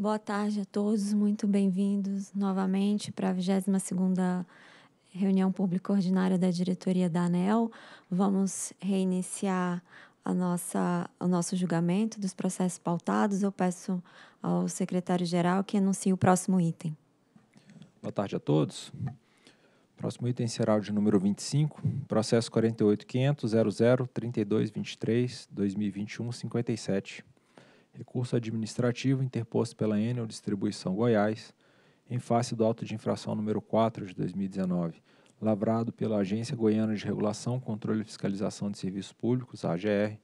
Boa tarde a todos, muito bem-vindos novamente para a 22ª reunião pública ordinária da diretoria da ANEL. Vamos reiniciar a nossa, o nosso julgamento dos processos pautados. Eu peço ao secretário-geral que anuncie o próximo item. Boa tarde a todos. Próximo item será o de número 25, processo 48.500.00.3223.2021.57. Recurso administrativo interposto pela Enel Distribuição Goiás, em face do auto de infração número 4 de 2019, lavrado pela Agência Goiana de Regulação, Controle e Fiscalização de Serviços Públicos, AGR,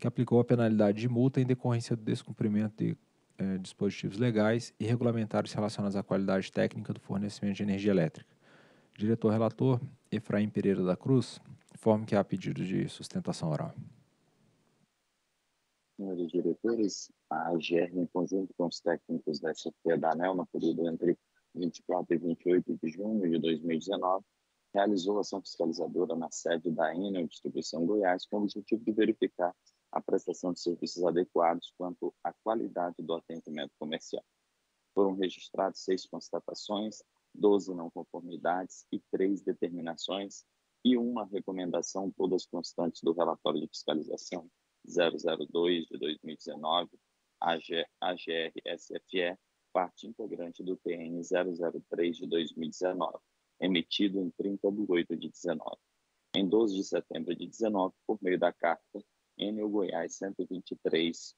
que aplicou a penalidade de multa em decorrência do descumprimento de eh, dispositivos legais e regulamentares relacionados à qualidade técnica do fornecimento de energia elétrica. Diretor-relator, Efraim Pereira da Cruz, informe que há pedido de sustentação oral. Senhores diretores, a AGR, em conjunto com os técnicos da SFP da ANEL, no período entre 24 e 28 de junho de 2019, realizou ação fiscalizadora na sede da Enel Distribuição Goiás com o objetivo de verificar a prestação de serviços adequados quanto à qualidade do atendimento comercial. Foram registradas seis constatações 12 não conformidades e três determinações e uma recomendação, todas constantes do relatório de fiscalização 002 de 2019, AG, AGR-SFE, parte integrante do TN 003 de 2019, emitido em 30 de 8 de 19. Em 12 de setembro de 19, por meio da carta Enel Goiás 123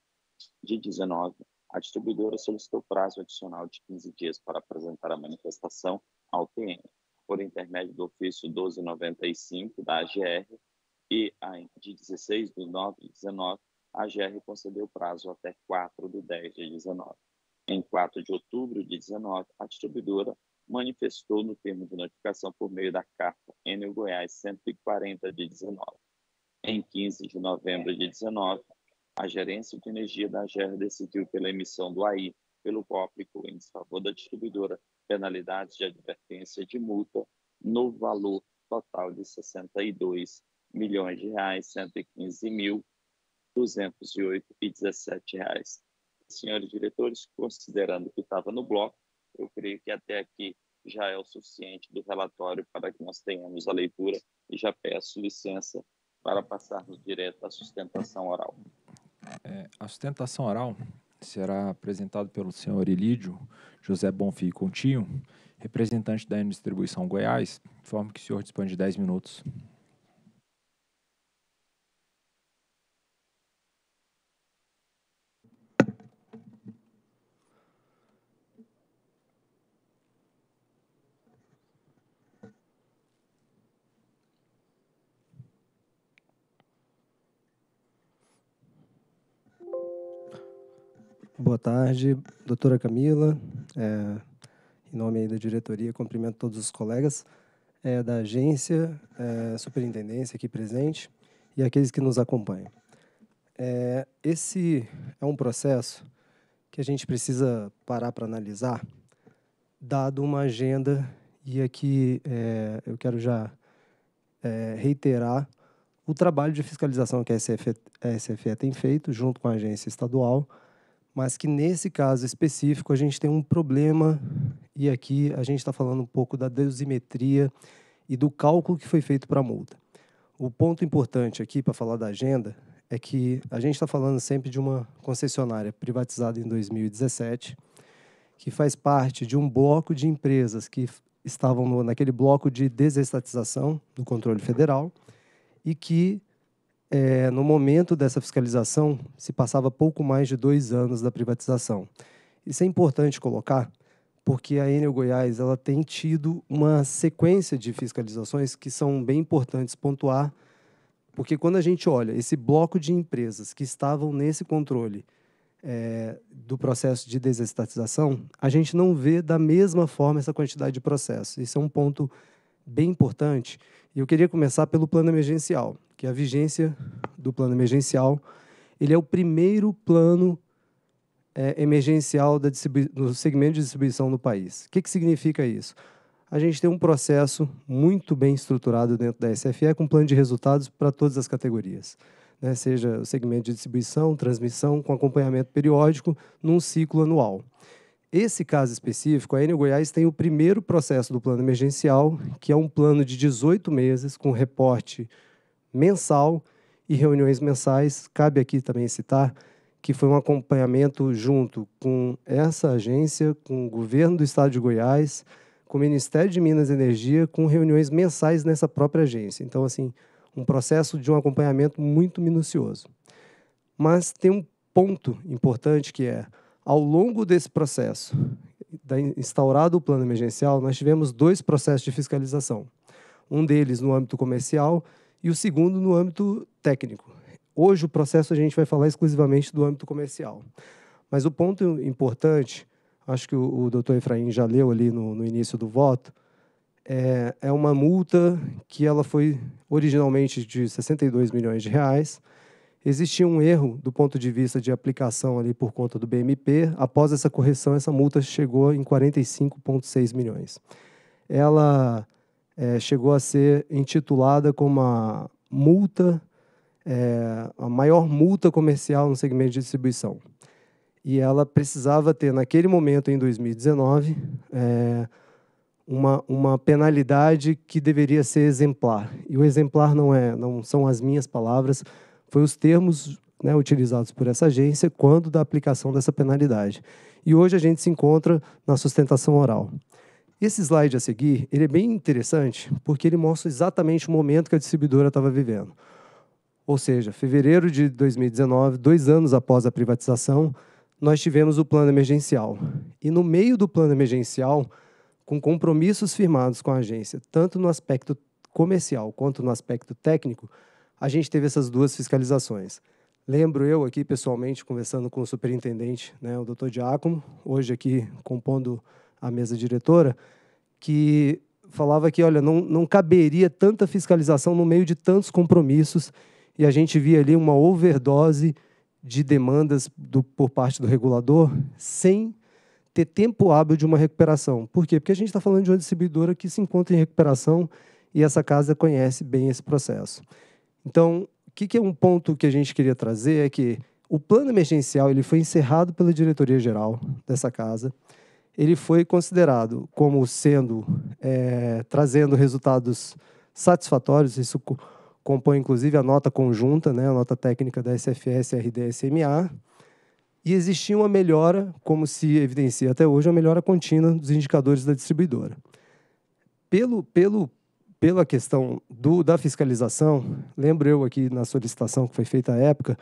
de 19, a distribuidora solicitou prazo adicional de 15 dias para apresentar a manifestação ao TN, por intermédio do ofício 1295 da AGR e de 16 de 9 de 19, a AGR concedeu prazo até 4 de 10 de 19. Em 4 de outubro de 19, a distribuidora manifestou no termo de notificação por meio da carta Enel Goiás 140 de 19. Em 15 de novembro de 19, a gerência de energia da AGER decidiu pela emissão do AI, pelo qual aplicou em desfavor da distribuidora penalidades de advertência de multa no valor total de 62 milhões de reais, 115 mil 208 e 17 reais. Senhores diretores, considerando que estava no bloco, eu creio que até aqui já é o suficiente do relatório para que nós tenhamos a leitura e já peço licença para passarmos direto à sustentação oral. É, a sustentação oral será apresentada pelo senhor Elídio José Bonfim Continho, representante da Distribuição Goiás, forma que o senhor dispõe de 10 minutos. Tarde, doutora Camila. É, em nome da diretoria, cumprimento todos os colegas é, da agência, é, superintendência aqui presente e aqueles que nos acompanham. É, esse é um processo que a gente precisa parar para analisar, dado uma agenda, e aqui é, eu quero já é, reiterar o trabalho de fiscalização que a SFE, a SFE tem feito, junto com a agência estadual, mas que nesse caso específico a gente tem um problema, e aqui a gente está falando um pouco da dosimetria e do cálculo que foi feito para a multa. O ponto importante aqui para falar da agenda é que a gente está falando sempre de uma concessionária privatizada em 2017, que faz parte de um bloco de empresas que estavam no, naquele bloco de desestatização do controle federal e que é, no momento dessa fiscalização, se passava pouco mais de dois anos da privatização. Isso é importante colocar, porque a Enel Goiás ela tem tido uma sequência de fiscalizações que são bem importantes pontuar, porque quando a gente olha esse bloco de empresas que estavam nesse controle é, do processo de desestatização, a gente não vê da mesma forma essa quantidade de processos. Isso é um ponto bem importante. E eu queria começar pelo plano emergencial que é a vigência do plano emergencial. Ele é o primeiro plano é, emergencial da do segmento de distribuição no país. O que, que significa isso? A gente tem um processo muito bem estruturado dentro da SFE com plano de resultados para todas as categorias. né, seja o segmento de distribuição, transmissão, com acompanhamento periódico num ciclo anual. Esse caso específico, a Enel Goiás tem o primeiro processo do plano emergencial, que é um plano de 18 meses, com reporte mensal e reuniões mensais. Cabe aqui também citar que foi um acompanhamento junto com essa agência, com o governo do estado de Goiás, com o Ministério de Minas e Energia, com reuniões mensais nessa própria agência. Então, assim, um processo de um acompanhamento muito minucioso. Mas tem um ponto importante que é, ao longo desse processo, instaurado o plano emergencial, nós tivemos dois processos de fiscalização. Um deles no âmbito comercial e o segundo no âmbito técnico. Hoje o processo a gente vai falar exclusivamente do âmbito comercial. Mas o ponto importante, acho que o, o doutor Efraim já leu ali no, no início do voto, é, é, uma multa que ela foi originalmente de 62 milhões de reais. Existia um erro do ponto de vista de aplicação ali por conta do BMP. Após essa correção, essa multa chegou em 45,6 milhões. Ela é, chegou a ser intitulada como uma multa é, a maior multa comercial no segmento de distribuição. E ela precisava ter, naquele momento, em 2019, é, uma, uma penalidade que deveria ser exemplar. E o exemplar não, é, não são as minhas palavras, foi os termos né, utilizados por essa agência quando da aplicação dessa penalidade. E hoje a gente se encontra na sustentação oral. Esse slide a seguir, ele é bem interessante porque ele mostra exatamente o momento que a distribuidora estava vivendo. Ou seja, fevereiro de 2019, dois anos após a privatização, nós tivemos o plano emergencial. E no meio do plano emergencial, com compromissos firmados com a agência, tanto no aspecto comercial quanto no aspecto técnico, a gente teve essas duas fiscalizações. Lembro eu aqui pessoalmente conversando com o superintendente, né, o Dr. Diácono, hoje aqui compondo a mesa diretora, que falava que, olha, não, não caberia tanta fiscalização no meio de tantos compromissos e a gente via ali uma overdose de demandas do, por parte do regulador sem ter tempo hábil de uma recuperação. Por quê? Porque a gente está falando de uma distribuidora que se encontra em recuperação e essa casa conhece bem esse processo. Então, o que, que é um ponto que a gente queria trazer é que o plano emergencial ele foi encerrado pela diretoria geral dessa casa. Ele foi considerado como sendo é, trazendo resultados satisfatórios. Isso compõe inclusive a nota conjunta, né, a nota técnica da SFS, RD e existia uma melhora, como se evidencia até hoje, uma melhora contínua dos indicadores da distribuidora. Pelo, pelo, pela questão do, da fiscalização, lembro eu aqui na solicitação que foi feita à época,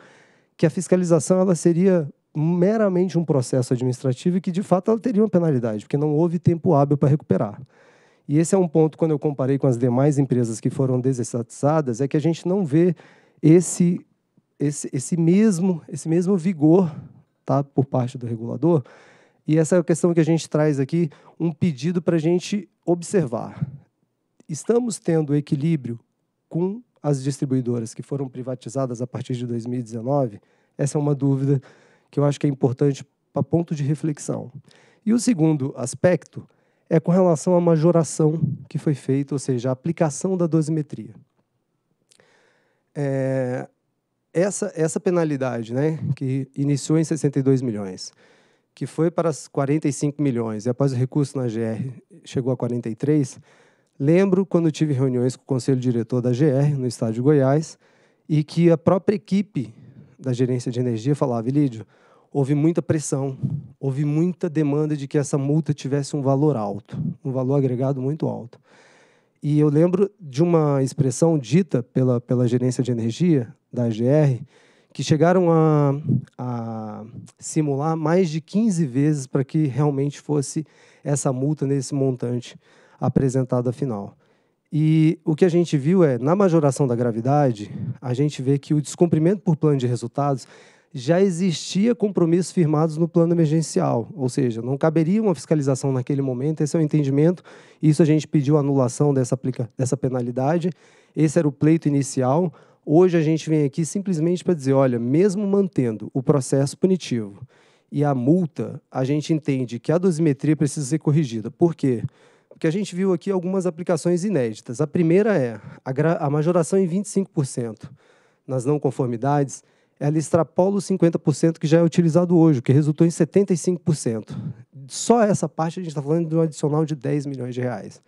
que a fiscalização ela seria meramente um processo administrativo e que, de fato, ela teria uma penalidade, porque não houve tempo hábil para recuperar. E esse é um ponto, quando eu comparei com as demais empresas que foram desestatizadas, é que a gente não vê esse, esse, esse, mesmo, esse mesmo vigor tá, por parte do regulador. E essa é a questão que a gente traz aqui, um pedido para a gente observar. Estamos tendo equilíbrio com as distribuidoras que foram privatizadas a partir de 2019? Essa é uma dúvida que eu acho que é importante para ponto de reflexão. E o segundo aspecto é com relação à majoração que foi feita, ou seja, a aplicação da dosimetria. É, essa, essa penalidade, né, que iniciou em 62 milhões, que foi para 45 milhões, e após o recurso na GR chegou a 43, lembro quando tive reuniões com o conselho diretor da GR, no estado de Goiás, e que a própria equipe da gerência de energia falava, Lídio, houve muita pressão, houve muita demanda de que essa multa tivesse um valor alto, um valor agregado muito alto. E eu lembro de uma expressão dita pela, pela gerência de energia da AGR, que chegaram a, a simular mais de 15 vezes para que realmente fosse essa multa nesse montante apresentado afinal. E o que a gente viu é, na majoração da gravidade, a gente vê que o descumprimento por plano de resultados já existia compromissos firmados no plano emergencial, ou seja, não caberia uma fiscalização naquele momento, esse é o entendimento, isso a gente pediu anulação dessa, dessa penalidade, esse era o pleito inicial, hoje a gente vem aqui simplesmente para dizer, olha, mesmo mantendo o processo punitivo e a multa, a gente entende que a dosimetria precisa ser corrigida. Por quê? Porque a gente viu aqui algumas aplicações inéditas. A primeira é a, a majoração em 25% nas não conformidades, ela extrapola os 50% que já é utilizado hoje, que resultou em 75%. Só essa parte a gente está falando de um adicional de 10 milhões de reais.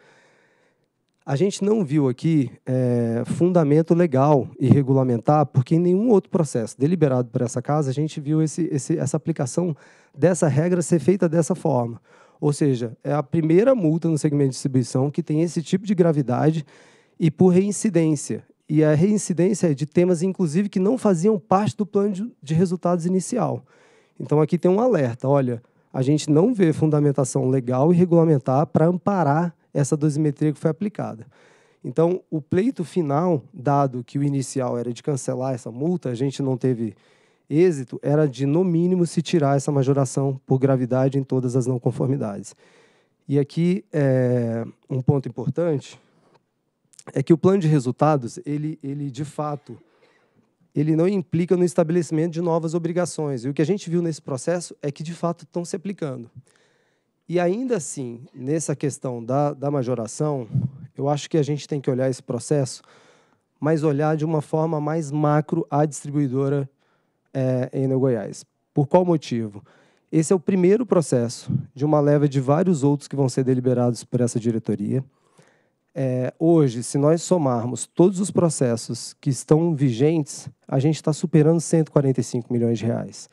A gente não viu aqui é, fundamento legal e regulamentar, porque em nenhum outro processo deliberado por essa casa a gente viu esse, esse, essa aplicação dessa regra ser feita dessa forma. Ou seja, é a primeira multa no segmento de distribuição que tem esse tipo de gravidade e por reincidência. E a reincidência é de temas, inclusive, que não faziam parte do plano de, resultados inicial. Então, aqui tem um alerta: olha, a gente não vê fundamentação legal e regulamentar para amparar essa dosimetria que foi aplicada. Então, o pleito final, dado que o inicial era de cancelar essa multa, a gente não teve êxito, era de, no mínimo, se tirar essa majoração por gravidade em todas as não conformidades. E aqui, é, um ponto importante é que o plano de resultados, ele, ele de fato, ele não implica no estabelecimento de novas obrigações. E o que a gente viu nesse processo é que, de fato, estão se aplicando. E ainda assim, nessa questão da, da majoração, eu acho que a gente tem que olhar esse processo, mas olhar de uma forma mais macro a distribuidora é, em Goiás. Por qual motivo? Esse é o primeiro processo de uma leva de vários outros que vão ser deliberados por essa diretoria. É, hoje, se nós somarmos todos os processos que estão vigentes, a gente está superando 145 milhões de reais.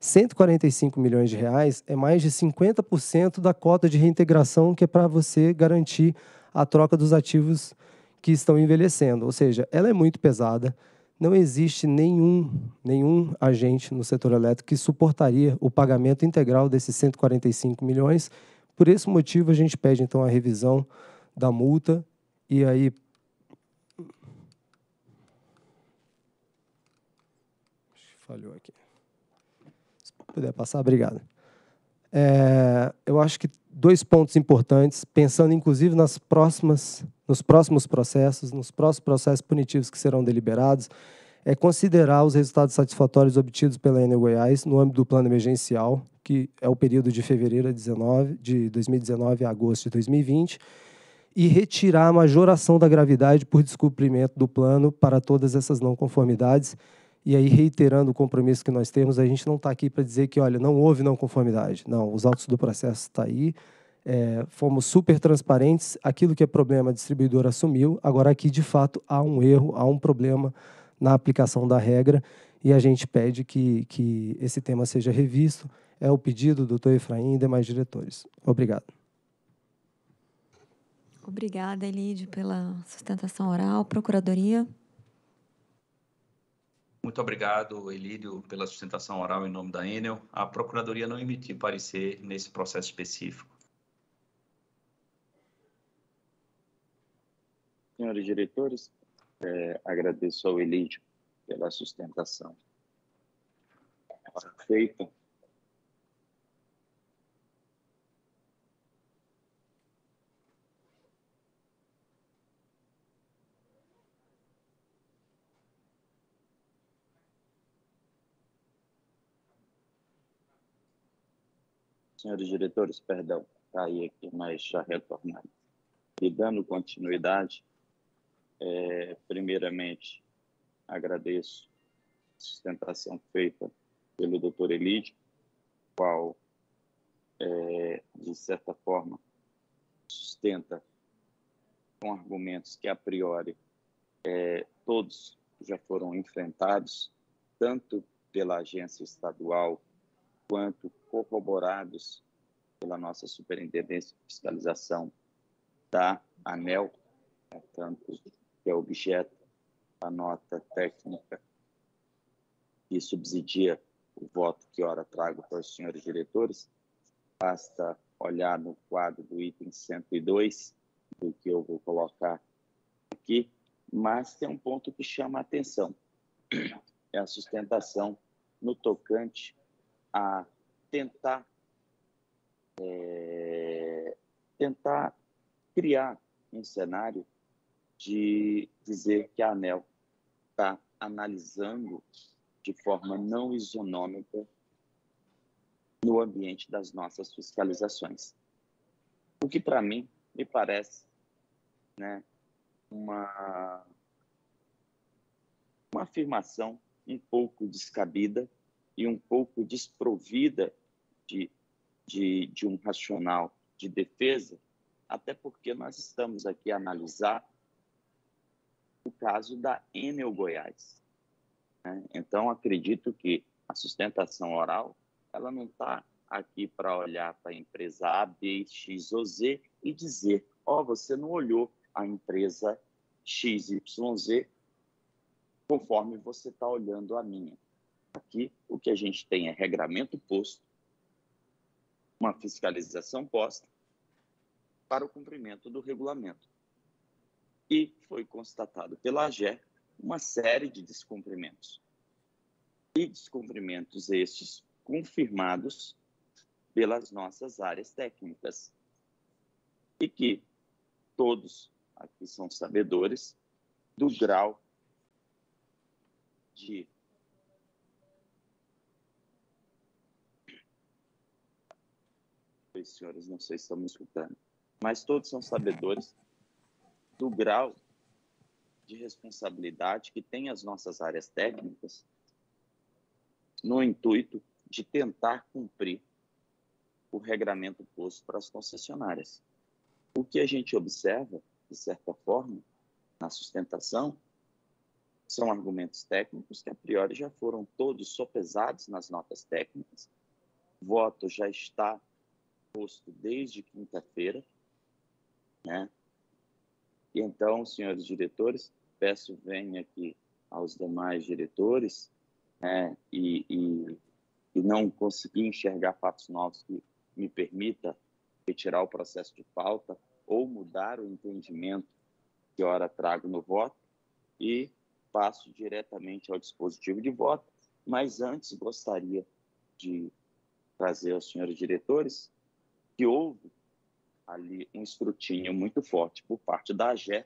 145 milhões de reais é mais de 50% da cota de reintegração que é para você garantir a troca dos ativos que estão envelhecendo. Ou seja, ela é muito pesada. Não existe nenhum, nenhum agente no setor elétrico que suportaria o pagamento integral desses 145 milhões. Por esse motivo, a gente pede então a revisão da multa e aí falhou aqui puder passar, obrigado. É, eu acho que dois pontos importantes, pensando inclusive nas próximas, nos próximos processos, nos próximos processos punitivos que serão deliberados, é considerar os resultados satisfatórios obtidos pela Enel Goiás no âmbito do plano emergencial, que é o período de fevereiro 19, de 2019 a agosto de 2020, e retirar a majoração da gravidade por descumprimento do plano para todas essas não conformidades, e aí, reiterando o compromisso que nós temos, a gente não está aqui para dizer que, olha, não houve não conformidade. Não, os autos do processo estão tá aí, é, fomos super transparentes, aquilo que é problema a distribuidora assumiu, agora aqui, de fato, há um erro, há um problema na aplicação da regra, e a gente pede que, que esse tema seja revisto. É o pedido do doutor Efraim e demais diretores. Obrigado. Obrigada, Elide, pela sustentação oral. Procuradoria. Muito obrigado, Elídio, pela sustentação oral em nome da Enel. A Procuradoria não emitiu parecer nesse processo específico. Senhores diretores, é, agradeço ao Elídio pela sustentação feita senhores diretores, perdão, caí aqui, mas já retornando. E dando continuidade, é, primeiramente, agradeço a sustentação feita pelo doutor Elide, qual, é, de certa forma, sustenta com argumentos que, a priori, é, todos já foram enfrentados, tanto pela agência estadual quanto corroborados pela nossa Superintendência de Fiscalização da ANEL, né, tanto que é objeto da nota técnica que subsidia o voto que ora trago para os senhores diretores, basta olhar no quadro do item 102, do que eu vou colocar aqui, mas tem um ponto que chama a atenção, é a sustentação no tocante a tentar é, tentar criar um cenário de dizer que a ANEL está analisando de forma não isonômica no ambiente das nossas fiscalizações. O que, para mim, me parece né, uma, uma afirmação um pouco descabida e um pouco desprovida de, de, de um racional de defesa, até porque nós estamos aqui a analisar o caso da Enel Goiás. Né? Então, acredito que a sustentação oral ela não está aqui para olhar para a empresa A, B, X ou Z e dizer, ó, oh, você não olhou a empresa XYZ conforme você está olhando a minha. Aqui, o que a gente tem é regramento posto, uma fiscalização posta para o cumprimento do regulamento. E foi constatado pela AGER uma série de descumprimentos. E descumprimentos estes confirmados pelas nossas áreas técnicas. E que todos aqui são sabedores do grau de senhores, não sei se estão me escutando, mas todos são sabedores do grau de responsabilidade que tem as nossas áreas técnicas no intuito de tentar cumprir o regramento posto para as concessionárias. O que a gente observa, de certa forma, na sustentação, são argumentos técnicos que, a priori, já foram todos sopesados nas notas técnicas. O voto já está posto desde quinta-feira. Né? Então, senhores diretores, peço venha aqui aos demais diretores né? e, e, e não conseguir enxergar fatos novos que me permita retirar o processo de pauta ou mudar o entendimento que ora trago no voto e passo diretamente ao dispositivo de voto, mas antes gostaria de trazer aos senhores diretores que houve ali um escrutínio muito forte por parte da AGE,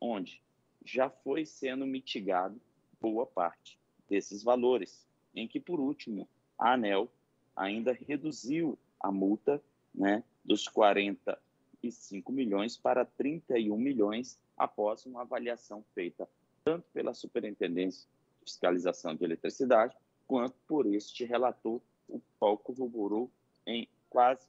onde já foi sendo mitigado boa parte desses valores, em que, por último, a ANEL ainda reduziu a multa né, dos 45 milhões para 31 milhões após uma avaliação feita tanto pela Superintendência de Fiscalização de Eletricidade, quanto por este relator, o qual corroborou em quase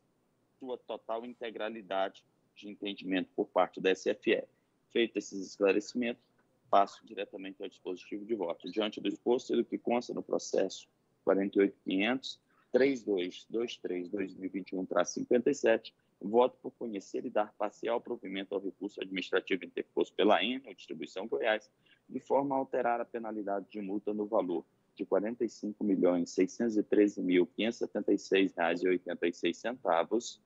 sua total integralidade de entendimento por parte da SFE. Feito esses esclarecimentos, passo diretamente ao dispositivo de voto. Diante do exposto e do que consta no processo 48500 3223-2021-57, voto por conhecer e dar parcial provimento ao recurso administrativo interposto pela ENA, Distribuição Goiás, de forma a alterar a penalidade de multa no valor de R$ 45.613.576,86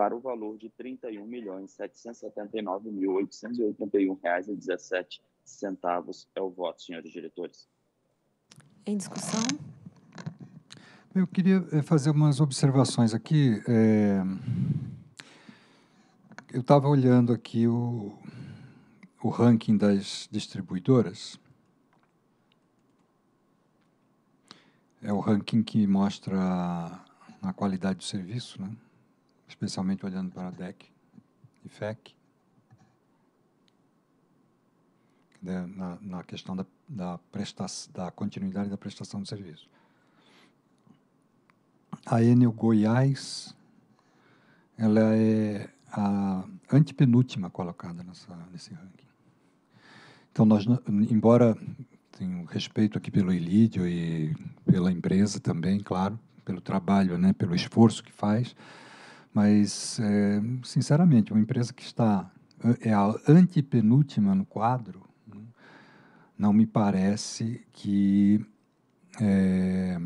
para o valor de R$ 31.779.881,17 é o voto, senhores diretores. Em discussão? Eu queria eh, fazer umas observações aqui. É... Eu estava olhando aqui o, o ranking das distribuidoras. É o ranking que mostra a qualidade do serviço, né? Especialmente olhando para DEC e FEC. Né? Na, na questão da, da, prestação, da continuidade da prestação de serviço. A Enel Goiás, ela é a antepenúltima colocada nessa, nesse ranking. Então, nós, embora tenho respeito aqui pelo Ilídio e pela empresa também, claro, pelo trabalho, né, pelo esforço que faz, mas, é, sinceramente, uma empresa que está é a antepenúltima no quadro, não me parece que é,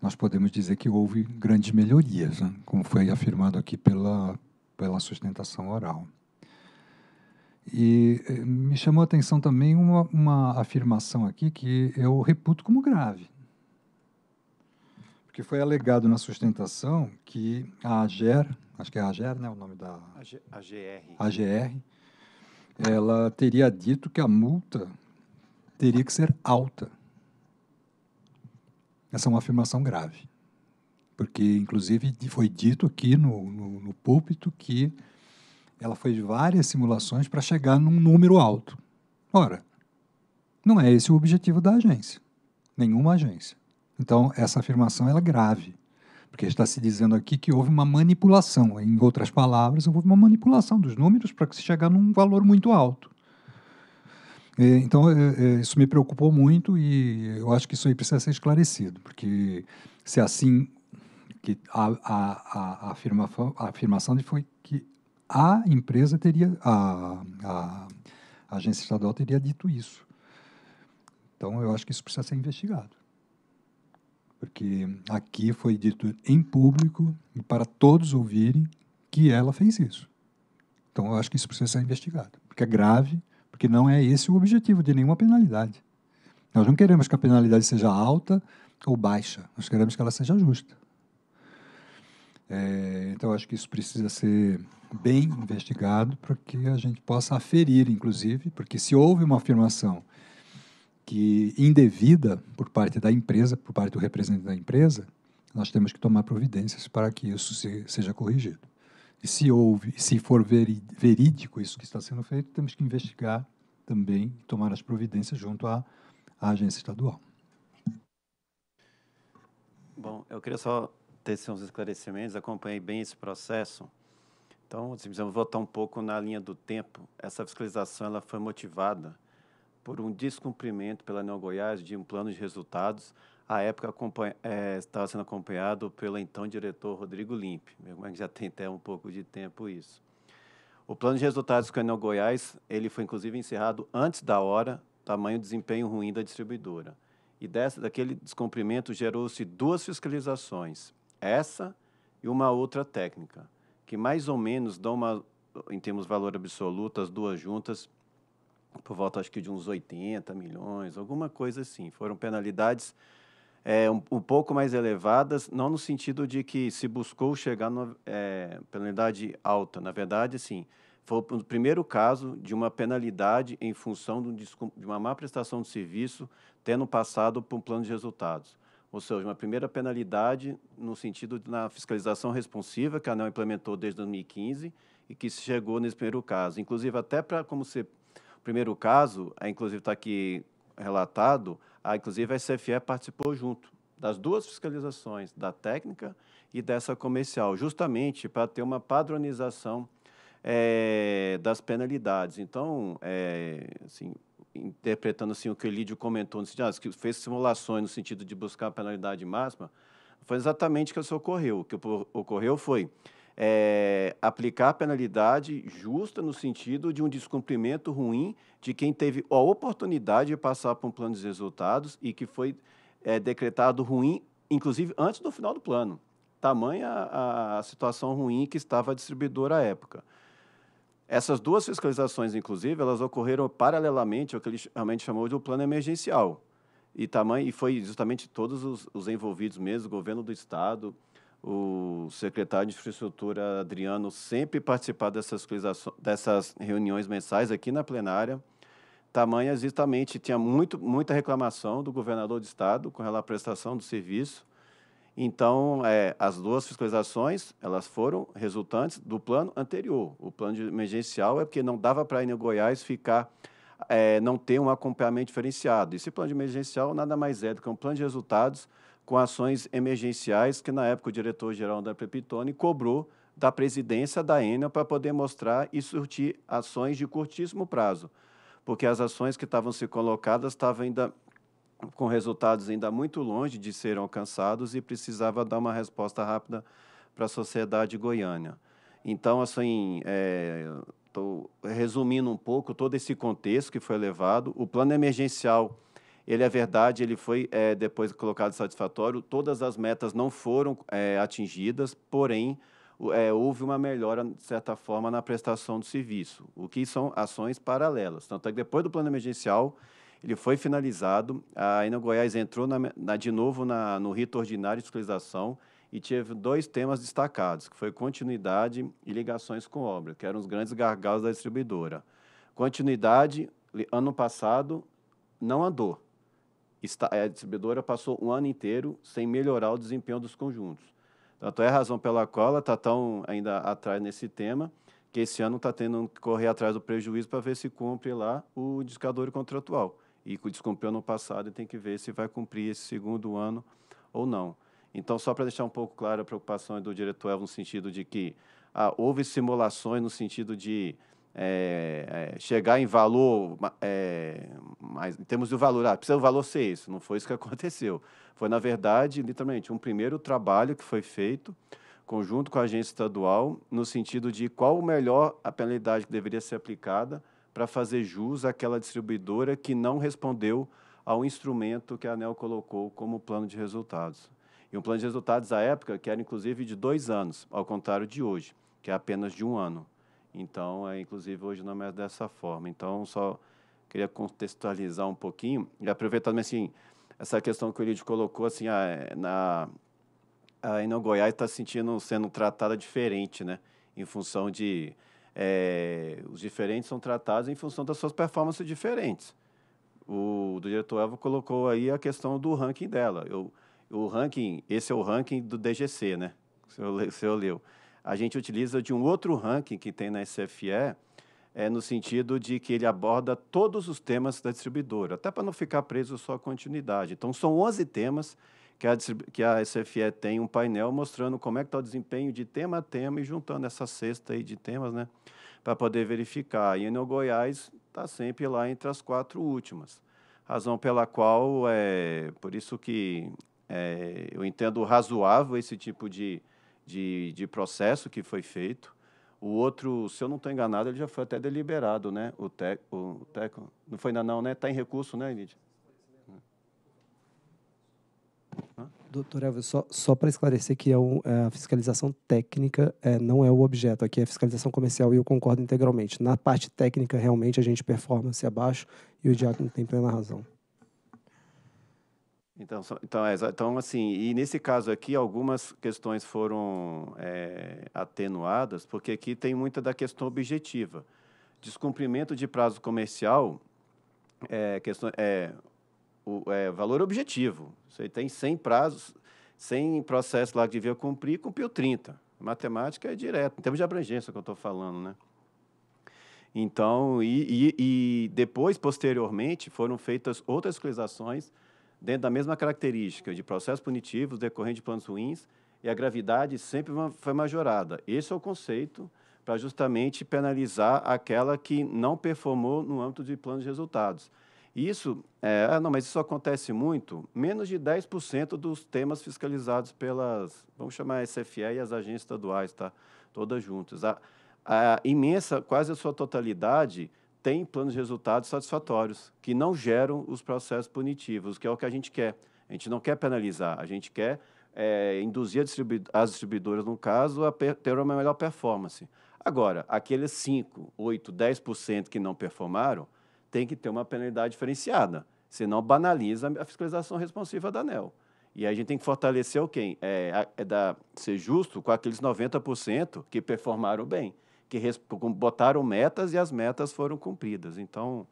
nós podemos dizer que houve grandes melhorias, né, como foi afirmado aqui pela, pela sustentação oral. E eh, me chamou a atenção também uma, uma afirmação aqui que eu reputo como grave. Porque foi alegado na sustentação que a AGER, acho que é a AGER, né, o nome da... AGR. AGR, ela teria dito que a multa teria que ser alta. Essa é uma afirmação grave. Porque, inclusive, foi dito aqui no, no, no púlpito que ela fez várias simulações para chegar num número alto. Ora, Não é esse o objetivo da agência, nenhuma agência. Então, essa afirmação é grave, porque está se dizendo aqui que houve uma manipulação. Em outras palavras, houve uma manipulação dos números para se chegar num valor muito alto. Então, isso me preocupou muito e eu acho que isso aí precisa ser esclarecido, porque se assim que a, a, a, afirmação, a afirmação foi que a empresa teria, a, a, a agência estadual teria dito isso. Então, eu acho que isso precisa ser investigado. Porque aqui foi dito em público e para todos ouvirem que ela fez isso. Então, eu acho que isso precisa ser investigado. Porque é grave, porque não é esse o objetivo de nenhuma penalidade. Nós não queremos que a penalidade seja alta ou baixa, nós queremos que ela seja justa. É, então, acho que isso precisa ser bem investigado para que a gente possa aferir, inclusive, porque se houve uma afirmação que indevida por parte da empresa, por parte do representante da empresa, nós temos que tomar providências para que isso se, seja corrigido. E se houve, se for verídico isso que está sendo feito, temos que investigar também, tomar as providências junto à, à agência estadual. Bom, eu queria só ter uns esclarecimentos, acompanhei bem esse processo. Então, se precisamos voltar um pouco na linha do tempo. Essa fiscalização ela foi motivada por um descumprimento pela Neo Goiás de um plano de resultados. À época, é, estava sendo acompanhado pelo então diretor Rodrigo Limpe. Mas já tem até um pouco de tempo isso. O plano de resultados com a Neo Goiás, ele foi inclusive encerrado antes da hora, tamanho desempenho ruim da distribuidora. E dessa, daquele descumprimento gerou-se duas fiscalizações essa e uma outra técnica, que mais ou menos dão uma, em termos de valor absoluto, as duas juntas, por volta acho que de uns 80 milhões, alguma coisa assim. Foram penalidades é, um, um, pouco mais elevadas, não no sentido de que se buscou chegar na é, penalidade alta. Na verdade, assim, foi o primeiro caso de uma penalidade em função de, uma má prestação de serviço tendo passado por um plano de resultados ou seja, uma primeira penalidade no sentido de, fiscalização responsiva, que a ANEL implementou desde 2015 e que chegou nesse primeiro caso. Inclusive, até para como ser primeiro caso, é, inclusive está aqui relatado, a, inclusive a SFE participou junto das duas fiscalizações, da técnica e dessa comercial, justamente para ter uma padronização é, das penalidades. Então, é, assim, interpretando assim o que o Lídio comentou, no sentido, ah, que fez simulações no sentido de buscar a penalidade máxima, foi exatamente o que isso ocorreu. O que ocorreu foi é, aplicar a penalidade justa no sentido de um descumprimento ruim de quem teve a oportunidade de passar por um plano de resultados e que foi é, decretado ruim, inclusive antes do final do plano. Tamanha a, a situação ruim que estava a distribuidora à época. Essas duas fiscalizações, inclusive, elas ocorreram paralelamente ao que ele realmente chamou de um plano emergencial. E, tamanho, e foi justamente todos os, os envolvidos mesmo, governo do Estado, o secretário de Infraestrutura, Adriano, sempre participar dessas, dessas reuniões mensais aqui na plenária. Tamanha, justamente, tinha muito, muita reclamação do governador do Estado com relação à prestação do serviço. Então, é, as duas fiscalizações, elas foram resultantes do plano anterior. O plano emergencial é porque não dava para a Enel Goiás ficar, é, não ter um acompanhamento diferenciado. Esse plano emergencial nada mais é do que um plano de resultados com ações emergenciais que, na época, o diretor-geral da Prepitone cobrou da presidência da Enel para poder mostrar e surtir ações de curtíssimo prazo, porque as ações que estavam se colocadas estavam ainda com resultados ainda muito longe de serem alcançados e precisava dar uma resposta rápida para a sociedade goiana. Então, assim, estou é, resumindo um pouco todo esse contexto que foi levado. O plano emergencial, ele é verdade, ele foi é, depois colocado satisfatório. Todas as metas não foram é, atingidas, porém, é, houve uma melhora, de certa forma, na prestação do serviço, o que são ações paralelas. Tanto é que depois do plano emergencial, ele foi finalizado. A Enel Goiás entrou na, na, de novo na, no rito ordinário de fiscalização e teve dois temas destacados, que foi continuidade e ligações com obra, que eram os grandes gargalos da distribuidora. Continuidade, ano passado, não andou. A distribuidora passou um ano inteiro sem melhorar o desempenho dos conjuntos. Tanto é a razão pela qual ela está tão ainda atrás nesse tema, que esse ano está tendo que correr atrás do prejuízo para ver se cumpre lá o indicador contratual e descumpriu ano passado e tem que ver se vai cumprir esse segundo ano ou não. Então, só para deixar um pouco claro a preocupação do diretor Elvo no sentido de que ah, houve simulações no sentido de é, é, chegar em valor, é, mas em termos de valor, ah, precisa o valor ser isso. Não foi isso que aconteceu. Foi, na verdade, literalmente, um primeiro trabalho que foi feito, conjunto com a agência estadual, no sentido de qual o melhor a penalidade que deveria ser aplicada para fazer jus àquela distribuidora que não respondeu ao instrumento que a ANEL colocou como plano de resultados. E um plano de resultados à época que era inclusive de dois anos, ao contrário de hoje, que é apenas de um ano. Então, é, inclusive, hoje não é dessa forma. Então, só queria contextualizar um pouquinho e aproveitar também, assim, essa questão que o Elidio colocou, assim, a, na, a Enel Goiás está sentindo, sendo tratada diferente, né? Em função de... É, os diferentes são tratados em função das suas performances diferentes. O diretor Elvo colocou aí a questão do ranking dela. Eu, o ranking, esse é o ranking do DGC, né? Se eu, se eu leu a gente utiliza de um outro ranking que tem na SFE, é, no sentido de que ele aborda todos os temas da distribuidora, até para não ficar preso só à continuidade. Então, são 11 temas que a, que a SFE tem um painel mostrando como é que está o desempenho de tema a tema e juntando essa cesta aí de temas, né, para poder verificar. E no Goiás está sempre lá entre as quatro últimas. Razão pela qual, é, por isso que é, eu entendo razoável esse tipo de de, de processo que foi feito. O outro, se eu não estou enganado, ele já foi até deliberado, né? O TECO, o teco, não foi ainda não, né? Está em recurso, né, Lídia? Doutor Elvis, só, só para esclarecer que é, um, é a fiscalização técnica é, não é o objeto, aqui é a fiscalização comercial e eu concordo integralmente. Na parte técnica, realmente, a gente performance abaixo e o diácono tem plena razão. Então, então, é, então, assim, e nesse caso aqui, algumas questões foram é, atenuadas, porque aqui tem muita da questão objetiva. Descumprimento de prazo comercial é, questão, é, o, é valor objetivo. Você tem 100 prazos, 100 processos lá que devia cumprir, cumpriu 30. matemática é direto, em termos de abrangência que eu estou falando, né? Então, e, e, e depois, posteriormente, foram feitas outras fiscalizações dentro da mesma característica de processos punitivos decorrentes de planos ruins, e a gravidade sempre foi majorada. Esse é o conceito para justamente penalizar aquela que não performou no âmbito de planos de resultados. Isso, é, ah, não, mas isso acontece muito, menos de 10% dos temas fiscalizados pelas, vamos chamar a SFE e as agências estaduais, tá? Todas juntas. A, a imensa, quase a sua totalidade, tem planos de resultados satisfatórios, que não geram os processos punitivos, que é o que a gente quer. A gente não quer penalizar, a gente quer é, induzir distribu as distribuidoras, no caso, a ter uma melhor performance. Agora, aqueles 5, 8, 10% que não performaram, tem que ter uma penalidade diferenciada, senão banaliza a fiscalização responsiva da ANEL. E a gente tem que fortalecer o quem? É, é da, ser justo com aqueles 90% que performaram bem que botaram metas e as metas foram cumpridas. Então,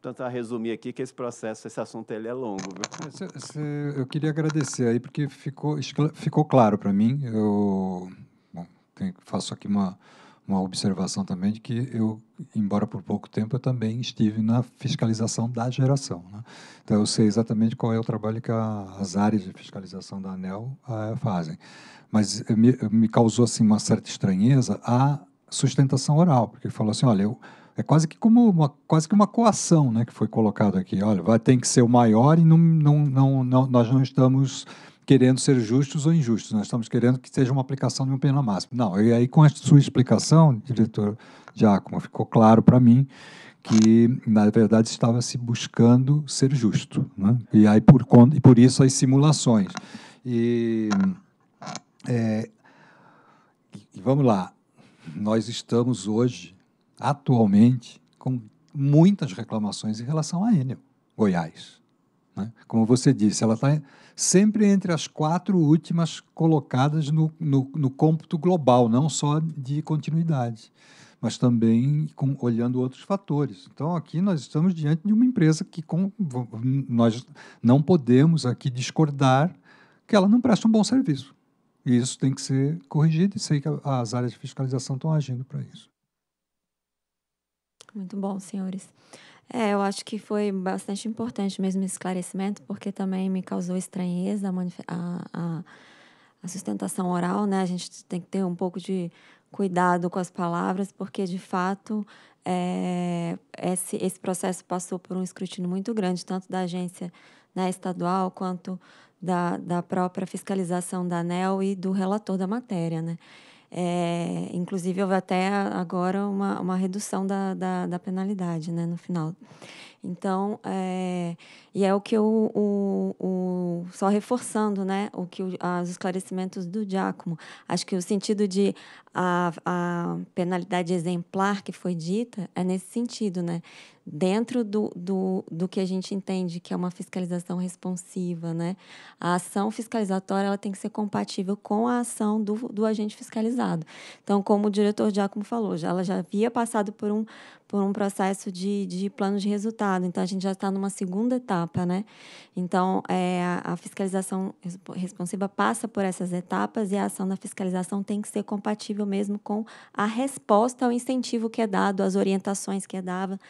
tentar resumir aqui que esse processo, esse assunto ele é longo. Viu? Eu queria agradecer aí porque ficou ficou claro para mim. Eu bom, tenho, faço aqui uma uma observação também de que eu, embora por pouco tempo, eu também estive na fiscalização da geração. Né? Então, eu sei exatamente qual é o trabalho que a, as áreas de fiscalização da ANEL uh, fazem. Mas me, me causou assim, uma certa estranheza a sustentação oral, porque ele falou assim, olha, eu, é quase que como uma, quase que uma coação, né, que foi colocado aqui. Olha, vai ter que ser o maior e não, não, não, não, nós não estamos querendo ser justos ou injustos, nós estamos querendo que seja uma aplicação de uma pena máxima. Não, e aí com a sua explicação, diretor Giacomo, ficou claro para mim que na verdade estava se buscando ser justo, né? E aí por e por isso as simulações. E, é, e vamos lá, nós estamos hoje, atualmente, com muitas reclamações em relação à Enel, Goiás. Né? Como você disse, ela está sempre entre as quatro últimas colocadas no, no, no, cômputo global, não só de continuidade, mas também com, olhando outros fatores. Então, aqui nós estamos diante de uma empresa que com, nós não podemos aqui discordar que ela não presta um bom serviço. E isso tem que ser corrigido e sei que as áreas de fiscalização estão agindo para isso. Muito bom, senhores. É, eu acho que foi bastante importante mesmo esse esclarecimento, porque também me causou estranheza a, a, a sustentação oral, né? A gente tem que ter um pouco de cuidado com as palavras, porque de fato é, esse, esse processo passou por um escrutínio muito grande, tanto da agência né, estadual quanto da, da própria fiscalização da ANEL e do relator da matéria. Né? É, inclusive, houve até agora uma, uma redução da, da, da penalidade né, no final. Então, é, e é o que o, o, o, só reforçando, né, o que o, os esclarecimentos do Giacomo. Acho que o sentido de a, a penalidade exemplar que foi dita é nesse sentido, né, dentro do, do, do que a gente entende que é uma fiscalização responsiva, né, a ação fiscalizatória ela tem que ser compatível com a ação do, do agente fiscalizado. Então, como o diretor Giacomo falou, já, ela já havia passado por um por um processo de, de plano de resultado. Então, a gente já está numa segunda etapa, né? Então, é, a, fiscalização responsiva passa por essas etapas e a ação da fiscalização tem que ser compatível mesmo com a resposta ao incentivo que é dado, as orientações que é dada,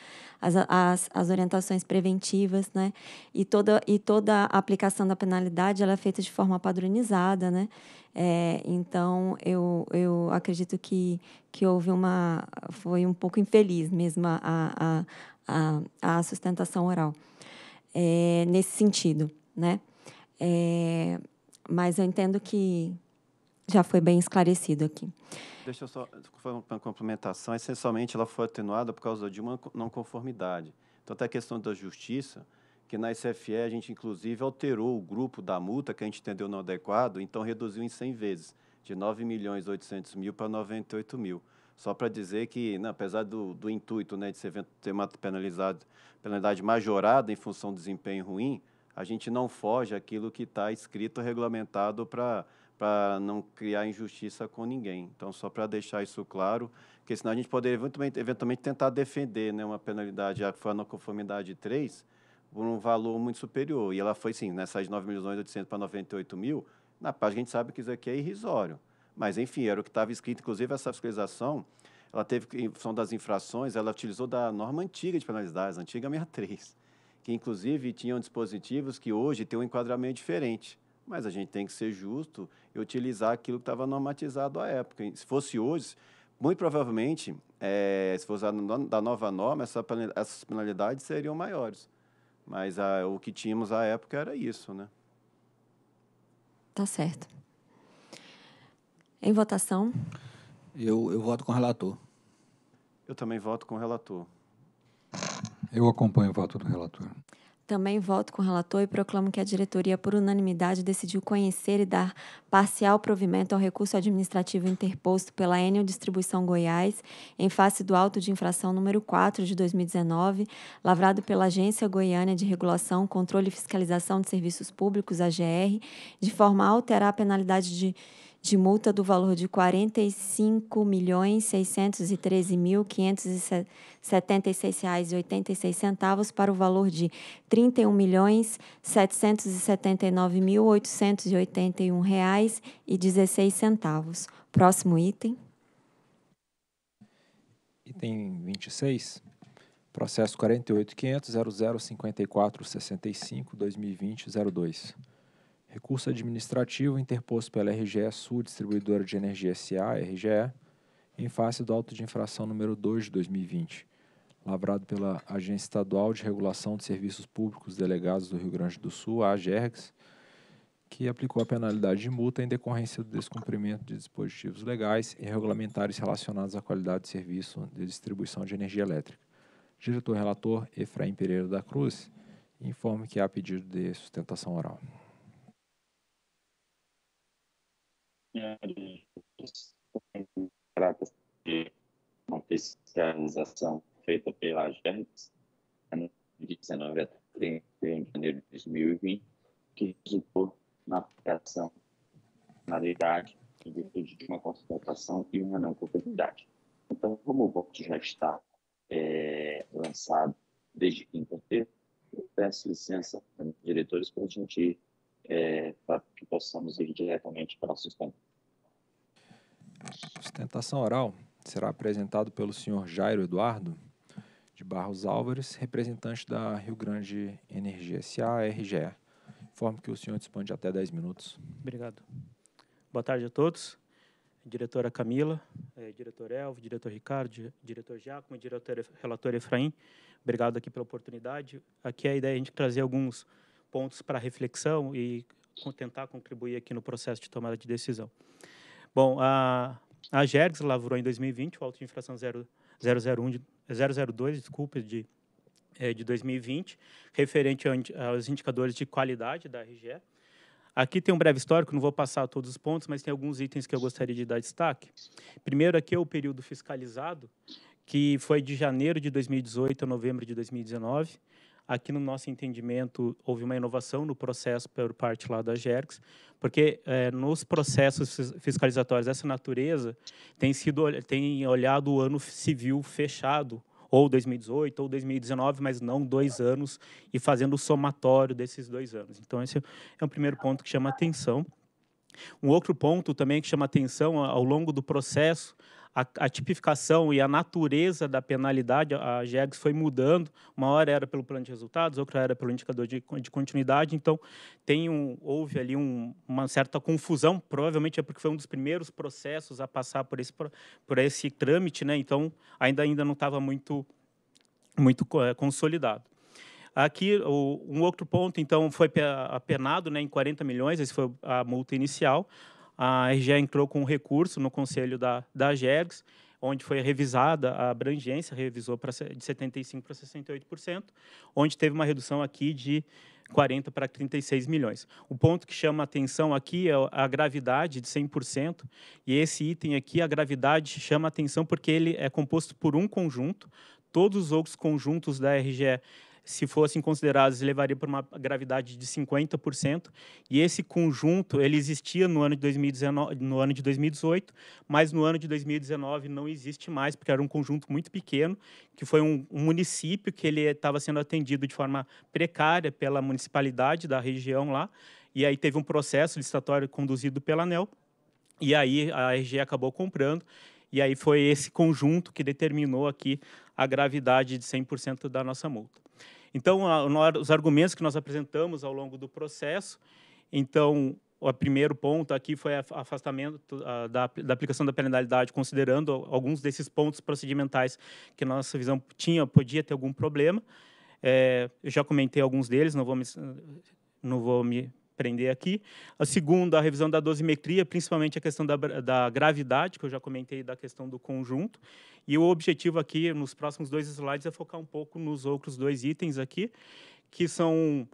as, as, as orientações preventivas, né? E toda, e toda a aplicação da penalidade ela é feita de forma padronizada, né? É, então, eu, eu acredito que, que houve uma. Foi um pouco infeliz mesmo a, a, a, a sustentação oral, é, nesse sentido, né? É, mas eu entendo que já foi bem esclarecido aqui. Deixa eu só fazer uma complementação. Essencialmente, ela foi atenuada por causa de uma não conformidade. Então, até a questão da justiça que na SFE a gente, inclusive, alterou o grupo da multa que a gente entendeu não adequado, então reduziu em 100 vezes, de 9 milhões 800 mil para 98 mil. Só para dizer que, né, apesar do, do intuito né, de ser, ter uma penalizado, penalidade majorada em função do desempenho ruim, a gente não foge aquilo que está escrito, regulamentado para para não criar injustiça com ninguém. Então, só para deixar isso claro, porque senão a gente poderia eventualmente, eventualmente tentar defender né, uma penalidade, já que foi a não conformidade 3, por um valor muito superior. E ela foi, sim, nessa de 9 milhões 800 para 98 mil, na página a gente sabe que isso aqui é irrisório. Mas, enfim, era o que estava escrito. Inclusive, essa fiscalização, ela teve, em função das infrações, ela utilizou da norma antiga de penalidades, antiga 63, que, inclusive, tinham dispositivos que hoje têm um enquadramento diferente. Mas a gente tem que ser justo e utilizar aquilo que estava normatizado à época. Se fosse hoje, muito provavelmente, é, se fosse da nova norma, essa, essas penalidades seriam maiores. Mas a, o que tínhamos à época era isso, né? Tá certo. Em votação? Eu, eu voto com o relator. Eu também voto com o relator. Eu acompanho o voto do relator. Também voto com o relator e proclamo que a diretoria, por unanimidade, decidiu conhecer e dar parcial provimento ao recurso administrativo interposto pela Enel Distribuição Goiás, em face do auto de infração número 4 de 2019, lavrado pela Agência Goiânia de Regulação, Controle e Fiscalização de Serviços Públicos, AGR, de forma a alterar a penalidade de de multa do valor de R$ 45.613.576,86 para o valor de R$ 31.779.881,16. Próximo item. Item 26. Processo 48.500.0054.65.2020.02. Recurso administrativo interposto pela RGE Sul, Distribuidora de Energia SA, RGE, em face do auto de infração número 2 de 2020, lavrado pela Agência Estadual de Regulação de Serviços Públicos Delegados do Rio Grande do Sul, a AGERGS, que aplicou a penalidade de multa em decorrência do descumprimento de dispositivos legais e regulamentares relacionados à qualidade de serviço de distribuição de energia elétrica. Diretor-relator Efraim Pereira da Cruz informa que há pedido de sustentação oral. Trata-se de uma fiscalização feita pela AGERGS de 19 a 31 de janeiro de 2020, que resultou na aplicação na idade em virtude de uma constatação e uma não conformidade. Então, como o voto já está é, lançado desde quinta-feira, eu peço licença, diretores, para a gente ir é, para que possamos ir diretamente para a sustentação. Sustentação oral será apresentado pelo senhor Jairo Eduardo, de Barros Álvares, representante da Rio Grande Energia SA, RGE. Informo que o senhor dispõe de até 10 minutos. Obrigado. Boa tarde a todos. Diretora Camila, eh, diretor Elvo, diretor Ricardo, diretor Giacomo, diretor relator Efraim. Obrigado aqui pela oportunidade. Aqui a ideia é a gente trazer alguns pontos para reflexão e tentar contribuir aqui no processo de tomada de decisão. Bom, a, a GERGS lavrou em 2020 o auto de infração 0, 001 de, 002, desculpa, de, é, de 2020, referente aos indicadores de qualidade da RGE. Aqui tem um breve histórico, não vou passar todos os pontos, mas tem alguns itens que eu gostaria de dar destaque. Primeiro aqui é o período fiscalizado, que foi de janeiro de 2018 a novembro de 2019. Aqui, no nosso entendimento, houve uma inovação no processo por parte lá da GERX, porque é, nos processos fiscalizatórios dessa natureza tem sido tem olhado o ano civil fechado, ou 2018 ou 2019, mas não dois anos, e fazendo o somatório desses dois anos. Então, esse é um primeiro ponto que chama atenção. Um outro ponto também que chama atenção ao longo do processo, a, a, tipificação e a natureza da penalidade, a GEGS foi mudando. Uma hora era pelo plano de resultados, outra era pelo indicador de, de continuidade. Então, tem um, houve ali um, uma certa confusão. Provavelmente é porque foi um dos primeiros processos a passar por esse, por esse trâmite, né? Então, ainda, ainda não estava muito, muito é, consolidado. Aqui, o, um outro ponto, então, foi apenado né, em 40 milhões, essa foi a multa inicial a RGE entrou com um recurso no conselho da, da GERGS, onde foi revisada a abrangência, revisou pra, de 75% para 68%, onde teve uma redução aqui de 40 para 36 milhões. O ponto que chama a atenção aqui é a gravidade de 100%, e esse item aqui, a gravidade, chama a atenção porque ele é composto por um conjunto, todos os outros conjuntos da RGE se fossem considerados, levaria para uma gravidade de 50%. E esse conjunto, ele existia no ano de 2019, no ano de 2018, mas no ano de 2019 não existe mais, porque era um conjunto muito pequeno, que foi um, um município que ele estava sendo atendido de forma precária pela municipalidade da região lá. E aí teve um processo licitatório conduzido pela ANEL, e aí a RG acabou comprando, e aí foi esse conjunto que determinou aqui a gravidade de 100% da nossa multa. Então, a, os argumentos que nós apresentamos ao longo do processo, então, o primeiro ponto aqui foi afastamento da, da, aplicação da penalidade, considerando alguns desses pontos procedimentais que nossa visão tinha, podia ter algum problema. É, eu já comentei alguns deles, não vou me, não vou me prender aqui. A segunda, a revisão da dosimetria, principalmente a questão da, da gravidade, que eu já comentei da questão do conjunto. E o objetivo aqui, nos próximos dois slides, é focar um pouco nos outros dois itens aqui, que são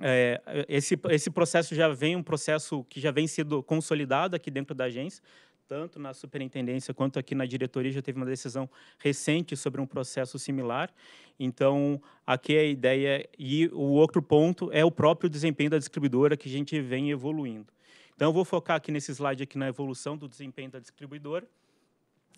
é, esse, esse processo já vem um processo que já vem sendo consolidado aqui dentro da agência, tanto na superintendência quanto aqui na diretoria já teve uma decisão recente sobre um processo similar. Então, aqui a ideia e o outro ponto é o próprio desempenho da distribuidora que a gente vem evoluindo. Então, eu vou focar aqui nesse slide aqui na evolução do desempenho da distribuidora.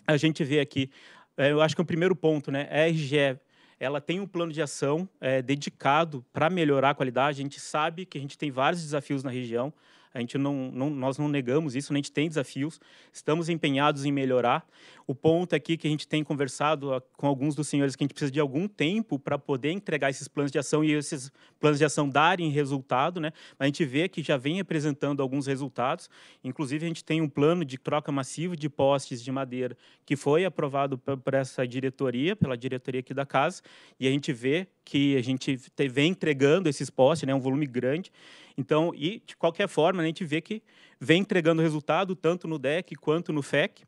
A gente vê aqui, é, eu acho que é o primeiro ponto, né? A RGE ela tem um plano de ação é, dedicado para melhorar a qualidade. A gente sabe que a gente tem vários desafios na região. A gente não, não, nós não negamos isso, a gente tem desafios, estamos empenhados em melhorar. O ponto aqui que a gente tem conversado ah, com alguns dos senhores que a gente precisa de algum tempo para poder entregar esses planos de ação e esses planos de ação darem resultado, né? A gente vê que já vem apresentando alguns resultados. Inclusive a gente tem um plano de troca massiva de postes de madeira que foi aprovado por essa diretoria, pela diretoria aqui da casa, e a gente vê que a gente vem entregando esses postes, né? Um volume grande. Então, e de qualquer forma, a gente vê que vem entregando resultado tanto no DEC quanto no FEC.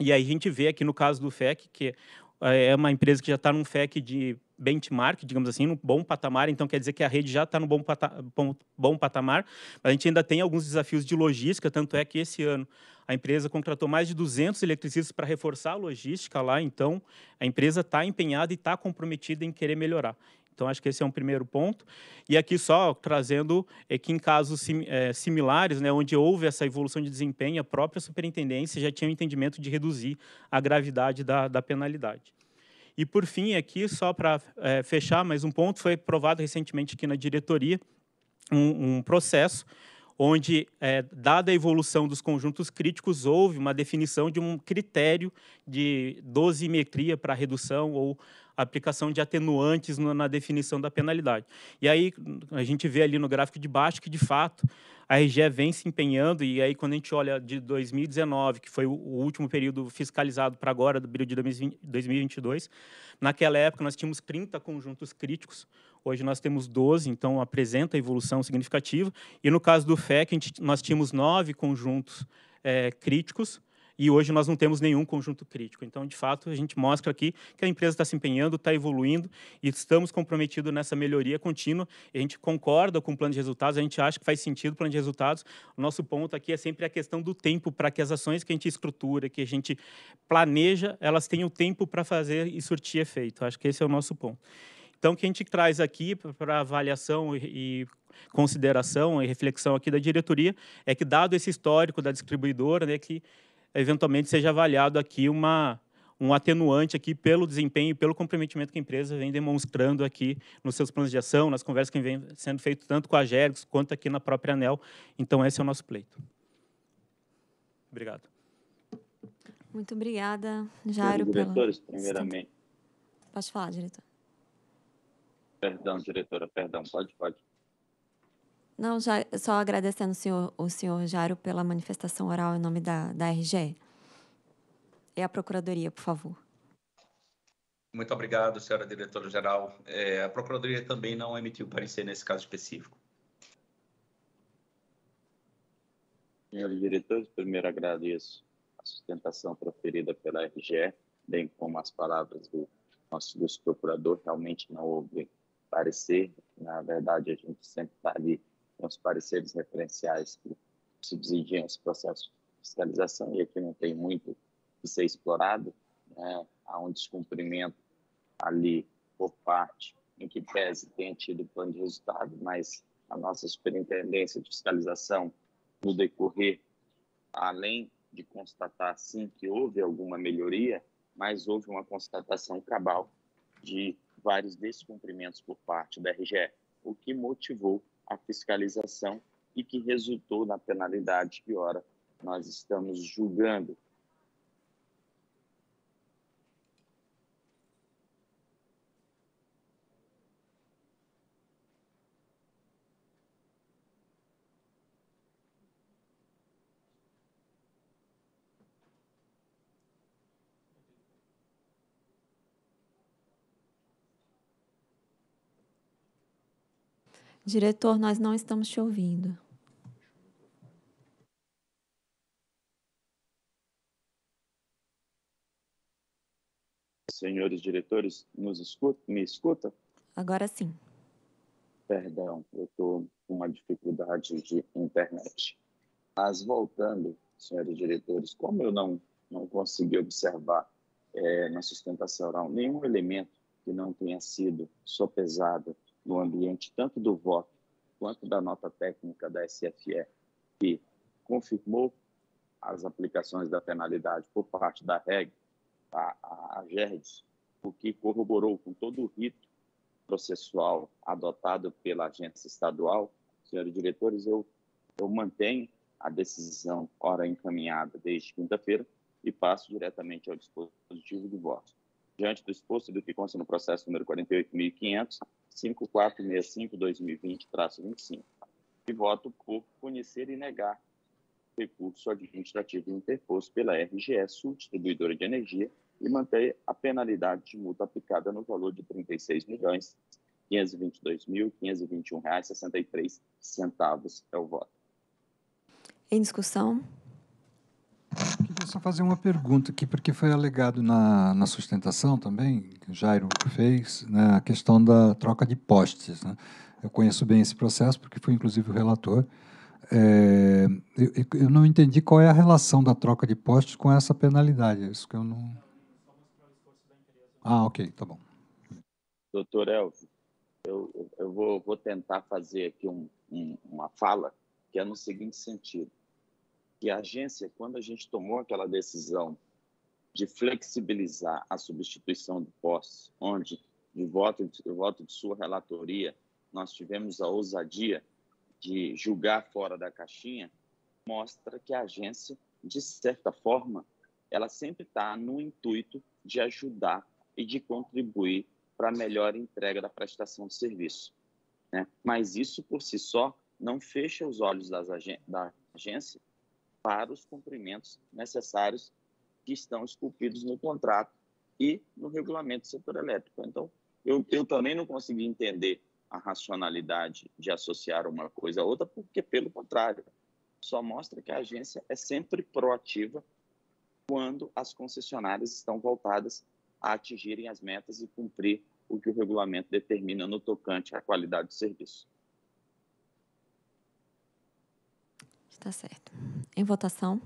E aí a gente vê aqui no caso do FEC, que é uma empresa que já está num FEC de benchmark, digamos assim, num bom patamar, então quer dizer que a rede já está no bom, pata bom, bom patamar. A gente ainda tem alguns desafios de logística, tanto é que esse ano a empresa contratou mais de 200 eletricistas para reforçar a logística lá, então a empresa está empenhada e está comprometida em querer melhorar. Então, acho que esse é um primeiro ponto. E aqui só trazendo é que em casos sim, é, similares, né, onde houve essa evolução de desempenho, a própria superintendência já tinha o entendimento de reduzir a gravidade da, da penalidade. E, por fim, aqui, só para é, fechar mais um ponto, foi aprovado recentemente aqui na diretoria um, um processo onde, é, dada a evolução dos conjuntos críticos, houve uma definição de um critério de dosimetria para redução ou aplicação de atenuantes na definição da penalidade. E aí a gente vê ali no gráfico de baixo que, de fato, a RGE vem se empenhando, e aí quando a gente olha de 2019, que foi o último período fiscalizado para agora, do período de 2022, naquela época nós tínhamos 30 conjuntos críticos, hoje nós temos 12, então apresenta evolução significativa, e no caso do FEC, gente, nós tínhamos nove conjuntos é, críticos, e hoje nós não temos nenhum conjunto crítico. Então, de fato, a gente mostra aqui que a empresa está se empenhando, está evoluindo e estamos comprometidos nessa melhoria contínua. a gente concorda com o plano de resultados, a gente acha que faz sentido o plano de resultados. O nosso ponto aqui é sempre a questão do tempo para que as ações que a gente estrutura, que a gente planeja, elas tenham tempo para fazer e surtir efeito. Acho que esse é o nosso ponto. Então, o que a gente traz aqui para avaliação e consideração e reflexão aqui da diretoria é que, dado esse histórico da distribuidora, né, que eventualmente seja avaliado aqui uma, um atenuante aqui pelo desempenho e pelo comprometimento que a empresa vem demonstrando aqui nos seus planos de ação, nas conversas que vem sendo feito tanto com a Gergs quanto aqui na própria ANEL. Então, esse é o nosso pleito. Obrigado. Muito obrigada, Jairo. Diretores, pela... primeiramente. Pode falar, diretor. Perdão, diretora, perdão. Pode, pode. Não, já, só agradecendo o senhor, o senhor Jairo pela manifestação oral em nome da, da RGE. E a Procuradoria, por favor. Muito obrigado, senhora diretora-geral. É, a Procuradoria também não emitiu parecer nesse caso específico. Senhores diretores, primeiro agradeço a sustentação proferida pela RGE, bem como as palavras do nosso procurador. Realmente não houve parecer. Na verdade, a gente sempre está ali os pareceres referenciais que subsidiam esse processo de fiscalização, e aqui não tem muito que ser explorado, né? há um descumprimento ali por parte, em que pese tenha tido plano de resultado, mas a nossa superintendência de fiscalização, no decorrer, além de constatar, sim, que houve alguma melhoria, mas houve uma constatação cabal de vários descumprimentos por parte da RGE, o que motivou a fiscalização e que resultou na penalidade que, ora, nós estamos julgando Diretor, nós não estamos te ouvindo. Senhores diretores, nos escuta, me escuta? Agora sim. Perdão, eu estou com uma dificuldade de internet. Mas voltando, senhores diretores, como eu não, não consegui observar é, na sustentação oral nenhum elemento que não tenha sido sopesado no ambiente tanto do voto quanto da nota técnica da SFE, que confirmou as aplicações da penalidade por parte da REG, a, a, a GERDS, o que corroborou com todo o rito processual adotado pela agência estadual. Senhores diretores, eu, eu mantenho a decisão hora encaminhada desde quinta-feira e passo diretamente ao dispositivo de voto. Diante do exposto do que consta no processo número 48.500, 5465-2020-25. E voto por conhecer e negar recurso administrativo interposto pela RGE, subdistribuidora de energia, e manter a penalidade de multa aplicada no valor de R$ 36 milhões 522.521,63 centavos. É o voto. Em discussão? Queria só fazer uma pergunta aqui, porque foi alegado na, na sustentação também, que o Jairo fez, né, a questão da troca de postes. Né? Eu conheço bem esse processo, porque fui inclusive o relator. É, eu, eu, não entendi qual é a relação da troca de postes com essa penalidade. É isso que eu não. Ah, ok, tá bom. Doutor Elvio, eu, eu vou, vou tentar fazer aqui um, um, uma fala que é no seguinte sentido que a agência, quando a gente tomou aquela decisão de flexibilizar a substituição de postos, onde, de voto de, voto de sua relatoria, nós tivemos a ousadia de julgar fora da caixinha, mostra que a agência, de certa forma, ela sempre está no intuito de ajudar e de contribuir para a melhor entrega da prestação de serviço. Né? Mas isso, por si só, não fecha os olhos das da agência para os cumprimentos necessários que estão esculpidos no contrato e no regulamento do setor elétrico. Então, eu, eu também não consegui entender a racionalidade de associar uma coisa a outra, porque, pelo contrário, só mostra que a agência é sempre proativa quando as concessionárias estão voltadas a atingirem as metas e cumprir o que o regulamento determina no tocante à qualidade do serviço. Está certo. Em votação.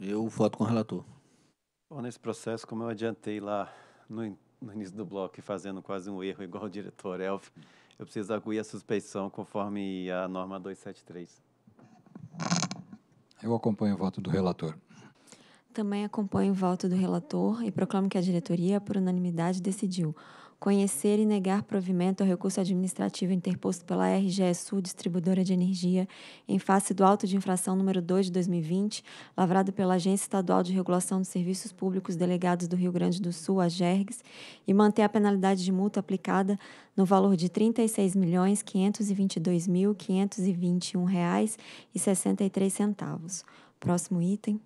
Eu voto com o relator. Bom, nesse processo, como eu adiantei lá no, no início do bloco, fazendo quase um erro igual o diretor Elf, eu preciso aguir a suspeição conforme a norma 273. Eu acompanho o voto do relator. Também acompanho o voto do relator e proclamo que a diretoria, por unanimidade, decidiu conhecer e negar provimento ao recurso administrativo interposto pela RGE Sul Distribuidora de Energia em face do auto de infração número 2 de 2020, lavrado pela Agência Estadual de Regulação dos Serviços Públicos Delegados do Rio Grande do Sul, a GERGS, e manter a penalidade de multa aplicada no valor de R$ 36.522.521,63. Próximo item.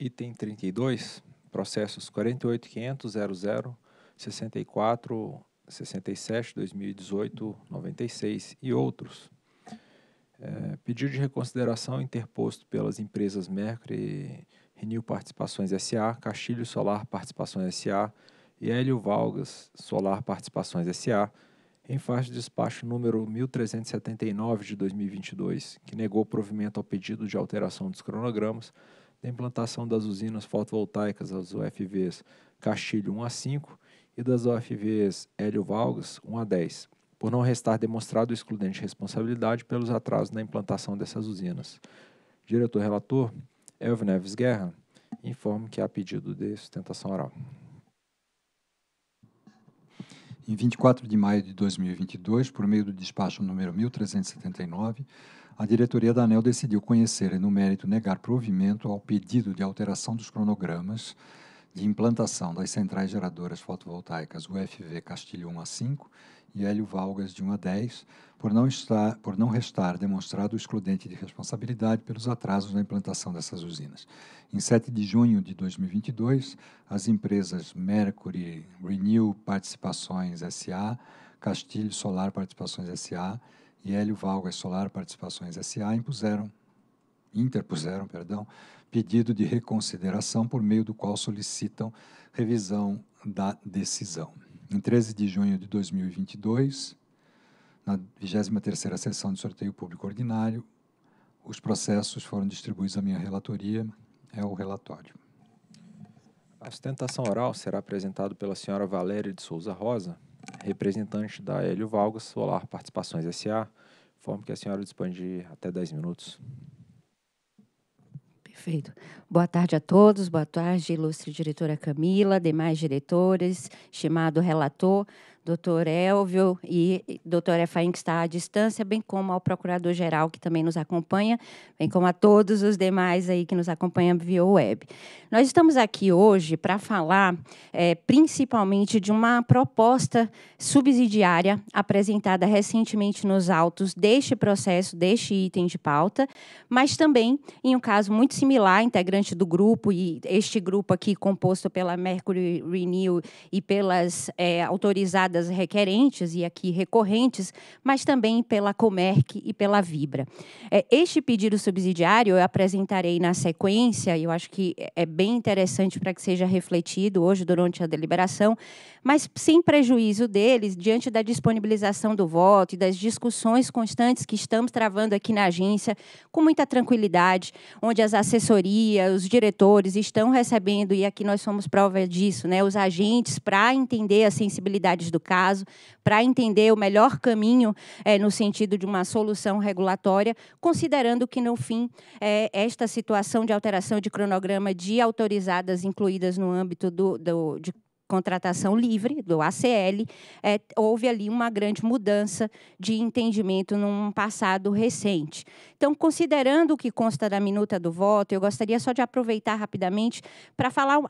Item 32, processos 48.500.00 64, 67, 2018, 96 e outros. É, pedido de reconsideração interposto pelas empresas Mercury Renew Participações SA, Castilho Solar Participações SA e Hélio Valgas Solar Participações SA, em face de despacho número 1379 de 2022, que negou provimento ao pedido de alteração dos cronogramas da implantação das usinas fotovoltaicas, as UFVs Castilho 1 a 5 e das OFVs Hélio Valgas 1 a 10, por não restar demonstrado o excludente de responsabilidade pelos atrasos na implantação dessas usinas. Diretor relator, Elvio Neves Guerra, informo que há pedido de sustentação oral. Em 24 de maio de 2022, por meio do despacho número 1379, a diretoria da ANEL decidiu conhecer e, no mérito, negar provimento ao pedido de alteração dos cronogramas de implantação das centrais geradoras fotovoltaicas UFV Castilho 1 a 5 e Hélio Valgas de 1 a 10, por não, estar, por não restar demonstrado o excludente de responsabilidade pelos atrasos na implantação dessas usinas. Em 7 de junho de 2022, as empresas Mercury Renew Participações SA, Castilho Solar Participações SA e Hélio Valgas Solar Participações SA impuseram, interpuseram, perdão, pedido de reconsideração por meio do qual solicitam revisão da decisão. Em 13 de junho de 2022, na 23ª sessão de sorteio público ordinário, os processos foram distribuídos à minha relatoria, é o relatório. A sustentação oral será apresentada pela senhora Valéria de Souza Rosa, representante da Hélio Valgas Solar Participações S.A., forma que a senhora dispõe de até 10 minutos. Perfeito. Boa tarde a todos, boa tarde, ilustre diretora Camila, demais diretores, estimado relator, doutor Elvio e doutor Efaim, que está à distância, bem como ao procurador-geral, que também nos acompanha, bem como a todos os demais aí que nos acompanham via web. Nós estamos aqui hoje para falar é, principalmente de uma proposta subsidiária apresentada recentemente nos autos deste processo, deste item de pauta, mas também em um caso muito similar, integrante do grupo, e este grupo aqui composto pela Mercury Renew e pelas é, autorizadas requerentes e aqui recorrentes, mas também pela Comerc e pela Vibra. É, este pedido subsidiário eu apresentarei na sequência, e eu acho que é bem interessante para que seja refletido hoje durante a deliberação, mas sem prejuízo deles, diante da disponibilização do voto e das discussões constantes que estamos travando aqui na agência, com muita tranquilidade, onde as assessorias, os diretores estão recebendo, e aqui nós somos prova disso, né, os agentes, para entender as sensibilidades do caso, para entender o melhor caminho é, no sentido de uma solução regulatória, considerando que, no fim, é, esta situação de alteração de cronograma de autorizadas incluídas no âmbito do, do de contratação livre, do ACL, é, houve ali uma grande mudança de entendimento num passado recente. Então, considerando o que consta da minuta do voto, eu gostaria só de aproveitar rapidamente para falar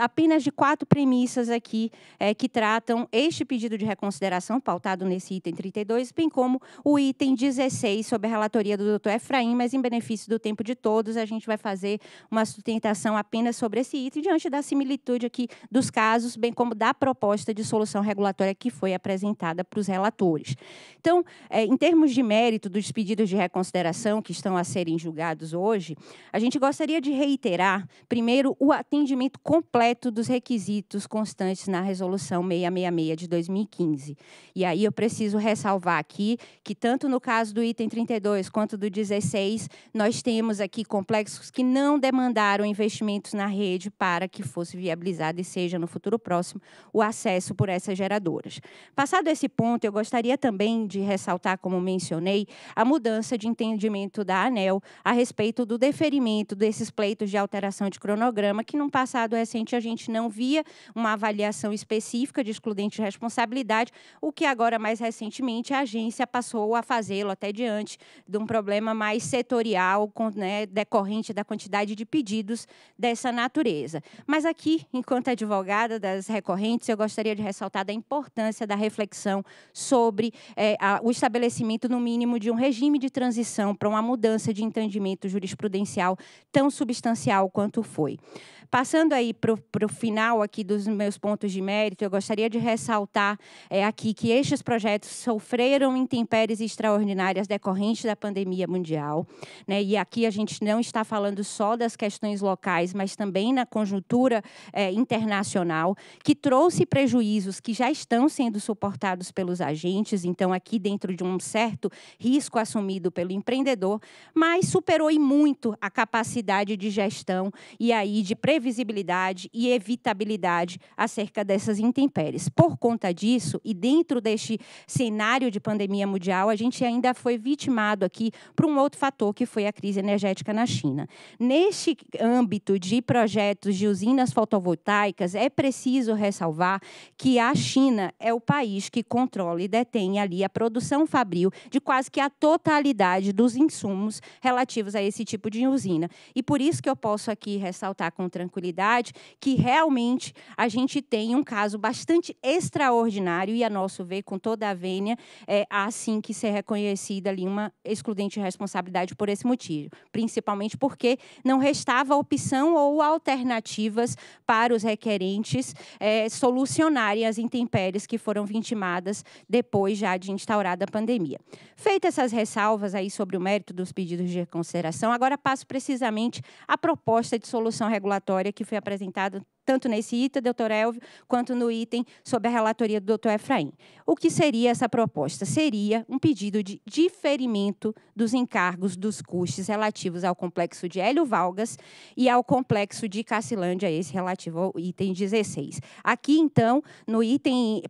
apenas de quatro premissas aqui é, que tratam este pedido de reconsideração, pautado nesse item 32, bem como o item 16, sobre a relatoria do doutor Efraim, mas em benefício do tempo de todos, a gente vai fazer uma sustentação apenas sobre esse item, diante da similitude aqui dos casos, bem como da proposta de solução regulatória que foi apresentada para os relatores. Então, é, em termos de mérito dos pedidos de reconsideração que estão a serem julgados hoje, a gente gostaria de reiterar, primeiro, o atendimento completo dos requisitos constantes na Resolução 666 de 2015. E aí eu preciso ressalvar aqui que, tanto no caso do item 32 quanto do 16, nós temos aqui complexos que não demandaram investimentos na rede para que fosse viabilizado e seja no futuro próximo o acesso por essas geradoras. Passado esse ponto, eu gostaria também de ressaltar, como mencionei, a mudança de entendimento da ANEL a respeito do deferimento desses pleitos de alteração de cronograma, que num passado recente a gente não via uma avaliação específica de excludente de responsabilidade, o que agora, mais recentemente, a agência passou a fazê-lo até diante de um problema mais setorial, né, decorrente da quantidade de pedidos dessa natureza. Mas aqui, enquanto advogada das recorrentes, eu gostaria de ressaltar da importância da reflexão sobre é, a, o estabelecimento, no mínimo, de um regime de transição para uma mudança de entendimento jurisprudencial tão substancial quanto foi. Passando aí para o final aqui dos meus pontos de mérito, eu gostaria de ressaltar é, aqui que estes projetos sofreram intempéries extraordinárias decorrentes da pandemia mundial. Né? E aqui a gente não está falando só das questões locais, mas também na conjuntura é, internacional, que trouxe prejuízos que já estão sendo suportados pelos agentes, então aqui dentro de um certo risco assumido pelo empreendedor, mas superou e muito a capacidade de gestão e aí de prevenção previsibilidade e evitabilidade acerca dessas intempéries. Por conta disso, e dentro deste cenário de pandemia mundial, a gente ainda foi vitimado aqui por um outro fator, que foi a crise energética na China. Neste âmbito de projetos de usinas fotovoltaicas, é preciso ressalvar que a China é o país que controla e detém ali a produção fabril de quase que a totalidade dos insumos relativos a esse tipo de usina. E por isso que eu posso aqui ressaltar com tranquilidade tranquilidade, que realmente a gente tem um caso bastante extraordinário e, a nosso ver, com toda a vênia, é, há sim que ser reconhecida ali uma excludente responsabilidade por esse motivo, principalmente porque não restava opção ou alternativas para os requerentes é, solucionarem as intempéries que foram vitimadas depois já de instaurada a pandemia. Feitas essas ressalvas aí sobre o mérito dos pedidos de reconsideração, agora passo precisamente à proposta de solução regulatória que foi apresentada tanto nesse item, doutor Elvio, quanto no item sobre a relatoria do doutor Efraim. O que seria essa proposta? Seria um pedido de diferimento dos encargos dos custos relativos ao complexo de Hélio Valgas e ao complexo de Cacilândia, esse relativo ao item 16. Aqui, então, no item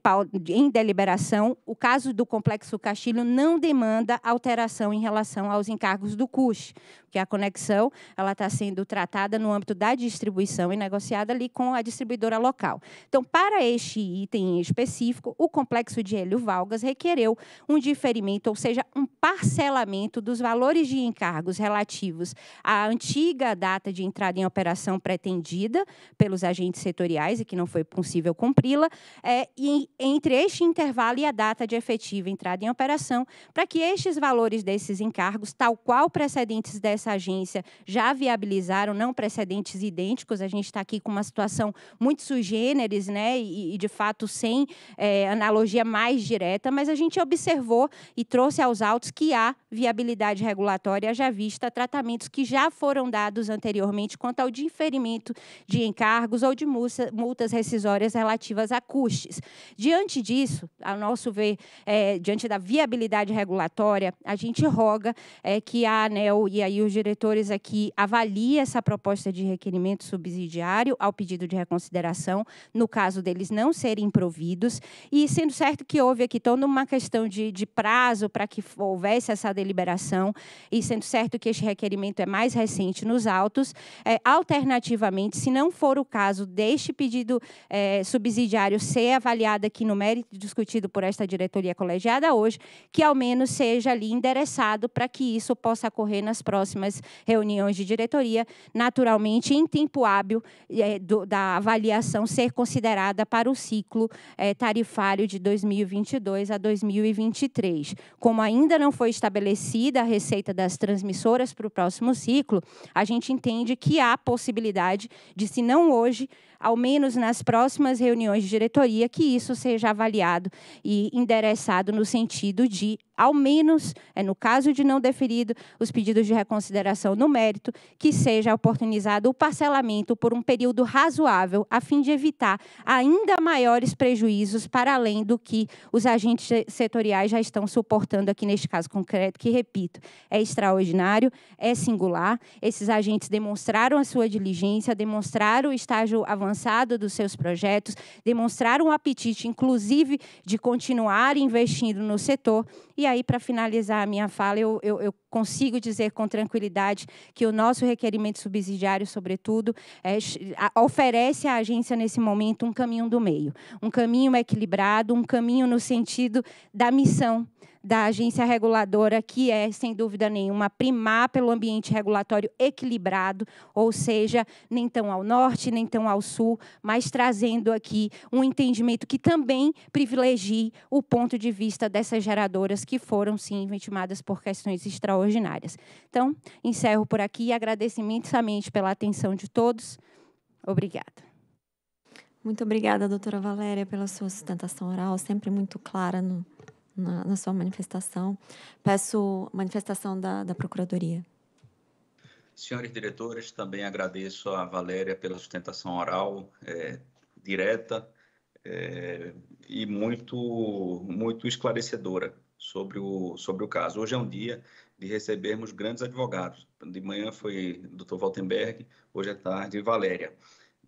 em deliberação, o caso do complexo Castilho não demanda alteração em relação aos encargos do CUS, porque a conexão ela está sendo tratada no âmbito da distribuição e negociada ali com a distribuidora local. Então, para este item específico, o complexo de Hélio Valgas requereu um diferimento, ou seja, um parcelamento dos valores de encargos relativos à antiga data de entrada em operação pretendida pelos agentes setoriais e que não foi possível cumpri-la, é, e entre este intervalo e a data de efetiva entrada em operação, para que estes valores desses encargos, tal qual precedentes dessa agência já viabilizaram, não precedentes idênticos, a gente está aqui com uma situação situação muito sui generis, né, e, e de fato sem é, analogia mais direta, mas a gente observou e trouxe aos autos que há viabilidade regulatória, já vista tratamentos que já foram dados anteriormente quanto ao diferimento de encargos ou de multas rescisórias relativas a custos. Diante disso, a nosso ver, é, diante da viabilidade regulatória, a gente roga é, que a ANEL e aí os diretores aqui avaliem essa proposta de requerimento subsidiário ao pedido pedido de reconsideração, no caso deles não serem providos, e sendo certo que houve aqui toda uma questão de, de prazo para que houvesse essa deliberação, e sendo certo que este requerimento é mais recente nos autos, é, alternativamente, se não for o caso deste pedido é, subsidiário ser avaliado aqui no mérito discutido por esta diretoria colegiada hoje, que ao menos seja ali endereçado para que isso possa ocorrer nas próximas reuniões de diretoria, naturalmente em tempo hábil é, do, da avaliação ser considerada para o ciclo é, tarifário de 2022 a 2023. Como ainda não foi estabelecida a receita das transmissoras para o próximo ciclo, a gente entende que há possibilidade de, se não hoje, ao menos nas próximas reuniões de diretoria, que isso seja avaliado e endereçado no sentido de, ao menos, é, no caso de não deferido os pedidos de reconsideração no mérito, que seja oportunizado o parcelamento por um período razoável, a fim de evitar ainda maiores prejuízos para além do que os agentes setoriais já estão suportando aqui neste caso concreto, que, repito, é extraordinário, é singular. Esses agentes demonstraram a sua diligência, demonstraram o estágio avançado avançado dos seus projetos, demonstrar um apetite, inclusive, de continuar investindo no setor. E aí, para finalizar a minha fala, eu, eu, eu, consigo dizer com tranquilidade que o nosso requerimento subsidiário, sobretudo, é, oferece à agência, nesse momento, um caminho do meio. Um caminho equilibrado, um caminho no sentido da missão da agência reguladora, que é, sem dúvida nenhuma, primar pelo ambiente regulatório equilibrado, ou seja, nem tão ao norte, nem tão ao sul, mas trazendo aqui um entendimento que também privilegie o ponto de vista dessas geradoras que foram, sim, vitimadas por questões extraordinárias. Então, encerro por aqui e agradeço imensamente pela atenção de todos. Obrigada. Muito obrigada, doutora Valéria, pela sua sustentação oral, sempre muito clara no, na, na sua manifestação. Peço manifestação da, da Procuradoria. Senhores diretores, também agradeço a Valéria pela sustentação oral é, direta é, e muito, muito esclarecedora sobre o, sobre o caso. Hoje é um dia de recebermos grandes advogados. De manhã foi Dr. Waltenberg, hoje é tarde Valéria.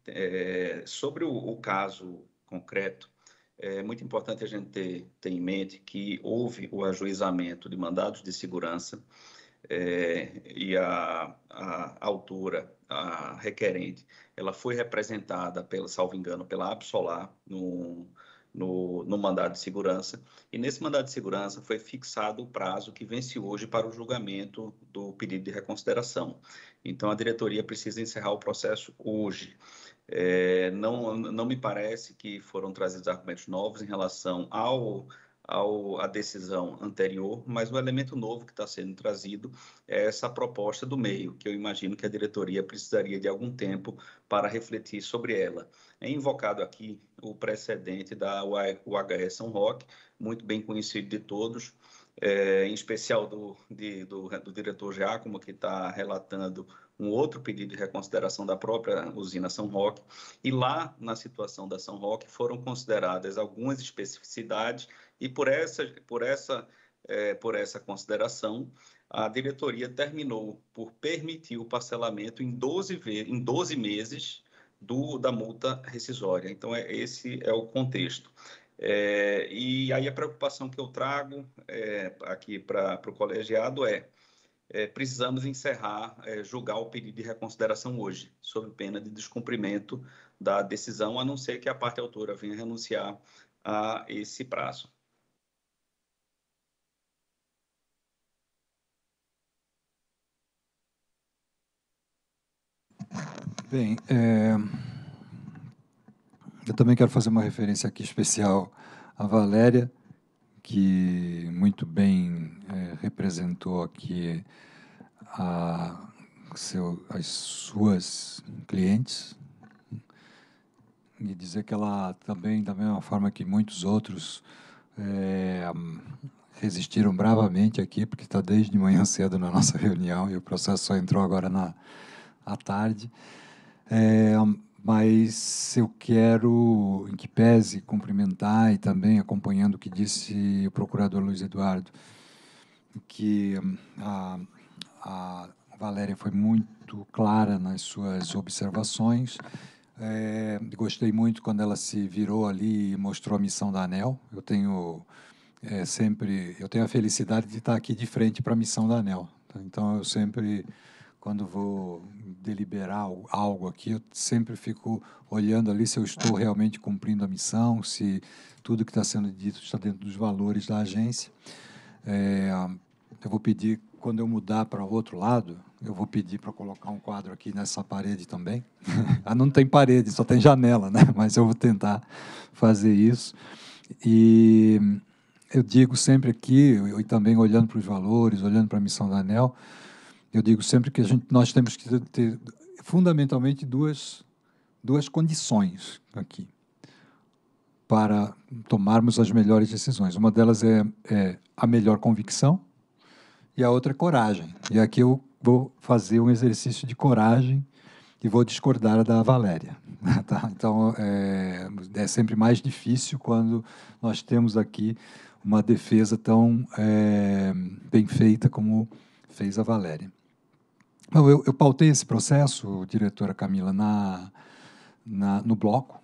É, sobre o, o caso concreto, é muito importante a gente ter, ter em mente que houve o ajuizamento de mandados de segurança é, e a, a autora, a requerente, ela foi representada, pela, salvo engano, pela Absolar no, no, no mandado de segurança. E nesse mandado de segurança foi fixado o prazo que vence hoje para o julgamento do pedido de reconsideração. Então, a diretoria precisa encerrar o processo hoje. É, não, não me parece que foram trazidos argumentos novos em relação ao, ao, à decisão anterior, mas o elemento novo que está sendo trazido é essa proposta do meio, que eu imagino que a diretoria precisaria de algum tempo para refletir sobre ela. É invocado aqui o precedente da UHS São Roque, muito bem conhecido de todos, é, em especial do, de, do, do diretor Giacomo, que está relatando um outro pedido de reconsideração da própria usina São Roque, e lá, na situação da São Roque, foram consideradas algumas especificidades, e por essa, por essa, é, por essa consideração, a diretoria terminou por permitir o parcelamento em 12, em 12 meses do, da multa rescisória. Então, é, esse é o contexto. É, e aí a preocupação que eu trago é, aqui para o colegiado é, é, precisamos encerrar, é, julgar o pedido de reconsideração hoje, sob pena de descumprimento da decisão, a não ser que a parte autora venha renunciar a esse prazo. Bem, é... eu também quero fazer uma referência aqui especial à Valéria, que muito bem é, representou aqui a, seu, as suas clientes e dizer que ela também, da mesma forma que muitos outros, é, resistiram bravamente aqui, porque está desde de manhã cedo na nossa reunião e o processo só entrou agora na à tarde. É, mas eu quero, em que pese, cumprimentar e também acompanhando o que disse o procurador Luiz Eduardo, que hum, a, a Valéria foi muito clara nas suas observações. É, gostei muito quando ela se virou ali e mostrou a missão da ANEL. Eu tenho é, sempre, eu tenho a felicidade de estar aqui de frente para a missão da ANEL. Então, eu sempre, quando vou deliberar algo aqui, eu sempre fico olhando ali se eu estou realmente cumprindo a missão, se tudo que está sendo dito está dentro dos valores da agência. É, eu vou pedir, quando eu mudar para o outro lado, eu vou pedir para colocar um quadro aqui nessa parede também. ah, não tem parede, só tem janela, né? Mas eu vou tentar fazer isso. E eu digo sempre aqui, e também olhando para os valores, olhando para a missão da ANEL, eu digo sempre que a gente, nós temos que ter, fundamentalmente duas, duas condições aqui para tomarmos as melhores decisões. Uma delas é, é a melhor convicção e a outra é coragem. E aqui eu vou fazer um exercício de coragem e vou discordar da Valéria. Tá? Então, é, é, sempre mais difícil quando nós temos aqui uma defesa tão é, bem feita como fez a Valéria. Bom, eu, eu pautei esse processo, diretora Camila, na, na, no bloco.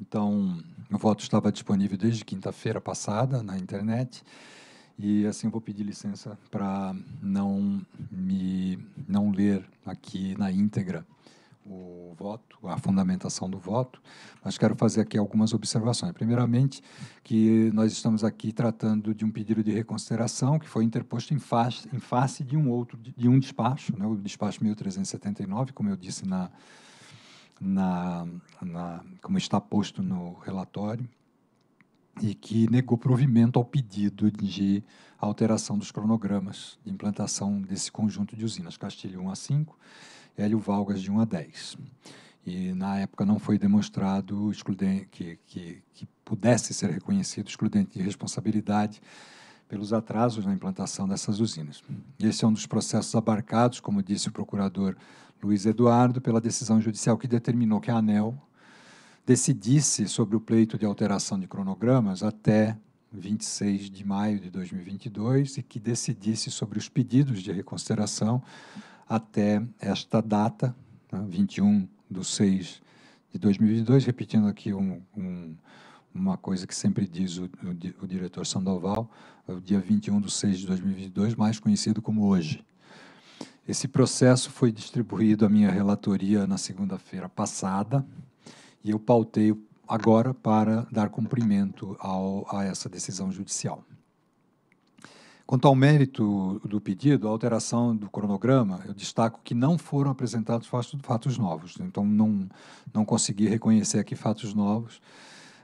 Então, o voto estava disponível desde quinta-feira passada na internet. E assim eu vou pedir licença para não me não ler aqui na íntegra o voto, a fundamentação do voto, mas quero fazer aqui algumas observações. Primeiramente, que nós estamos aqui tratando de um pedido de reconsideração que foi interposto em face, em face de um outro de um despacho, né, o despacho 1379, como eu disse na, na, na como está posto no relatório, e que negou provimento ao pedido de alteração dos cronogramas de implantação desse conjunto de usinas, Castilho 1 a 5, Hélio Valgas de 1 a 10. E, na época, não foi demonstrado excludente, que, que, que pudesse ser reconhecido excludente de responsabilidade pelos atrasos na implantação dessas usinas. Esse é um dos processos abarcados, como disse o procurador Luiz Eduardo, pela decisão judicial que determinou que a ANEL decidisse sobre o pleito de alteração de cronogramas até 26 de maio de 2022 e que decidisse sobre os pedidos de reconsideração até esta data, né, 21 de 6 de 2022, repetindo aqui um, um, uma coisa que sempre diz o, o, o diretor Sandoval, é o dia 21 de 6 de 2022, mais conhecido como hoje. Esse processo foi distribuído à minha relatoria na segunda-feira passada, e eu pautei agora para dar cumprimento ao, a essa decisão judicial. Quanto ao mérito do pedido, a alteração do cronograma, eu destaco que não foram apresentados fatos, novos, então não, não consegui reconhecer aqui fatos novos,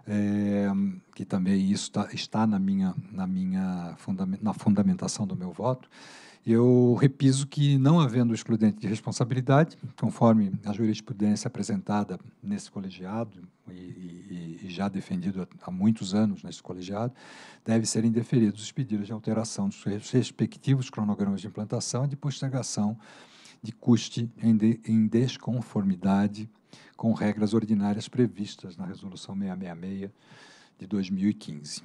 é, que também isso tá, está na minha, na minha na fundamentação do meu voto, eu repiso que, não havendo excludente de responsabilidade, conforme a jurisprudência apresentada nesse colegiado e, e, e, já defendido há muitos anos nesse colegiado, deve ser indeferidos os pedidos de alteração dos respectivos cronogramas de implantação e de postergação de custe em, de, em desconformidade com regras ordinárias previstas na Resolução 666 de 2015.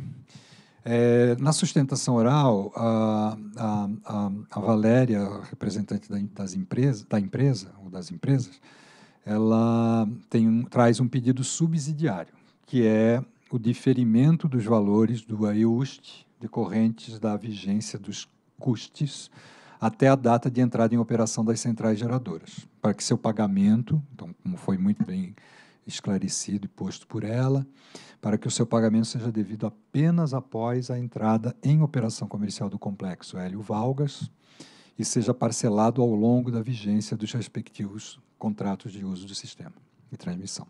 É, na sustentação oral, a, a, a, a Valéria, representante da, das empresas, da empresa ou das empresas, ela um, traz um pedido subsidiário, que é o diferimento dos valores do AEUST decorrentes da vigência dos custes até a data de entrada em operação das centrais geradoras, para que seu pagamento, então, como foi muito bem esclarecido e posto por ela, para que o seu pagamento seja devido apenas após a entrada em operação comercial do complexo Hélio Valgas e seja parcelado ao longo da vigência dos respectivos contratos de uso do sistema e transmissão,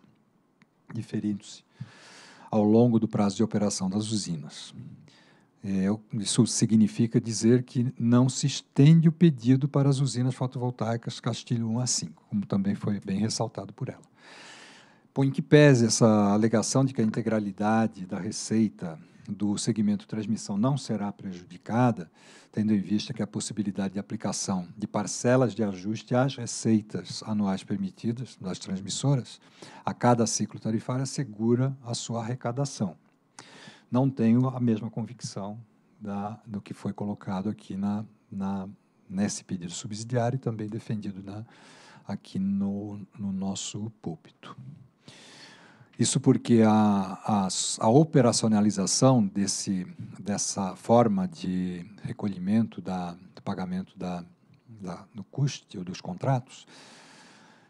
diferindo-se ao longo do prazo de operação das usinas. É, isso significa dizer que não se estende o pedido para as usinas fotovoltaicas Castilho 1 a 5, como também foi bem ressaltado por ela põe que pese essa alegação de que a integralidade da receita do segmento transmissão não será prejudicada, tendo em vista que a possibilidade de aplicação de parcelas de ajuste às receitas anuais permitidas das transmissoras a cada ciclo tarifário assegura a sua arrecadação. Não tenho a mesma convicção da, do que foi colocado aqui na, na, nesse pedido subsidiário e também defendido na, aqui no, no nosso púlpito. Isso porque a, a, a operacionalização desse, dessa forma de recolhimento da, do pagamento da, da, do custo dos contratos,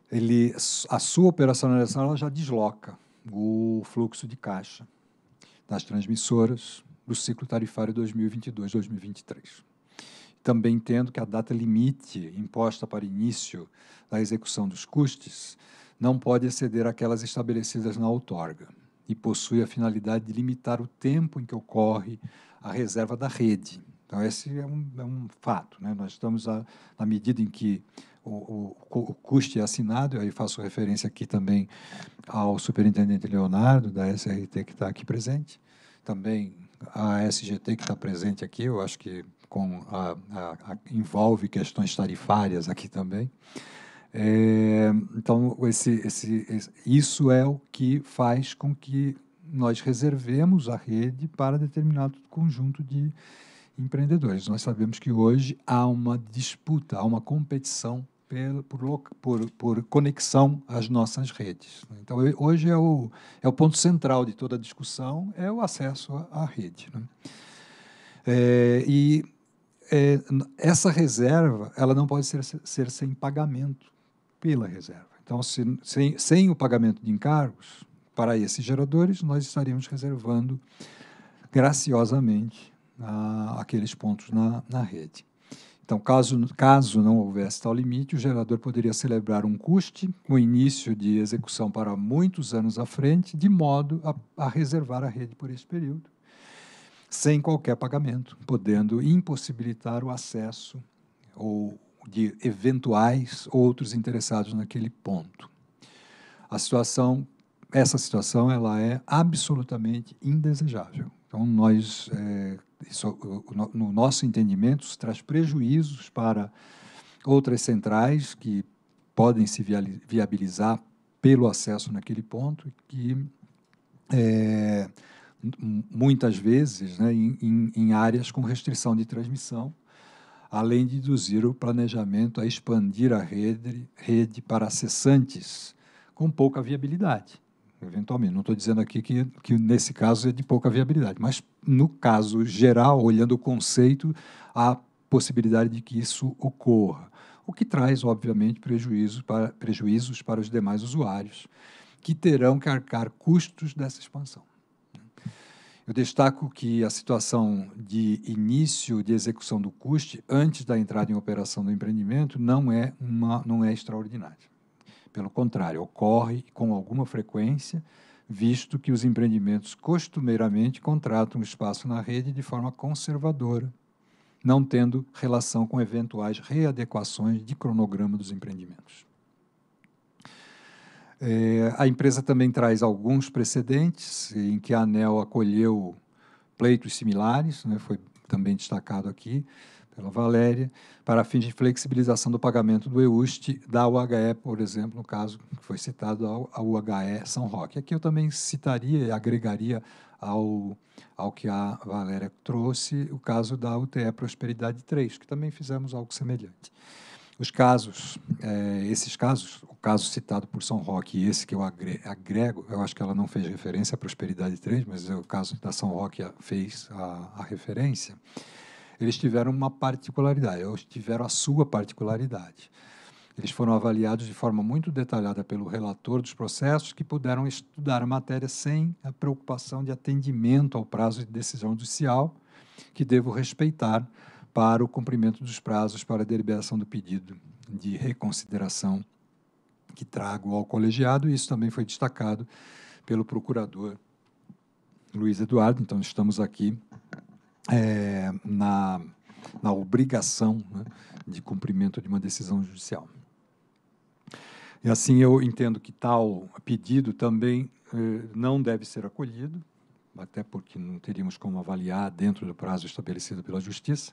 ele, a sua operacionalização ela já desloca o fluxo de caixa das transmissoras do ciclo tarifário 2022-2023. Também entendo que a data limite imposta para início da execução dos custos não pode exceder aquelas estabelecidas na outorga e possui a finalidade de limitar o tempo em que ocorre a reserva da rede. Então, esse é um, é um fato. Né? Nós estamos, a, na medida em que o, o, o custo é assinado, aí faço referência aqui também ao superintendente Leonardo, da SRT, que está aqui presente, também a SGT, que está presente aqui, eu acho que com a, a, a, envolve questões tarifárias aqui também. É, então, esse, esse, esse, isso é o que faz com que nós reservemos a rede para determinado conjunto de empreendedores. Nós sabemos que hoje há uma disputa, há uma competição por, por, por, conexão às nossas redes. Então, hoje é o, é o ponto central de toda a discussão, é o acesso à, à rede. Né? É, e é, essa reserva ela não pode ser, ser sem pagamento pela reserva. Então, se, sem, sem o pagamento de encargos para esses geradores, nós estaríamos reservando graciosamente a, aqueles pontos na, na rede. Então, caso, caso não houvesse tal limite, o gerador poderia celebrar um custe com início de execução para muitos anos à frente, de modo a, a reservar a rede por esse período, sem qualquer pagamento, podendo impossibilitar o acesso ou de eventuais outros interessados naquele ponto. A situação, essa situação, ela é absolutamente indesejável. Então, nós, é, isso, no nosso entendimento, isso traz prejuízos para outras centrais que podem se viabilizar pelo acesso naquele ponto, que é, muitas vezes, né, em, em áreas com restrição de transmissão, além de induzir o planejamento a expandir a rede, rede para acessantes com pouca viabilidade, eventualmente. Não estou dizendo aqui que, que nesse caso é de pouca viabilidade, mas no caso geral, olhando o conceito, há possibilidade de que isso ocorra, o que traz, obviamente, prejuízo para, prejuízos para os demais usuários, que terão que arcar custos dessa expansão. Eu destaco que a situação de início de execução do custe antes da entrada em operação do empreendimento não é, uma, não é extraordinária. Pelo contrário, ocorre com alguma frequência, visto que os empreendimentos costumeiramente contratam espaço na rede de forma conservadora, não tendo relação com eventuais readequações de cronograma dos empreendimentos. É, a empresa também traz alguns precedentes em que a ANEL acolheu pleitos similares, né, foi também destacado aqui pela Valéria, para fins de flexibilização do pagamento do EUST da UHE, por exemplo, no caso que foi citado a UHE São Roque. Aqui eu também citaria e agregaria ao, ao que a Valéria trouxe o caso da UTE Prosperidade 3, que também fizemos algo semelhante. Os casos, é, esses casos, o caso citado por São Roque e esse que eu agrego, eu acho que ela não fez referência à Prosperidade 3, mas o caso da São Roque fez a, a referência, eles tiveram uma particularidade, eles tiveram a sua particularidade. Eles foram avaliados de forma muito detalhada pelo relator dos processos, que puderam estudar a matéria sem a preocupação de atendimento ao prazo de decisão judicial, que devo respeitar para o cumprimento dos prazos para a deliberação do pedido de reconsideração que trago ao colegiado, e isso também foi destacado pelo procurador Luiz Eduardo. Então, estamos aqui é, na, na obrigação né, de cumprimento de uma decisão judicial. E assim eu entendo que tal pedido também eh, não deve ser acolhido, até porque não teríamos como avaliar dentro do prazo estabelecido pela Justiça,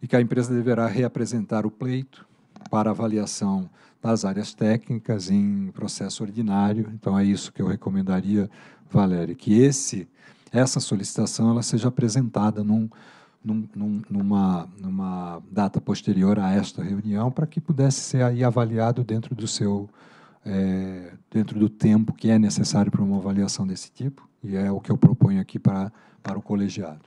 e que a empresa deverá reapresentar o pleito para avaliação das áreas técnicas em processo ordinário. Então, é isso que eu recomendaria, Valéria, que esse, essa solicitação ela seja apresentada num, num, numa, numa data posterior a esta reunião, para que pudesse ser aí avaliado dentro do seu é, dentro do tempo que é necessário para uma avaliação desse tipo, e é o que eu proponho aqui para, para o colegiado.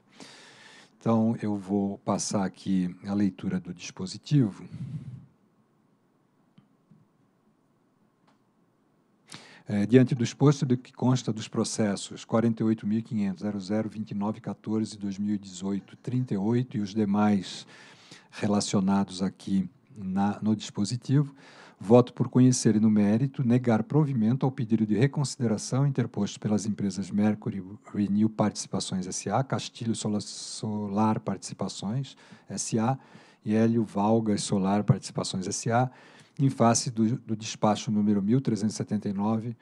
Então, eu vou passar aqui a leitura do dispositivo. É, diante do exposto do que consta dos processos 48.500.002914 2018 38 e os demais relacionados aqui na, no dispositivo, voto por conhecer e no mérito negar provimento ao pedido de reconsideração interposto pelas empresas Mercury Renew Participações SA, Castilho Solar Participações SA e Hélio Valgas Solar Participações SA, em face do, do despacho número 1379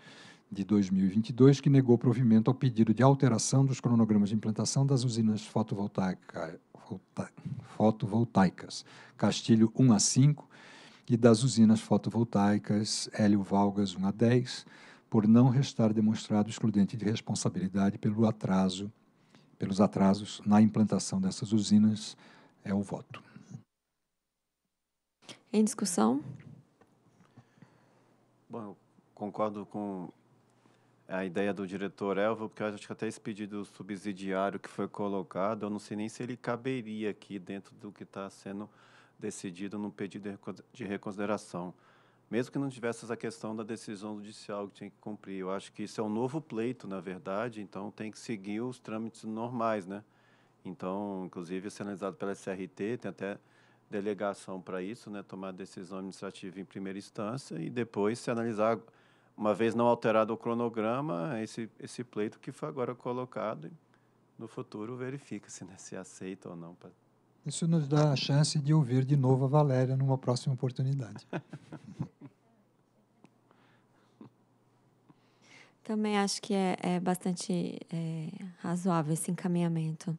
de 2022, que negou provimento ao pedido de alteração dos cronogramas de implantação das usinas fotovoltaica, fotovoltaicas. Castilho 1 a 5 e das usinas fotovoltaicas Hélio Valgas 1 a 10, por não restar demonstrado excludente de responsabilidade pelo atraso, pelos atrasos na implantação dessas usinas, é o voto. Em discussão? Bom, eu concordo com a ideia do diretor Elvo, porque eu acho que até esse pedido subsidiário que foi colocado, eu não sei nem se ele caberia aqui dentro do que está sendo decidido no pedido de reconsideração. Mesmo que não tivesse essa questão da decisão judicial que tinha que cumprir. Eu acho que isso é um novo pleito, na verdade, então tem que seguir os trâmites normais, né? Então, inclusive, ser analisado pela SRT, tem até delegação para isso, né, tomar decisão administrativa em primeira instância e depois se analisar, uma vez não alterado o cronograma, esse, esse pleito que foi agora colocado, no futuro verifica-se né, se aceita ou não. Isso nos dá a chance de ouvir de novo a Valéria numa próxima oportunidade. Também acho que é, é bastante é, razoável esse encaminhamento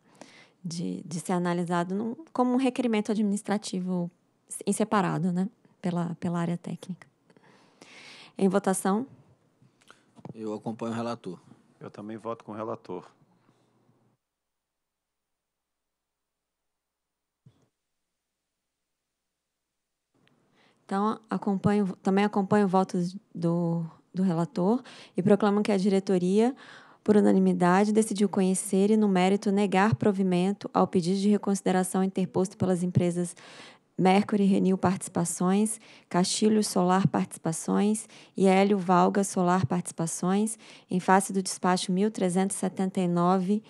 de, de ser analisado num, como um requerimento administrativo em separado, né? Pela, pela área técnica. Em votação? Eu acompanho o relator. Eu também voto com o relator. Então, acompanho, também acompanho o voto do, do relator e proclamo que a diretoria por unanimidade, decidiu conhecer e, no mérito, negar provimento ao pedido de reconsideração interposto pelas empresas Mercury Renew Participações, Castilho Solar Participações e Hélio Valga Solar Participações, em face do despacho 1379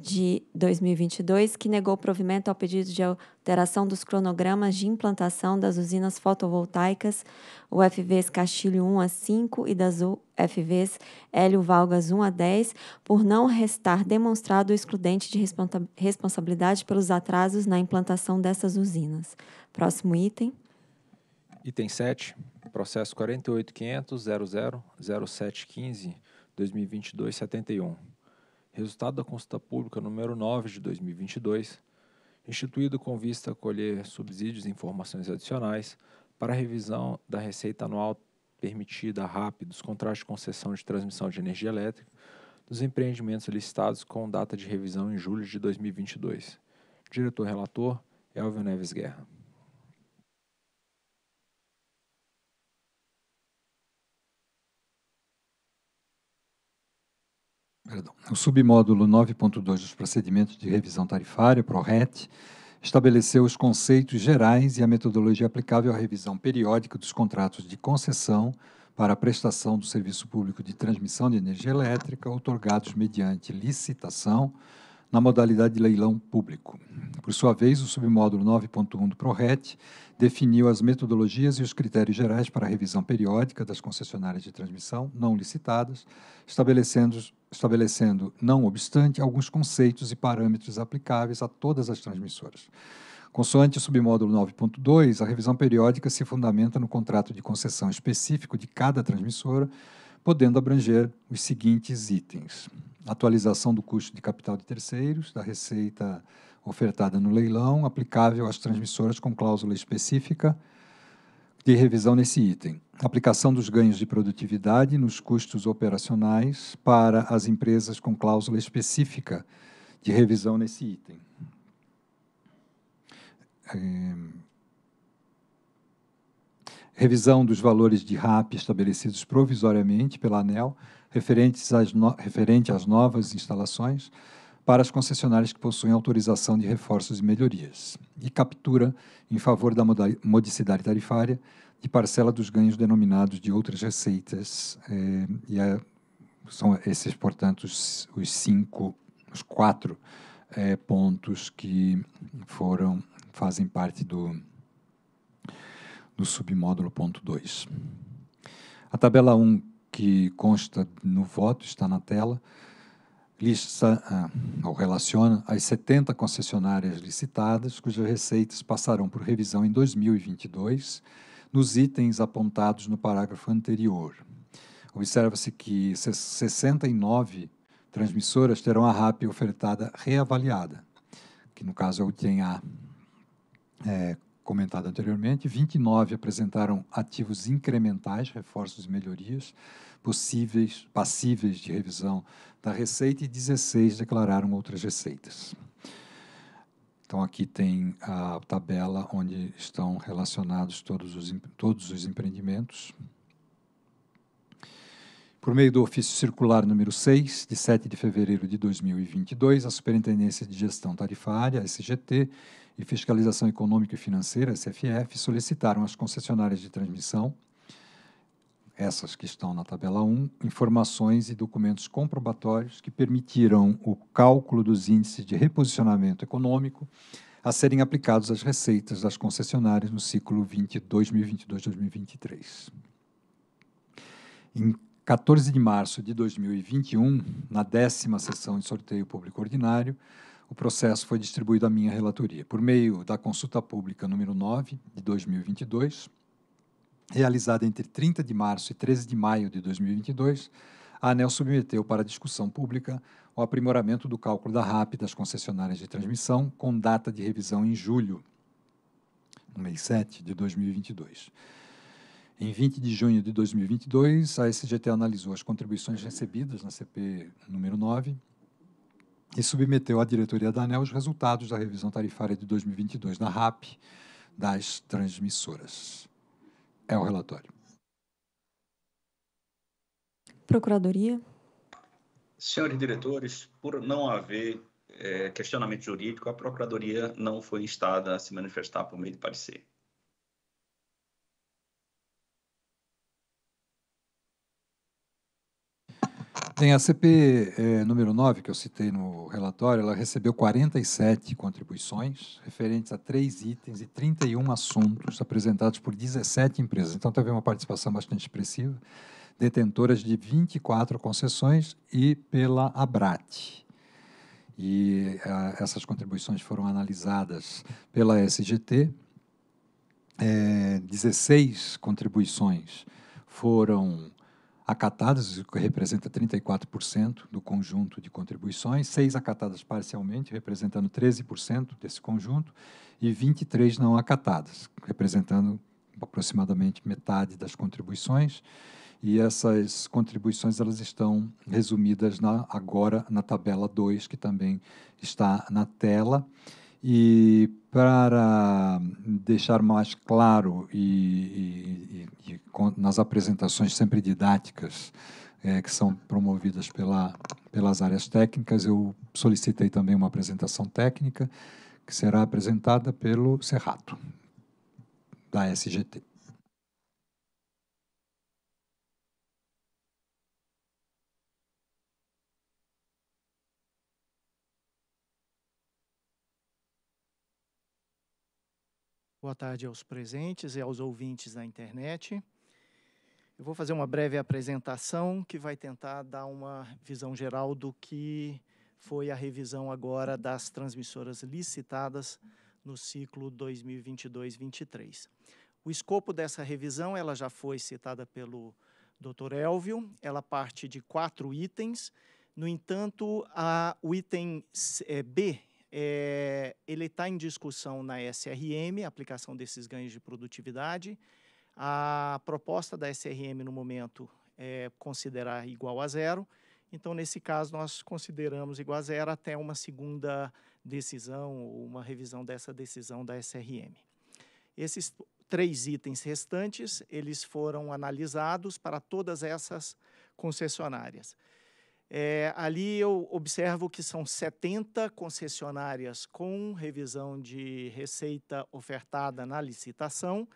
de 2022, que negou provimento ao pedido de alteração dos cronogramas de implantação das usinas fotovoltaicas UFVs Castilho 1 a 5 e das UFVs Hélio Valgas 1 a 10, por não restar demonstrado o excludente de responsabilidade pelos atrasos na implantação dessas usinas. Próximo item. Item 7, processo 48.500.00.0715, 2022-71 resultado da consulta pública número 9 de 2022, instituído com vista a colher subsídios e informações adicionais para a revisão da receita anual permitida RAP dos contratos de concessão de transmissão de energia elétrica dos empreendimentos licitados com data de revisão em julho de 2022. Diretor-relator, Elvio Neves Guerra. Perdão. O submódulo 9.2 dos procedimentos de revisão tarifária, PRORET, estabeleceu os conceitos gerais e a metodologia aplicável à revisão periódica dos contratos de concessão para a prestação do serviço público de transmissão de energia elétrica, otorgados mediante licitação, na modalidade de leilão público. Por sua vez, o submódulo 9.1 do PRORET definiu as metodologias e os critérios gerais para a revisão periódica das concessionárias de transmissão não licitadas, estabelecendo, estabelecendo, não obstante, alguns conceitos e parâmetros aplicáveis a todas as transmissoras. Consoante o submódulo 9.2, a revisão periódica se fundamenta no contrato de concessão específico de cada transmissora, podendo abranger os seguintes itens: atualização do custo de capital de terceiros, da receita ofertada no leilão, aplicável às transmissoras com cláusula específica de revisão nesse item. Aplicação dos ganhos de produtividade nos custos operacionais para as empresas com cláusula específica de revisão nesse item. É, revisão dos valores de RAP estabelecidos provisoriamente pela ANEL, referentes às no, referente às novas instalações, para as concessionárias que possuem autorização de reforços e melhorias, e captura em favor da modicidade tarifária de parcela dos ganhos denominados de outras receitas, eh, e é, são esses, portanto, os, os cinco, os quatro eh, pontos que foram, fazem parte do, do submódulo ponto 2. A tabela 1, um, que consta no voto, está na tela, lista ah, ou relaciona as 70 concessionárias licitadas, cujas receitas passarão por revisão em 2022, nos itens apontados no parágrafo anterior. Observa-se que 69 transmissoras terão a RAP ofertada reavaliada, que no caso é o item A, é, comentado anteriormente, 29 apresentaram ativos incrementais, reforços e melhorias, possíveis, passíveis de revisão da receita e 16 declararam outras receitas. Então, aqui tem a tabela onde estão relacionados todos os, todos os empreendimentos. Por meio do ofício circular número 6, de 7 de fevereiro de 2022, a Superintendência de Gestão Tarifária, SGT, e Fiscalização Econômica e Financeira, SFF, solicitaram às concessionárias de transmissão essas que estão na tabela 1, informações e documentos comprobatórios que permitiram o cálculo dos índices de reposicionamento econômico a serem aplicados às receitas das concessionárias no ciclo 2022-2023. Em 14 de março de 2021, na décima sessão de sorteio público ordinário, o processo foi distribuído à minha relatoria. Por meio da consulta pública número 9 de 2022, realizada entre 30 de março e 13 de maio de 2022, a ANEL submeteu para discussão pública o aprimoramento do cálculo da RAP das concessionárias de transmissão, com data de revisão em julho, no mês 7 de 2022. Em 20 de junho de 2022, a SGT analisou as contribuições recebidas na CP número 9 e submeteu à diretoria da ANEL os resultados da revisão tarifária de 2022 na RAP das transmissoras. É o relatório. Procuradoria. Senhores diretores, por não haver é, questionamento jurídico, a Procuradoria não foi instada a se manifestar por meio de parecer. Tem a CP é, número 9, que eu citei no relatório, ela recebeu 47 contribuições referentes a três itens e 31 assuntos apresentados por 17 empresas. Então, teve uma participação bastante expressiva, detentoras de 24 concessões e pela Abrat. E a, essas contribuições foram analisadas pela SGT. É, 16 contribuições foram acatadas, que representa 34% do conjunto de contribuições, seis acatadas parcialmente, representando 13% desse conjunto, e 23 não acatadas, representando aproximadamente metade das contribuições. E essas contribuições elas estão resumidas na, agora na tabela 2, que também está na tela. E para deixar mais claro e, e, e nas apresentações sempre didáticas é, que são promovidas pela, pelas áreas técnicas, eu solicitei também uma apresentação técnica que será apresentada pelo Serrato, da SGT. Boa tarde aos presentes e aos ouvintes da internet. Eu vou fazer uma breve apresentação que vai tentar dar uma visão geral do que foi a revisão agora das transmissoras licitadas no ciclo 2022-23. O escopo dessa revisão, ela já foi citada pelo Dr. Elvio, ela parte de quatro itens. No entanto, a, o item é, B é, ele está em discussão na SRM, aplicação desses ganhos de produtividade. A proposta da SRM no momento é considerar igual a zero. Então, nesse caso, nós consideramos igual a zero até uma segunda decisão ou uma revisão dessa decisão da SRM. Esses três itens restantes, eles foram analisados para todas essas concessionárias. É, ali eu observo que são 70 concessionárias com revisão de receita ofertada na licitação,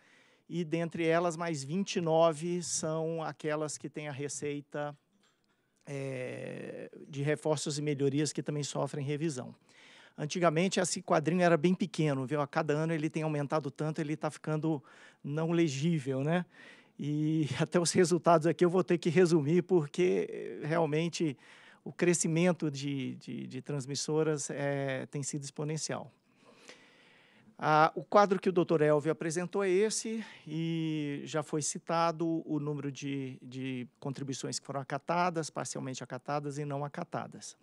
e dentre elas, mais 29 são aquelas que têm a receita é, de reforços e melhorias que também sofrem revisão. Antigamente, esse quadrinho era bem pequeno, viu? A cada ano ele tem aumentado tanto, ele está ficando não legível, né? E até os resultados aqui eu vou ter que resumir, porque realmente o crescimento de, de, de transmissoras é, tem sido exponencial. Ah, o quadro que o Dr. Elvio apresentou é esse, e já foi citado o número de, de contribuições que foram acatadas, parcialmente acatadas e não acatadas.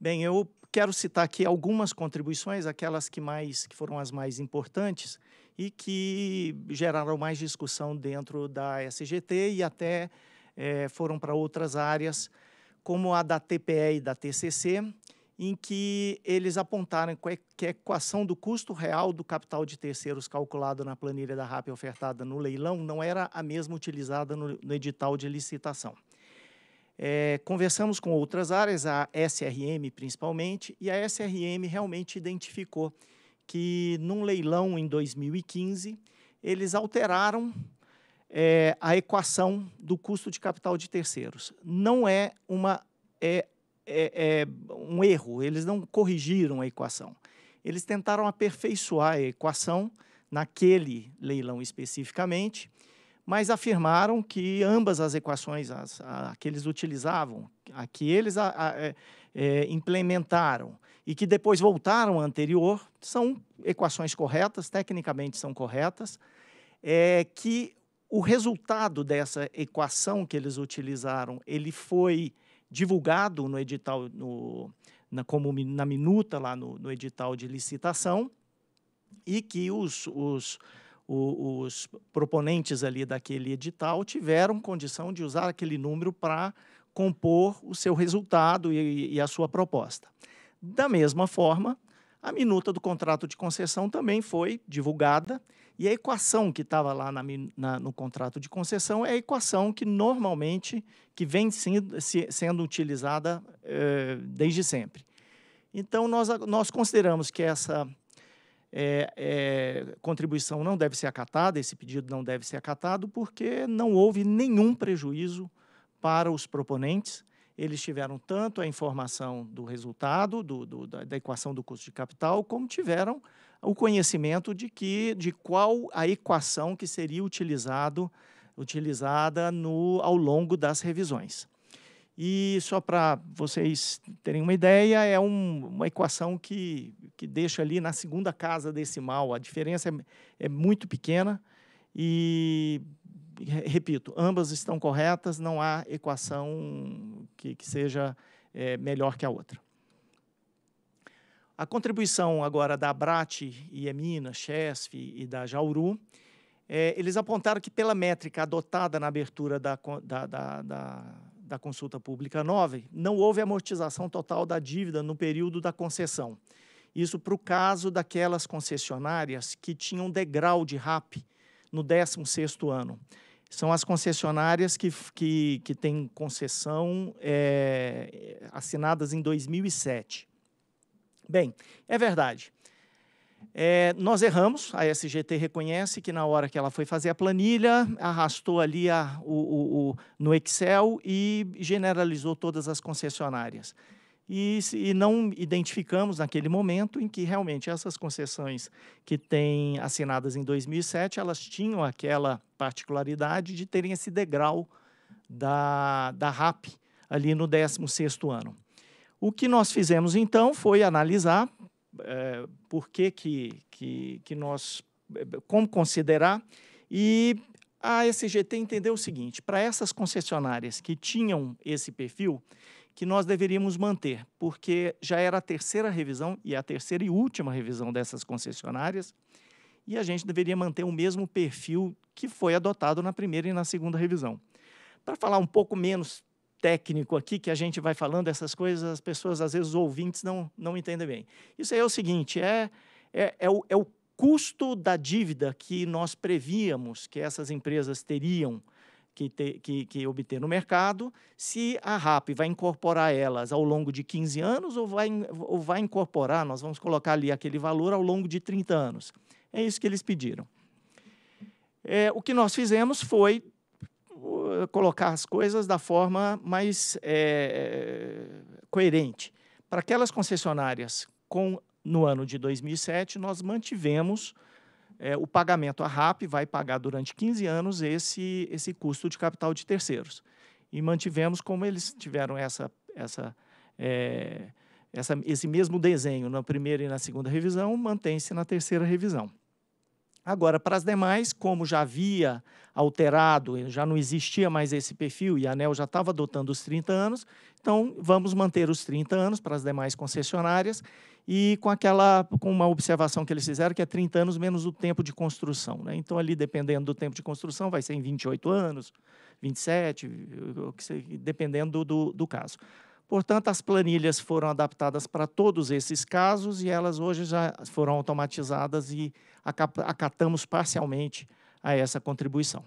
Bem, eu quero citar aqui algumas contribuições, aquelas que, mais, que foram as mais importantes e que geraram mais discussão dentro da SGT e até é, foram para outras áreas, como a da TPE e da TCC, em que eles apontaram que a equação do custo real do capital de terceiros calculado na planilha da RAP ofertada no leilão não era a mesma utilizada no, no edital de licitação. É, conversamos com outras áreas, a SRM principalmente, e a SRM realmente identificou que num leilão em 2015 eles alteraram é, a equação do custo de capital de terceiros. Não é uma é, é, é um erro, eles não corrigiram a equação. Eles tentaram aperfeiçoar a equação naquele leilão especificamente, mas afirmaram que ambas as equações as, a, que eles utilizavam, a que eles a, a, é, é, implementaram e que depois voltaram à anterior, são equações corretas, tecnicamente são corretas, é que o resultado dessa equação que eles utilizaram, ele foi divulgado no edital, no, na, como na minuta lá no, no edital de licitação, e que os, os, os, os proponentes ali daquele edital tiveram condição de usar aquele número para compor o seu resultado e, e a sua proposta. Da mesma forma, a minuta do contrato de concessão também foi divulgada e a equação que estava lá na, na, no contrato de concessão é a equação que normalmente que vem sendo, se, sendo utilizada eh, desde sempre. Então, nós, nós consideramos que essa é, é, contribuição não deve ser acatada, esse pedido não deve ser acatado, porque não houve nenhum prejuízo para os proponentes. Eles tiveram tanto a informação do resultado, do, do, da, equação do custo de capital, como tiveram o conhecimento de que de qual a equação que seria utilizado, utilizada no, ao longo das revisões. E só para vocês terem uma ideia, é um, uma equação que, que deixa ali na segunda casa decimal. A diferença é, é muito pequena e, repito, ambas estão corretas, não há equação que, que seja é, melhor que a outra. A contribuição agora da Abrat, Iemina, Chesf e da Jauru, é, eles apontaram que pela métrica adotada na abertura da, da, da, da, da consulta pública nova, não houve amortização total da dívida no período da concessão. Isso para o caso daquelas concessionárias que tinham degrau de RAP no 16º ano. São as concessionárias que, que, que têm concessão é, assinadas em 2007. Bem, é verdade. É, nós erramos, a SGT reconhece que na hora que ela foi fazer a planilha, arrastou ali a, o, o, o, no Excel e generalizou todas as concessionárias. E, e, não identificamos naquele momento em que realmente essas concessões que têm assinadas em 2007, elas tinham aquela particularidade de terem esse degrau da, da RAP ali no 16º ano. O que nós fizemos então foi analisar é, por que, que, que, que nós, como considerar, e a SGT entendeu o seguinte: para essas concessionárias que tinham esse perfil, que nós deveríamos manter, porque já era a terceira revisão e a terceira e última revisão dessas concessionárias, e a gente deveria manter o mesmo perfil que foi adotado na primeira e na segunda revisão. Para falar um pouco menos técnico aqui que a gente vai falando essas coisas, as pessoas, às vezes, os ouvintes não, não entendem bem. Isso aí é o seguinte: é, é, é, o, é o custo da dívida que nós prevíamos que essas empresas teriam que, ter, que, que, obter no mercado, se a RAP vai incorporar elas ao longo de 15 anos ou vai, ou vai incorporar, nós vamos colocar ali aquele valor ao longo de 30 anos. É isso que eles pediram. É, o que nós fizemos foi uh, colocar as coisas da forma mais é, coerente. Para aquelas concessionárias com no ano de 2007, nós mantivemos é, o pagamento. A RAP vai pagar durante 15 anos esse, esse custo de capital de terceiros. E mantivemos como eles tiveram essa, essa, é, essa, esse mesmo desenho na primeira e na segunda revisão, mantém-se na terceira revisão. Agora, para as demais, como já havia alterado, já não existia mais esse perfil e a ANEL já estava adotando os 30 anos, então vamos manter os 30 anos para as demais concessionárias e com aquela com uma observação que eles fizeram que é 30 anos menos o tempo de construção, né? Então ali dependendo do tempo de construção vai ser em 28 anos, 27, dependendo do, do caso. Portanto, as planilhas foram adaptadas para todos esses casos e elas hoje já foram automatizadas e acatamos parcialmente a essa contribuição.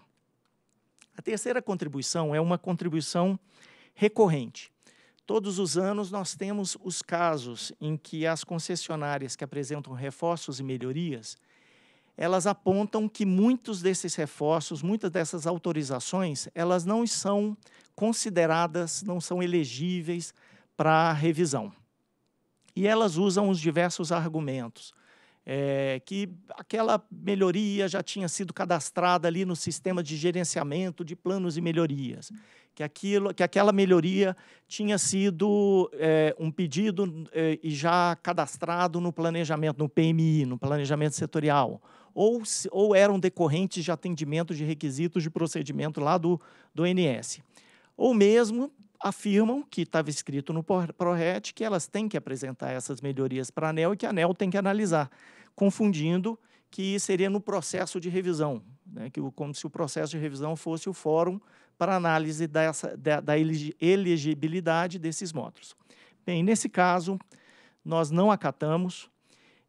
A terceira contribuição é uma contribuição recorrente. Todos os anos nós temos os casos em que as concessionárias que apresentam reforços e melhorias, elas apontam que muitos desses reforços, muitas dessas autorizações, elas não são consideradas, não são elegíveis para revisão. E elas usam os diversos argumentos. É, que aquela melhoria já tinha sido cadastrada ali no sistema de gerenciamento de planos e melhorias, que, aquilo, que aquela melhoria tinha sido é, um pedido é, e já cadastrado no planejamento, no PMI, no planejamento setorial, ou, ou eram decorrentes de atendimento de requisitos de procedimento lá do, do NS ou mesmo afirmam que estava escrito no ProRet que elas têm que apresentar essas melhorias para a ANEL e que a ANEL tem que analisar, confundindo que seria no processo de revisão, né, que, como se o processo de revisão fosse o fórum para análise dessa, da, da elegibilidade desses módulos. Bem, nesse caso, nós não acatamos.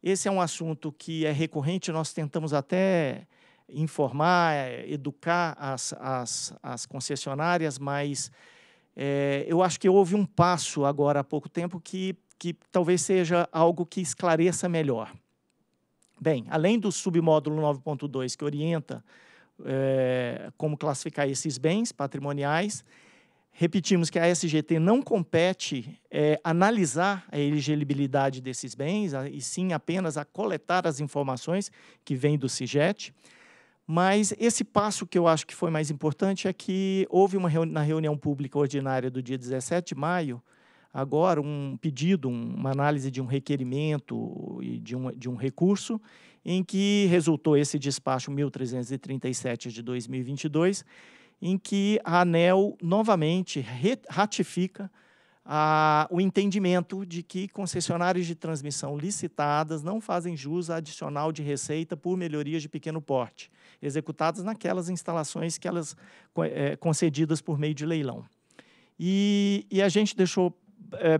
Esse é um assunto que é recorrente, nós tentamos até informar, eh, educar as, as, as concessionárias, mas é, eu acho que houve um passo agora há pouco tempo que, que talvez seja algo que esclareça melhor. Bem, além do submódulo 9.2 que orienta é, como classificar esses bens patrimoniais, repetimos que a SGT não compete é, analisar a elegibilidade desses bens, e sim apenas a coletar as informações que vêm do CIGET. Mas esse passo que eu acho que foi mais importante é que houve uma reuni na reunião pública ordinária do dia 17 de maio, agora um pedido, um, uma análise de um requerimento e de um, de um recurso, em que resultou esse despacho 1337 de 2022, em que a ANEL novamente ratifica a, o entendimento de que concessionários de transmissão licitadas não fazem jus a adicional de receita por melhorias de pequeno porte, executadas naquelas instalações que elas é, concedidas por meio de leilão. E, e a gente deixou, é,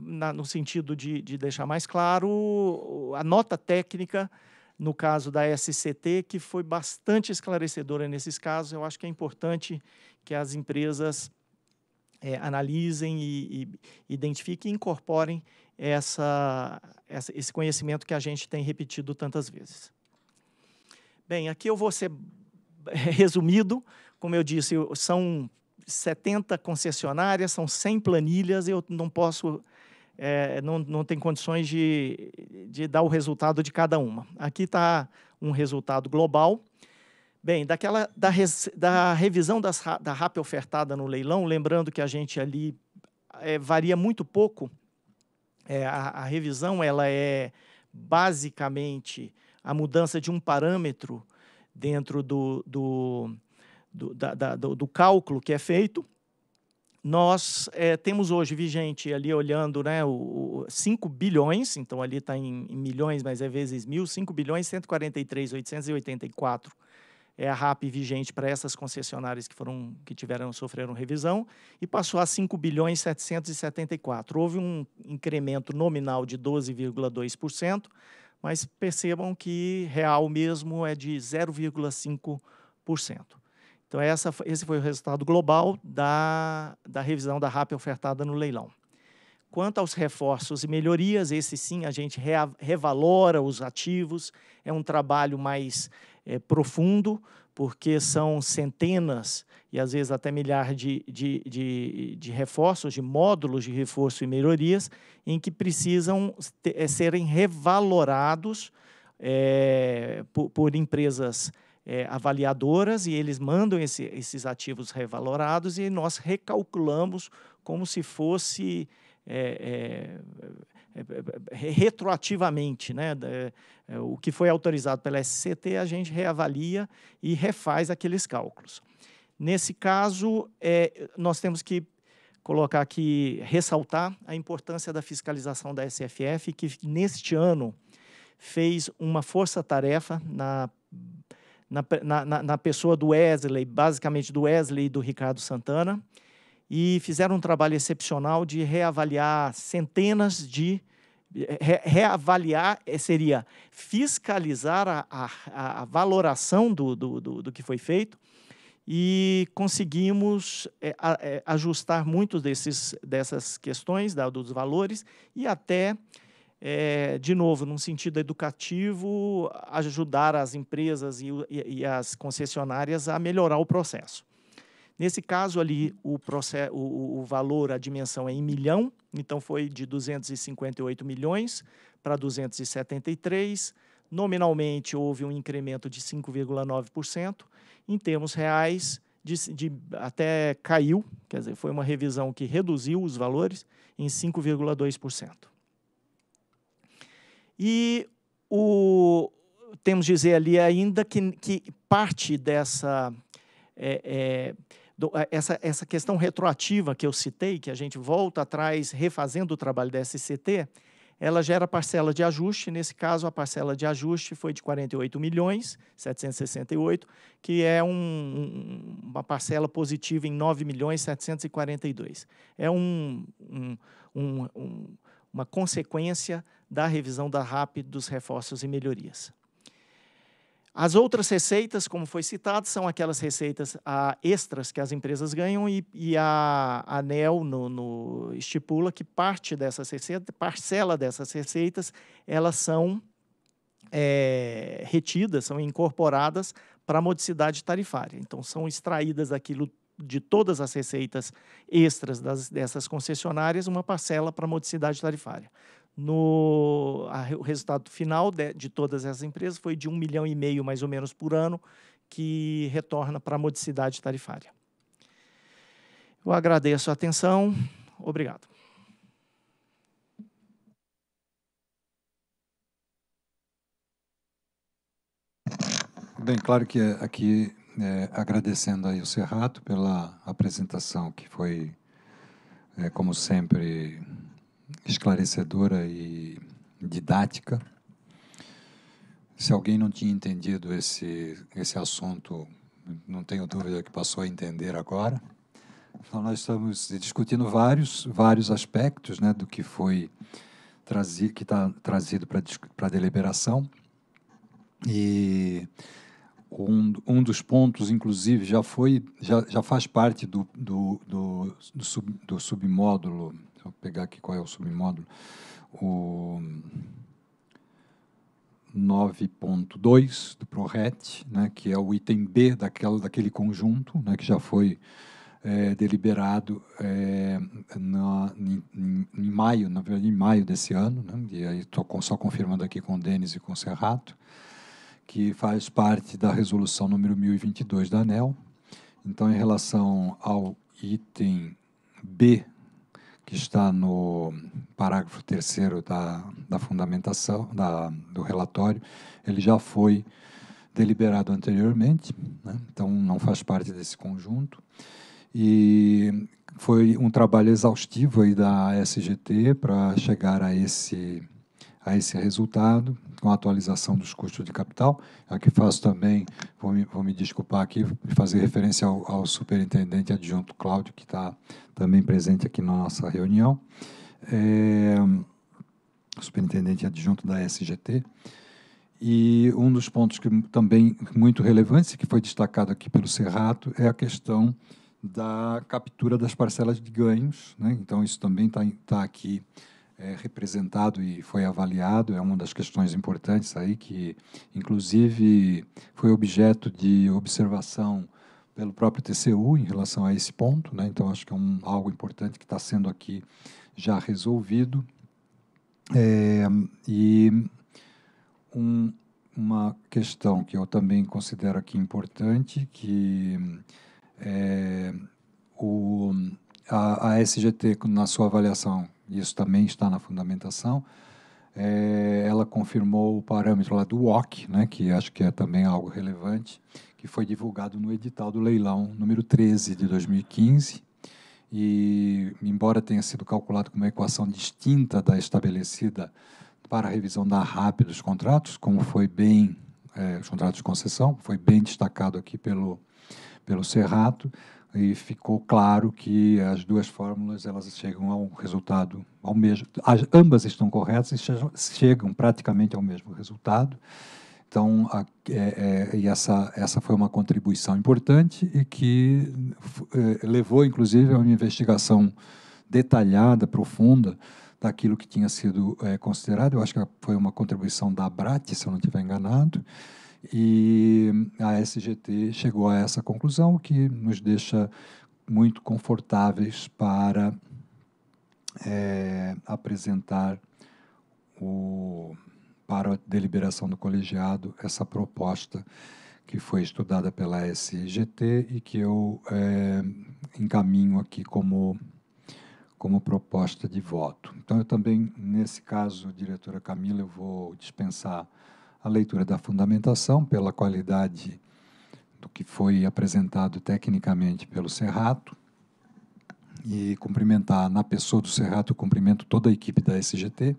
na, no sentido de, de deixar mais claro, a nota técnica no caso da SCT, que foi bastante esclarecedora nesses casos. Eu acho que é importante que as empresas é, analisem e, e, identifiquem e incorporem essa, essa, esse conhecimento que a gente tem repetido tantas vezes. Bem, aqui eu vou ser resumido. Como eu disse, são 70 concessionárias, são 100 planilhas, eu não posso, é, não, não tenho condições de, de dar o resultado de cada uma. Aqui está um resultado global, Bem, daquela da, res, da revisão das, da RAP ofertada no leilão, lembrando que a gente ali é, varia muito pouco, é, a, a, revisão ela é basicamente a mudança de um parâmetro dentro do, do, do, da, da, do, do cálculo que é feito. Nós é, temos hoje vigente ali olhando né, o, o 5 bilhões, então ali está em, em, milhões, mas é vezes mil, 5 bilhões 143, 884 é a RAP vigente para essas concessionárias que foram que tiveram sofreram revisão e passou a 5 bilhões 774. Houve um incremento nominal de 12,2%, mas percebam que real mesmo é de 0,5%. Então, essa, esse foi o resultado global da, da revisão da RAP ofertada no leilão. Quanto aos reforços e melhorias, esse sim a gente revalora os ativos, é um trabalho mais é, profundo, porque são centenas e às vezes até milhares de, de, de, de, reforços, de módulos de reforço e melhorias, em que precisam é, serem revalorados é, por, por, empresas é, avaliadoras e eles mandam esse, esses ativos revalorados e nós recalculamos como se fosse é, retroativamente, né? o que foi autorizado pela SCT, a gente reavalia e refaz aqueles cálculos. Nesse caso, nós temos que colocar aqui, ressaltar a importância da fiscalização da SFF, que neste ano fez uma força-tarefa na, na, na, na pessoa do Wesley, basicamente do Wesley e do Ricardo Santana, e fizeram um trabalho excepcional de reavaliar centenas de. Re, reavaliar eh, seria fiscalizar a, a, a valoração do, do, do, do, que foi feito e conseguimos é, a, é, ajustar muitos desses, dessas questões da, dos valores e até, é, de novo, num sentido educativo, ajudar as empresas e, e, e as concessionárias a melhorar o processo. Nesse caso ali, o, processo, o, o valor, a dimensão é em milhão, então foi de 258 milhões para 273. Nominalmente, houve um incremento de 5,9%. Em termos reais, de, de, até caiu, quer dizer, foi uma revisão que reduziu os valores em 5,2%. E o, temos dizer ali ainda que, que parte dessa é, é, do, essa, essa questão retroativa que eu citei, que a gente volta atrás refazendo o trabalho da SCT, ela gera parcela de ajuste. Nesse caso, a parcela de ajuste foi de 48 milhões 768, que é um, uma parcela positiva em 9 milhões 742. É um, um, uma consequência da revisão da RAP dos reforços e melhorias. As outras receitas, como foi citado, são aquelas receitas ah, extras que as empresas ganham e, e a ANEL no, no, estipula que parte dessas receitas, parcela dessas receitas, elas são é, retidas, são incorporadas para a modicidade tarifária. Então, são extraídas daquilo de todas as receitas extras das, dessas concessionárias, uma parcela para a modicidade tarifária. No, a, o resultado final de, de, todas essas empresas foi de um milhão e meio, mais ou menos, por ano, que retorna para a modicidade tarifária. Eu agradeço a atenção. Obrigado. Bem, claro que aqui, é, agradecendo aí o Serrato pela apresentação, que foi, é, como sempre, esclarecedora e didática. Se alguém não tinha entendido esse, esse assunto, não tenho dúvida que passou a entender agora. Então, nós estamos discutindo vários, vários aspectos né, do que foi trazido, que está trazido para a deliberação. E um, um dos pontos, inclusive, já foi, já, já faz parte do, do, do, do, sub, do submódulo Vou pegar aqui qual é o submódulo. O 9.2 do ProRet, né, que é o item B daquela, daquele conjunto, né, que já foi é, deliberado é, na, em, em, maio, na verdade, em maio desse ano, né, e aí estou só confirmando aqui com o Denis e com o Serrato, que faz parte da resolução número 1022 da ANEL. Então, em relação ao item B que está no parágrafo terceiro da, da fundamentação, da, do relatório, ele já foi deliberado anteriormente, né? então não faz parte desse conjunto. E foi um trabalho exaustivo aí da SGT para chegar a esse, a esse resultado com a atualização dos custos de capital. Aqui faço também, vou me, vou me desculpar aqui, fazer referência ao, ao superintendente adjunto Cláudio, que está também presente aqui na nossa reunião. É, superintendente adjunto da SGT. E um dos pontos que também muito relevantes, que foi destacado aqui pelo Serrato, é a questão da captura das parcelas de ganhos. Né? Então, isso também está tá aqui é, representado e foi avaliado, é uma das questões importantes aí, que inclusive foi objeto de observação pelo próprio TCU em relação a esse ponto. Né? Então, acho que é um, algo importante que está sendo aqui já resolvido. É, e um, uma questão que eu também considero aqui importante, que é, o, a, a, SGT, na sua avaliação, isso também está na fundamentação, é, ela confirmou o parâmetro lá do WOC, né, que acho que é também algo relevante, que foi divulgado no edital do leilão número 13 de 2015, e embora tenha sido calculado com uma equação distinta da estabelecida para a revisão da RAP dos contratos, como foi bem, é, os contratos de concessão, foi bem destacado aqui pelo, pelo Serrato, e ficou claro que as duas fórmulas elas chegam ao resultado ao mesmo as, ambas estão corretas e chegam praticamente ao mesmo resultado então a, é, é, e essa essa foi uma contribuição importante e que é, levou inclusive a uma investigação detalhada profunda daquilo que tinha sido é, considerado. Eu acho que foi uma contribuição da Abrat, se eu não estiver enganado, e a SGT chegou a essa conclusão, que nos deixa muito confortáveis para é, apresentar o, para a deliberação do colegiado essa proposta que foi estudada pela SGT e que eu é, encaminho aqui como como proposta de voto. Então, eu também, nesse caso, diretora Camila, eu vou dispensar a leitura da fundamentação pela qualidade do que foi apresentado tecnicamente pelo Serrato e cumprimentar na pessoa do Serrato, eu cumprimento toda a equipe da SGT.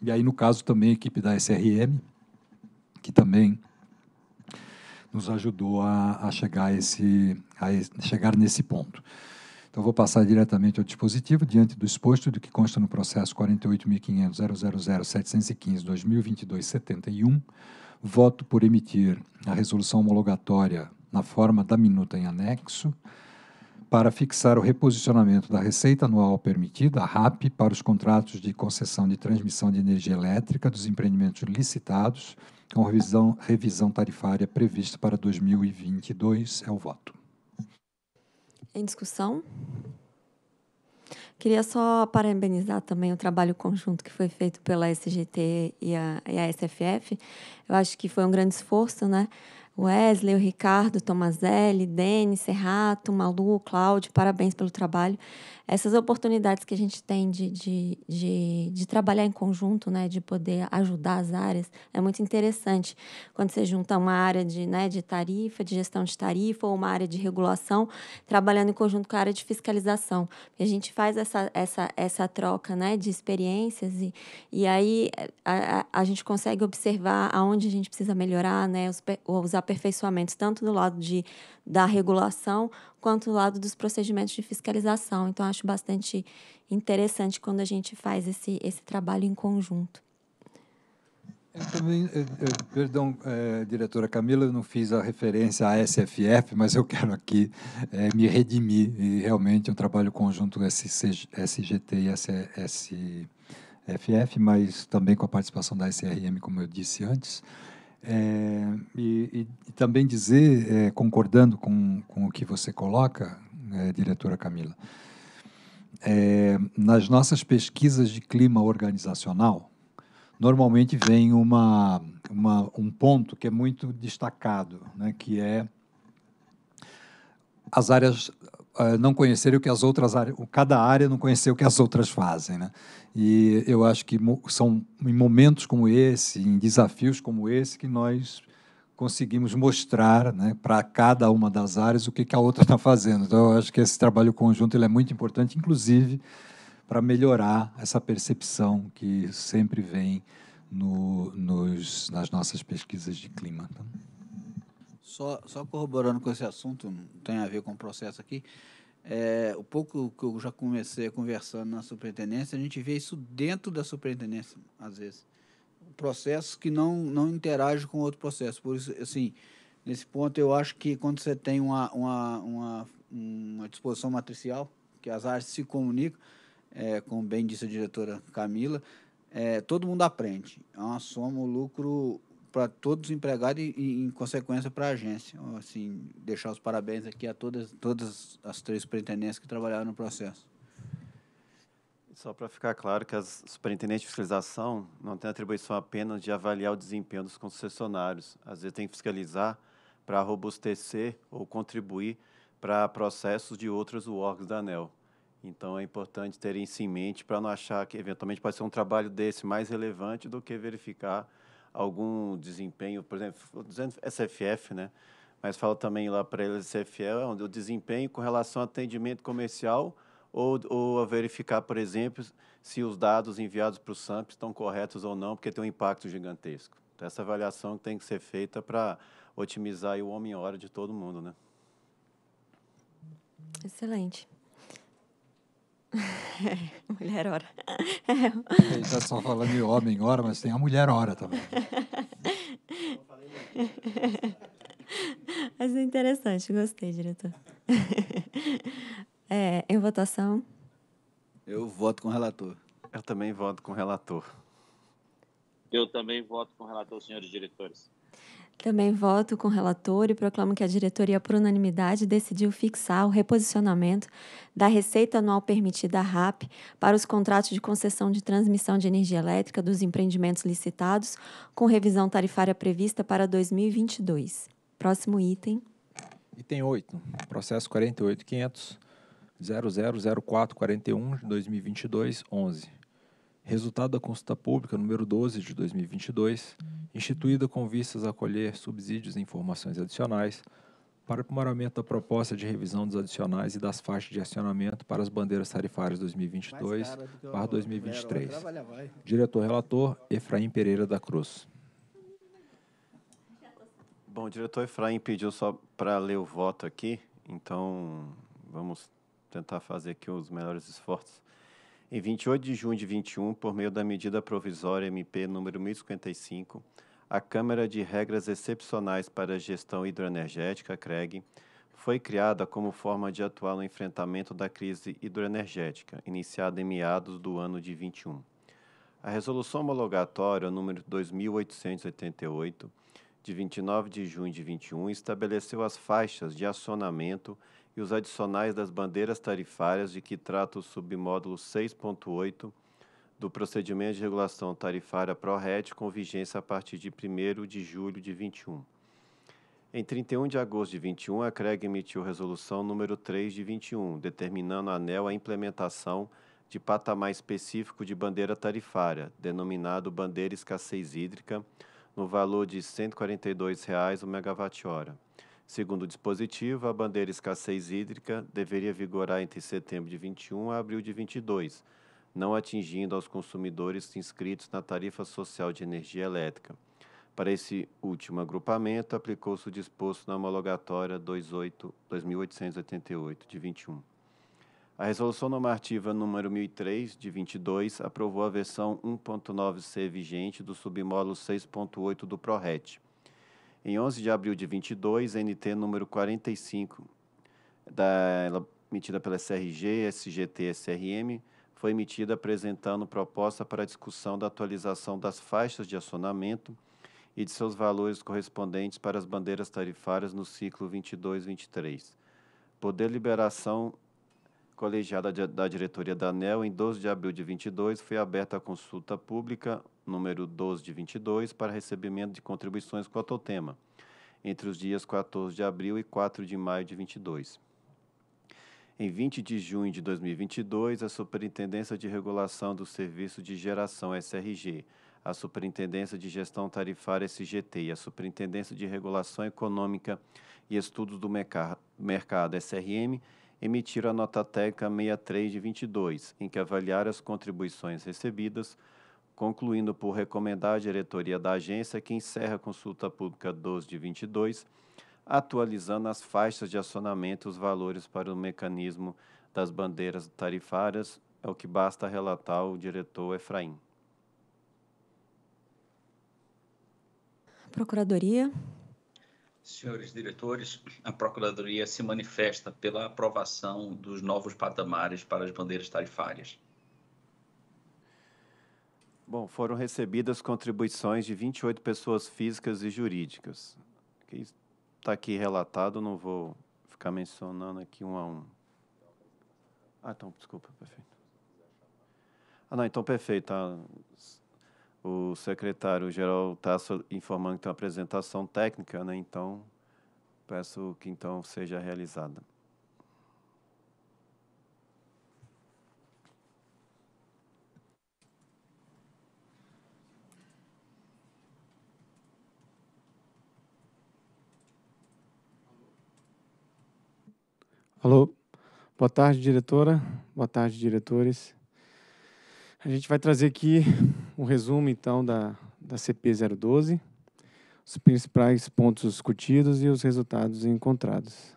E aí, no caso, também a equipe da SRM, que também nos ajudou a, a chegar, a esse, a chegar nesse ponto. Então, vou passar diretamente ao dispositivo, diante do exposto do que consta no processo 48.500.000.715.2022.71, voto por emitir a resolução homologatória na forma da minuta em anexo, para fixar o reposicionamento da receita anual permitida, a RAP, para os contratos de concessão de transmissão de energia elétrica dos empreendimentos licitados, com revisão, revisão tarifária prevista para 2022. É o voto. Em discussão? Queria só parabenizar também o trabalho conjunto que foi feito pela SGT e a, e a SFF. Eu acho que foi um grande esforço, né? Wesley, o Ricardo, Tomazelli, Denis, Serrato, Malu, Cláudio, parabéns pelo trabalho. Essas oportunidades que a gente tem de, de, de, de, trabalhar em conjunto, né, de poder ajudar as áreas, é muito interessante. Quando você junta uma área de, né, de tarifa, de gestão de tarifa, ou uma área de regulação, trabalhando em conjunto com a área de fiscalização. E a gente faz essa, essa, essa troca né, de experiências e, e aí a, a, a gente consegue observar aonde a gente precisa melhorar, né, os, os aperfeiçoamentos, tanto do lado de, da regulação quanto do lado dos procedimentos de fiscalização. Então, acho bastante interessante quando a gente faz esse, esse trabalho em conjunto. Eu também, eu, eu, perdão, é, diretora Camila, eu não fiz a referência à SFF, mas eu quero aqui é, me redimir. E realmente é um trabalho conjunto SGT e SFF, mas também com a participação da SRM, como eu disse antes. É, e, e, também dizer, é, concordando com, com o que você coloca, é, diretora Camila, é, nas nossas pesquisas de clima organizacional, normalmente vem uma, uma, um ponto que é muito destacado, né, que é as áreas uh, não conhecerem o que as outras áreas, cada área não conhecer o que as outras fazem, né? E eu acho que são em momentos como esse, em desafios como esse, que nós conseguimos mostrar, né, para cada uma das áreas o que, que a outra está fazendo. Então, eu acho que esse trabalho conjunto ele é muito importante, inclusive para melhorar essa percepção que sempre vem no, nos, nas nossas pesquisas de clima. Só, só corroborando com esse assunto, não tem a ver com o processo aqui, É, o pouco que eu já comecei conversando na superintendência, a gente vê isso dentro da superintendência, às vezes. Processos que não, não interagem com outro processo. Por isso, assim, nesse ponto, eu acho que quando você tem uma, uma, uma, uma disposição matricial, que as áreas se comunicam, é, como bem disse a diretora Camila, é, todo mundo aprende. É uma soma, um lucro para todos os empregados e, e em consequência, para a agência. Assim, deixar os parabéns aqui a todas, todas as três superintendências que trabalharam no processo. Só para ficar claro que as superintendentes de fiscalização não têm atribuição apenas de avaliar o desempenho dos concessionários. Às vezes tem que fiscalizar para robustecer ou contribuir para processos de outros órgãos da ANEL. Então é importante ter isso em mente para não achar que eventualmente pode ser um trabalho desse mais relevante do que verificar algum desempenho, por exemplo, dizendo SFF, né? Mas fala também lá para eles SFL, onde o desempenho com relação ao atendimento comercial ou, ou a verificar, por exemplo, se os dados enviados para o SAMP estão corretos ou não, porque tem um impacto gigantesco. Então, essa avaliação tem que ser feita para otimizar o homem-hora de todo mundo, né? Excelente. mulher hora. Ele está só falando de homem hora, mas tem a mulher hora também. Mas é interessante, gostei, diretor. É, em votação. Eu voto com o relator. Eu também voto com o relator. Eu também voto com o relator, senhores diretores. Também voto com o relator e proclamo que a diretoria, por unanimidade, decidiu fixar o reposicionamento da receita anual permitida à RAP para os contratos de concessão de transmissão de energia elétrica dos empreendimentos licitados, com revisão tarifária prevista para 2022. Próximo item. Item 8, processo 48500 000441 de 2022 11. Resultado da consulta pública número 12 de 2022, instituída com vistas a colher subsídios e informações adicionais para aprimoramento da proposta de revisão dos adicionais e das faixas de acionamento para as bandeiras tarifárias 2022/2023. Diretor relator Efraim Pereira da Cruz. Bom, o diretor Efraim pediu só para ler o voto aqui, então vamos tentar fazer aqui os melhores esforços. Em 28 de junho de 21, por meio da medida provisória MP número 1055, a Câmara de Regras Excepcionais para a Gestão Hidroenergética, CREG, foi criada como forma de atuar no enfrentamento da crise hidroenergética, iniciada em meados do ano de 21. A resolução homologatória número 2888, de 29 de junho de 21, estabeleceu as faixas de acionamento e os adicionais das bandeiras tarifárias de que trata o submódulo 6.8 do procedimento de regulação tarifária ProRed com vigência a partir de 1 de julho de 21. Em 31 de agosto de 21, a CREG emitiu resolução número 3 de 21, determinando a ANEL a implementação de patamar específico de bandeira tarifária, denominado bandeira escassez hídrica, no valor de R$ 142,00 o megawatt-hora. Segundo o dispositivo, a bandeira escassez hídrica deveria vigorar entre setembro de 21 a abril de 22, não atingindo aos consumidores inscritos na tarifa social de energia elétrica. Para esse último agrupamento, aplicou-se o disposto na homologatória 28, 2888 de 21. A resolução normativa número 1003 de 22 aprovou a versão 1.9c vigente do submódulo 6.8 do PRORET em 11 de abril de 22, NT número 45, da, emitida pela SRG, SGT SRM, foi emitida apresentando proposta para discussão da atualização das faixas de acionamento e de seus valores correspondentes para as bandeiras tarifárias no ciclo 22-23. Por deliberação colegiada da diretoria da ANEL, em 12 de abril de 22, foi aberta a consulta pública número 12 de 22 para recebimento de contribuições quanto ao tema, entre os dias 14 de abril e 4 de maio de 22. Em 20 de junho de 2022, a Superintendência de Regulação do Serviço de Geração SRG, a Superintendência de Gestão Tarifária SGT e a Superintendência de Regulação Econômica e Estudos do Mercado SRM emitiram a nota técnica 63 de 22, em que avaliaram as contribuições recebidas, concluindo por recomendar à diretoria da agência que encerra a consulta pública 12 de 22, atualizando as faixas de acionamento e os valores para o mecanismo das bandeiras tarifárias, é o que basta relatar o diretor Efraim. Procuradoria. Senhores diretores, a Procuradoria se manifesta pela aprovação dos novos patamares para as bandeiras tarifárias. Bom, foram recebidas contribuições de 28 pessoas físicas e jurídicas. Está aqui relatado, não vou ficar mencionando aqui um a um. Ah, então, desculpa, perfeito. Ah, não, então, perfeito. Tá. O secretário-geral está informando que tem uma apresentação técnica, né? Então, peço que então seja realizada. Alô, boa tarde, diretora, boa tarde, diretores. A gente vai trazer aqui um resumo, então, da, da CP 012, os principais pontos discutidos e os resultados encontrados.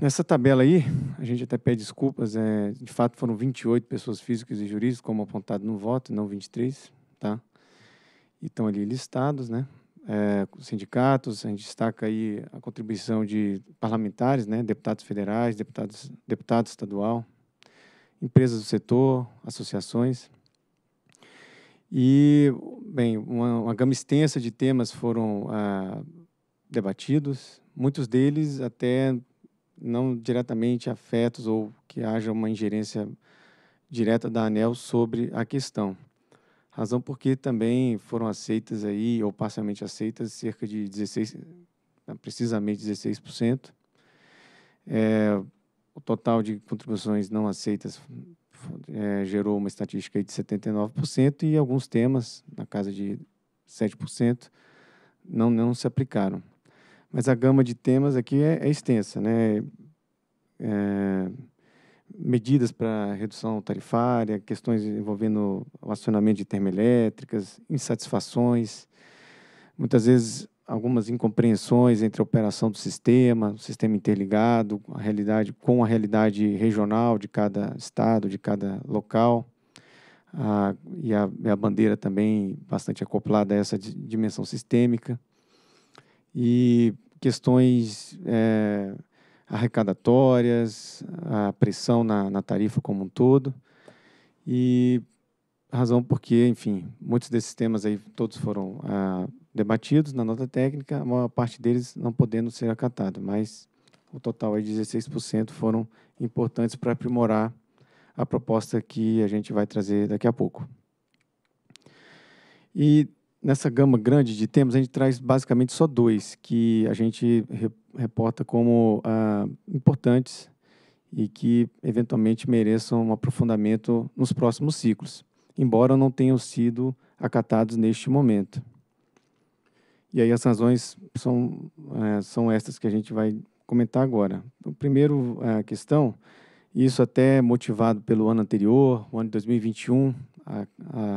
Nessa tabela aí, a gente até pede desculpas, é, de fato foram 28 pessoas físicas e jurídicas, como apontado no voto, não 23, tá? E estão ali listados, né? é, sindicatos, a gente destaca aí a contribuição de parlamentares, né, deputados federais, deputados, deputado estadual, empresas do setor, associações. E, bem, uma, uma gama extensa de temas foram ah, debatidos, muitos deles até não diretamente afetos ou que haja uma ingerência direta da ANEL sobre a questão. Razão porque também foram aceitas aí, ou parcialmente aceitas, cerca de 16, precisamente 16%. É, o total de contribuições não aceitas é, gerou uma estatística de 79% e alguns temas, na casa de 7%, não, não se aplicaram. Mas a gama de temas aqui é, é extensa, né? É, medidas para redução tarifária, questões envolvendo o acionamento de termoelétricas, insatisfações, muitas vezes algumas incompreensões entre a operação do sistema, o sistema interligado, a realidade com a realidade regional de cada estado, de cada local, a, e, a, a bandeira também bastante acoplada a essa dimensão sistêmica e questões é, arrecadatórias, a pressão na, na tarifa como um todo. E razão porque, enfim, muitos desses temas aí todos foram ah, debatidos na nota técnica, a maior parte deles não podendo ser acatado, mas o total aí 16% foram importantes para aprimorar a proposta que a gente vai trazer daqui a pouco. E nessa gama grande de temas, a gente traz basicamente só dois que a gente reporta como ah, importantes e que eventualmente mereçam um aprofundamento nos próximos ciclos, embora não tenham sido acatados neste momento. E aí as razões são, é, são estas que a gente vai comentar agora. O primeiro a questão, isso até motivado pelo ano anterior, o ano de 2021, a,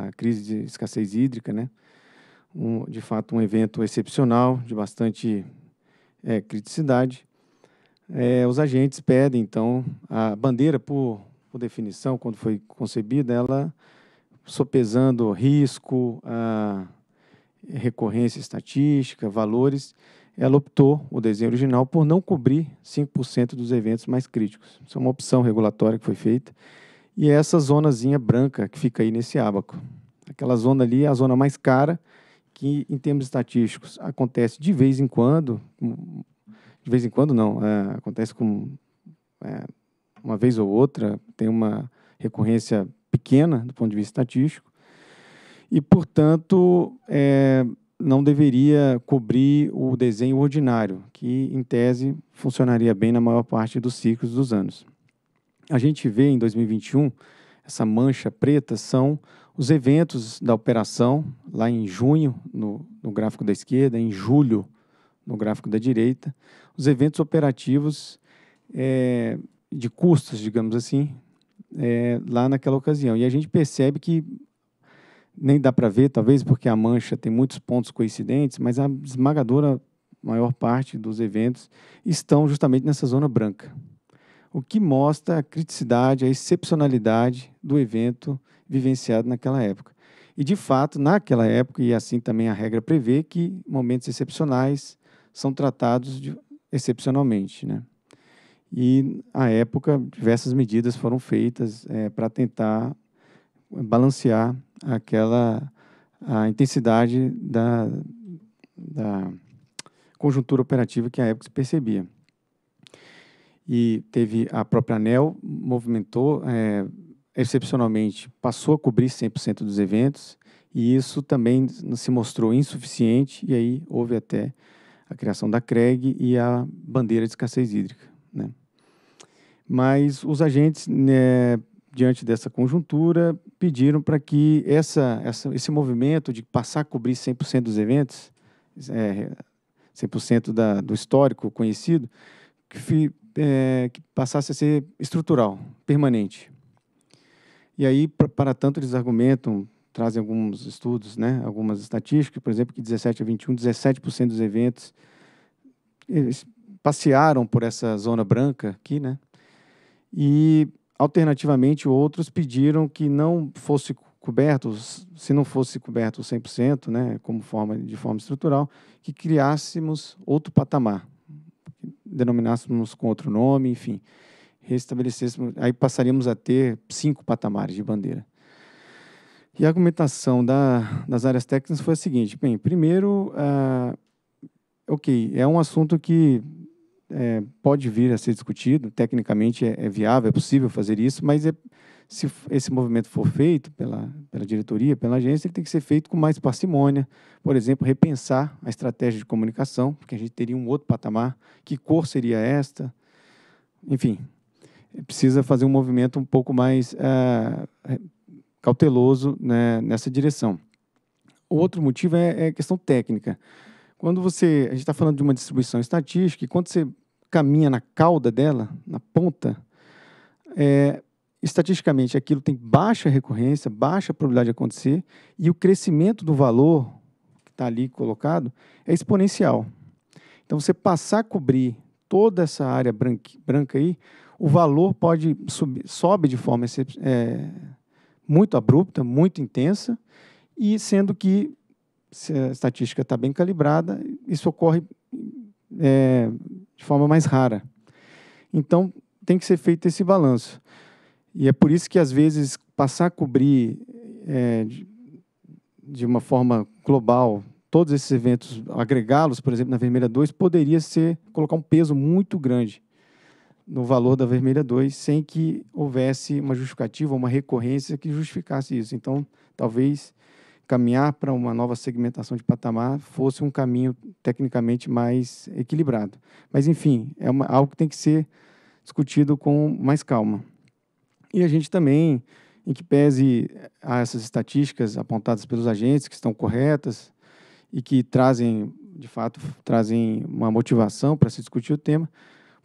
a crise de escassez hídrica, né? Um, de fato um evento excepcional, de bastante é, criticidade, é, os agentes pedem, então, a bandeira, por, por definição, quando foi concebida, ela, sopesando risco, a recorrência estatística, valores, ela optou, o desenho original, por não cobrir 5% dos eventos mais críticos. Isso é uma opção regulatória que foi feita. E é essa zonazinha branca que fica aí nesse ábaco. Aquela zona ali é a zona mais cara, que em termos estatísticos acontece de vez em quando, de vez em quando não, é, acontece com é, uma vez ou outra, tem uma recorrência pequena do ponto de vista estatístico, e, portanto, é, não deveria cobrir o desenho ordinário, que, em tese, funcionaria bem na maior parte dos ciclos dos anos. A gente vê em 2021, essa mancha preta são os eventos da operação, lá em junho, no, no gráfico da esquerda, em julho, no gráfico da direita, os eventos operativos é, de custos, digamos assim, é, lá naquela ocasião. E a gente percebe que nem dá para ver, talvez porque a mancha tem muitos pontos coincidentes, mas a esmagadora maior parte dos eventos estão justamente nessa zona branca, o que mostra a criticidade, a excepcionalidade do evento vivenciado naquela época. E, de fato, naquela época, e assim também a regra prevê, que momentos excepcionais são tratados de, excepcionalmente. Né? E, à época, diversas medidas foram feitas é, para tentar balancear aquela a intensidade da, da conjuntura operativa que à época se percebia. E teve a própria ANEL, movimentou, é, excepcionalmente, passou a cobrir 100% dos eventos, e isso também se mostrou insuficiente, e aí houve até a criação da CREG e a bandeira de escassez hídrica. Né? Mas os agentes, né, diante dessa conjuntura, pediram para que essa, essa, esse movimento de passar a cobrir 100% dos eventos, é, 100% da, do histórico conhecido, que, é, que passasse a ser estrutural, permanente. E aí, pra, para tanto, eles argumentam, trazem alguns estudos, né, algumas estatísticas, por exemplo, que 17 a 21, 17% dos eventos passearam por essa zona branca aqui, né? E alternativamente outros pediram que não fosse coberto, se não fosse coberto 100%, né, como forma de forma estrutural, que criássemos outro patamar, denominássemos com outro nome, enfim, restabelecêssemos, aí passaríamos a ter cinco patamares de bandeira. E a argumentação da, das áreas técnicas foi a seguinte: bem, primeiro, ah, ok, é um assunto que é, pode vir a ser discutido, tecnicamente é, é, viável, é possível fazer isso, mas é, se esse movimento for feito pela, pela diretoria, pela agência, ele tem que ser feito com mais parcimônia. Por exemplo, repensar a estratégia de comunicação, porque a gente teria um outro patamar. Que cor seria esta? Enfim, precisa fazer um movimento um pouco mais é, cauteloso né, nessa direção. Outro motivo é, é questão técnica. Quando você, a gente está falando de uma distribuição estatística, e quando você caminha na cauda dela, na ponta, é, estatisticamente aquilo tem baixa recorrência, baixa probabilidade de acontecer, e o crescimento do valor que está ali colocado é exponencial. Então, você passar a cobrir toda essa área branca, branca aí, o valor pode subir, sobe de forma é, muito abrupta, muito intensa, e sendo que se a estatística está bem calibrada, isso ocorre é, de forma mais rara. Então, tem que ser feito esse balanço. E é por isso que, às vezes, passar a cobrir é, de, de, uma forma global todos esses eventos, agregá-los, por exemplo, na Vermelha 2, poderia ser colocar um peso muito grande no valor da Vermelha 2, sem que houvesse uma justificativa, uma recorrência que justificasse isso. Então, talvez caminhar para uma nova segmentação de patamar fosse um caminho tecnicamente mais equilibrado. Mas, enfim, é uma, algo que tem que ser discutido com mais calma. E a gente também, em que pese a essas estatísticas apontadas pelos agentes, que estão corretas e que trazem, de fato, trazem uma motivação para se discutir o tema,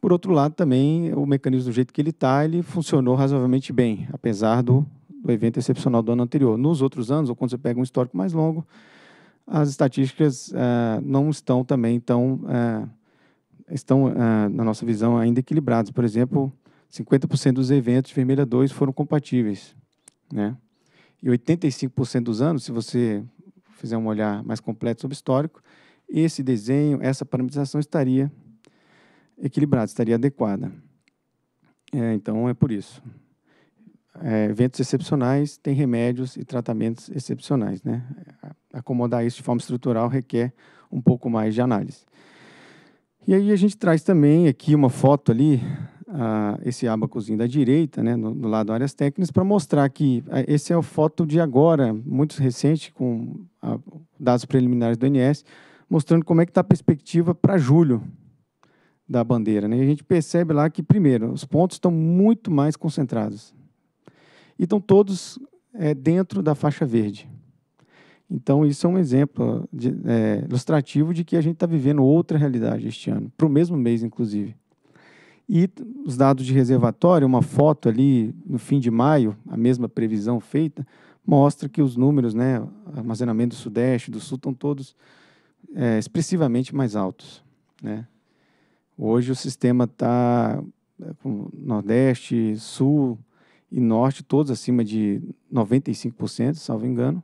por outro lado, também, o mecanismo do jeito que ele está, ele funcionou razoavelmente bem, apesar do do evento excepcional do ano anterior. Nos outros anos, ou quando você pega um histórico mais longo, as estatísticas uh, não estão também tão uh, estão uh, na nossa visão ainda equilibradas. Por exemplo, 50% dos eventos de vermelha 2 foram compatíveis, né? E 85% dos anos, se você fizer um olhar mais completo sobre o histórico, esse desenho, essa parametrização estaria equilibrada, estaria adequada. É, então é por isso é, eventos excepcionais têm remédios e tratamentos excepcionais. Né? Acomodar isso de forma estrutural requer um pouco mais de análise. E aí a gente traz também aqui uma foto ali, esse abacozinho da direita, né, no, lado áreas técnicas, para mostrar que esse é a foto de agora, muito recente, com dados preliminares do INS, mostrando como é que está a perspectiva para julho da bandeira. Né? E a gente percebe lá que, primeiro, os pontos estão muito mais concentrados e estão todos é, dentro da faixa verde. Então, isso é um exemplo de, é, ilustrativo de que a gente está vivendo outra realidade este ano, para o mesmo mês, inclusive. E os dados de reservatório, uma foto ali no fim de maio, a mesma previsão feita, mostra que os números, né, armazenamento do Sudeste, do Sul, estão todos é, expressivamente mais altos. Né? Hoje o sistema está é, com Nordeste, Sul e Norte, todos acima de 95%, salvo engano,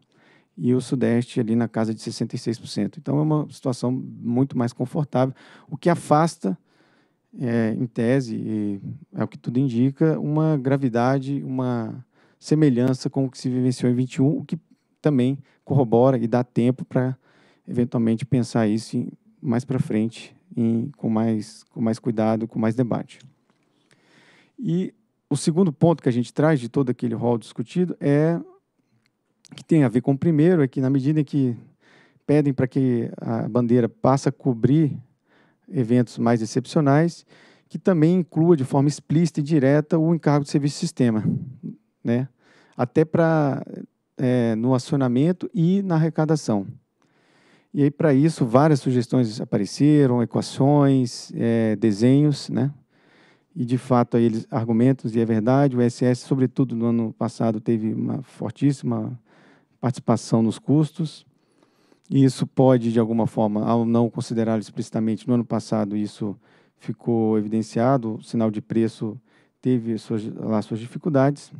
e o Sudeste ali na casa de 66%. Então é uma situação muito mais confortável, o que afasta, é, em tese, é o que tudo indica, uma gravidade, uma semelhança com o que se vivenciou em 21, o que também corrobora e dá tempo para eventualmente pensar isso em, mais para frente, em, com, mais, com mais cuidado, com mais debate. E o segundo ponto que a gente traz de todo aquele rol discutido é que tem a ver com o primeiro, é que na medida em que pedem para que a bandeira passe a cobrir eventos mais excepcionais, que também inclua de forma explícita e direta o encargo de serviço de sistema, né? até para é, no acionamento e na arrecadação. E aí, para isso, várias sugestões apareceram, equações, é, desenhos, né? E, de fato, aí eles argumentam, e é verdade, o SS, sobretudo no ano passado, teve uma fortíssima participação nos custos. E isso pode, de alguma forma, ao não considerá-lo explicitamente, no ano passado isso ficou evidenciado, o sinal de preço teve suas, lá suas dificuldades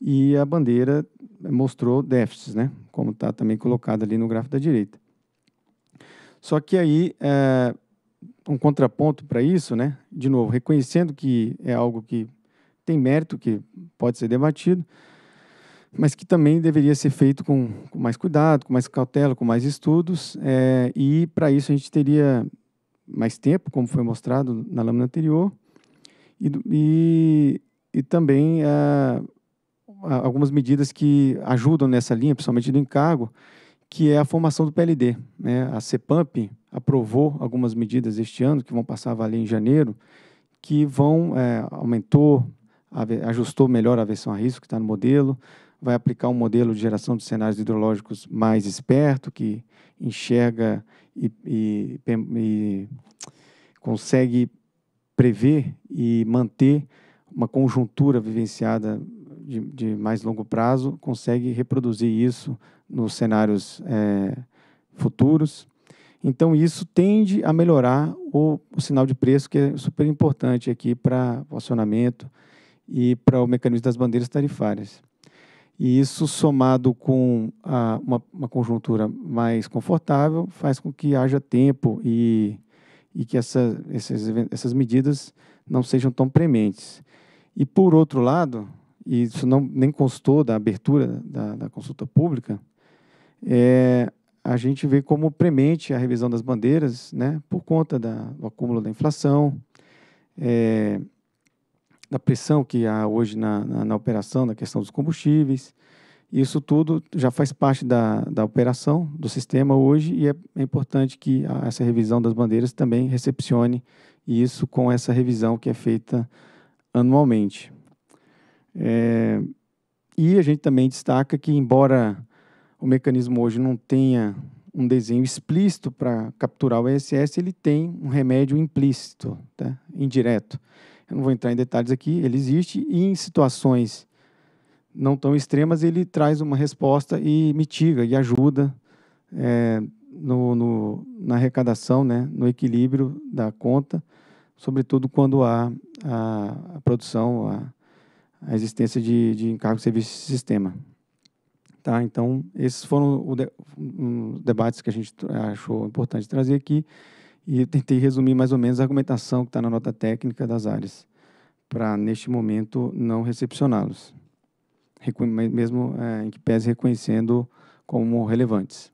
e a bandeira mostrou déficits, né? como está também colocado ali no gráfico da direita. Só que aí, é, um contraponto para isso, né? de novo, reconhecendo que é algo que tem mérito, que pode ser debatido, mas que também deveria ser feito com, com mais cuidado, com mais cautela, com mais estudos, é, e para isso a gente teria mais tempo, como foi mostrado na lâmina anterior, e, e, e também é, algumas medidas que ajudam nessa linha, principalmente do encargo, que é a formação do PLD. Né? A CEPAMP aprovou algumas medidas este ano, que vão passar a valer em janeiro, que vão, é, aumentou, ajustou melhor a versão a risco que está no modelo, vai aplicar um modelo de geração de cenários hidrológicos mais esperto, que enxerga e, e, e consegue prever e manter uma conjuntura vivenciada de, de mais longo prazo consegue reproduzir isso nos cenários é, futuros. Então, isso tende a melhorar o, o, sinal de preço, que é super importante aqui para o acionamento e para o mecanismo das bandeiras tarifárias. E isso, somado com a, uma, uma, conjuntura mais confortável, faz com que haja tempo e, e que essa, essas, essas medidas não sejam tão prementes. E, por outro lado, e isso não, nem constou da abertura da, da consulta pública, é, a gente vê como premente a revisão das bandeiras, né, por conta da, do acúmulo da inflação, é, da pressão que há hoje na, na, na, operação, na questão dos combustíveis. Isso tudo já faz parte da, da operação do sistema hoje e é, é importante que a, essa revisão das bandeiras também recepcione isso com essa revisão que é feita anualmente. É, e a gente também destaca que, embora o mecanismo hoje não tenha um desenho explícito para capturar o ESS, ele tem um remédio implícito, tá? indireto. Eu não vou entrar em detalhes aqui, ele existe e em situações não tão extremas ele traz uma resposta e mitiga e ajuda é, no, no, na arrecadação, né, no equilíbrio da conta, sobretudo quando há a, a produção, a, a existência de, de encargo de serviço de sistema. Tá? Então, esses foram os de, um, debates que a gente achou importante trazer aqui e tentei resumir mais ou menos a argumentação que está na nota técnica das áreas, para, neste momento, não recepcioná-los, mesmo é, em que pese reconhecendo como relevantes.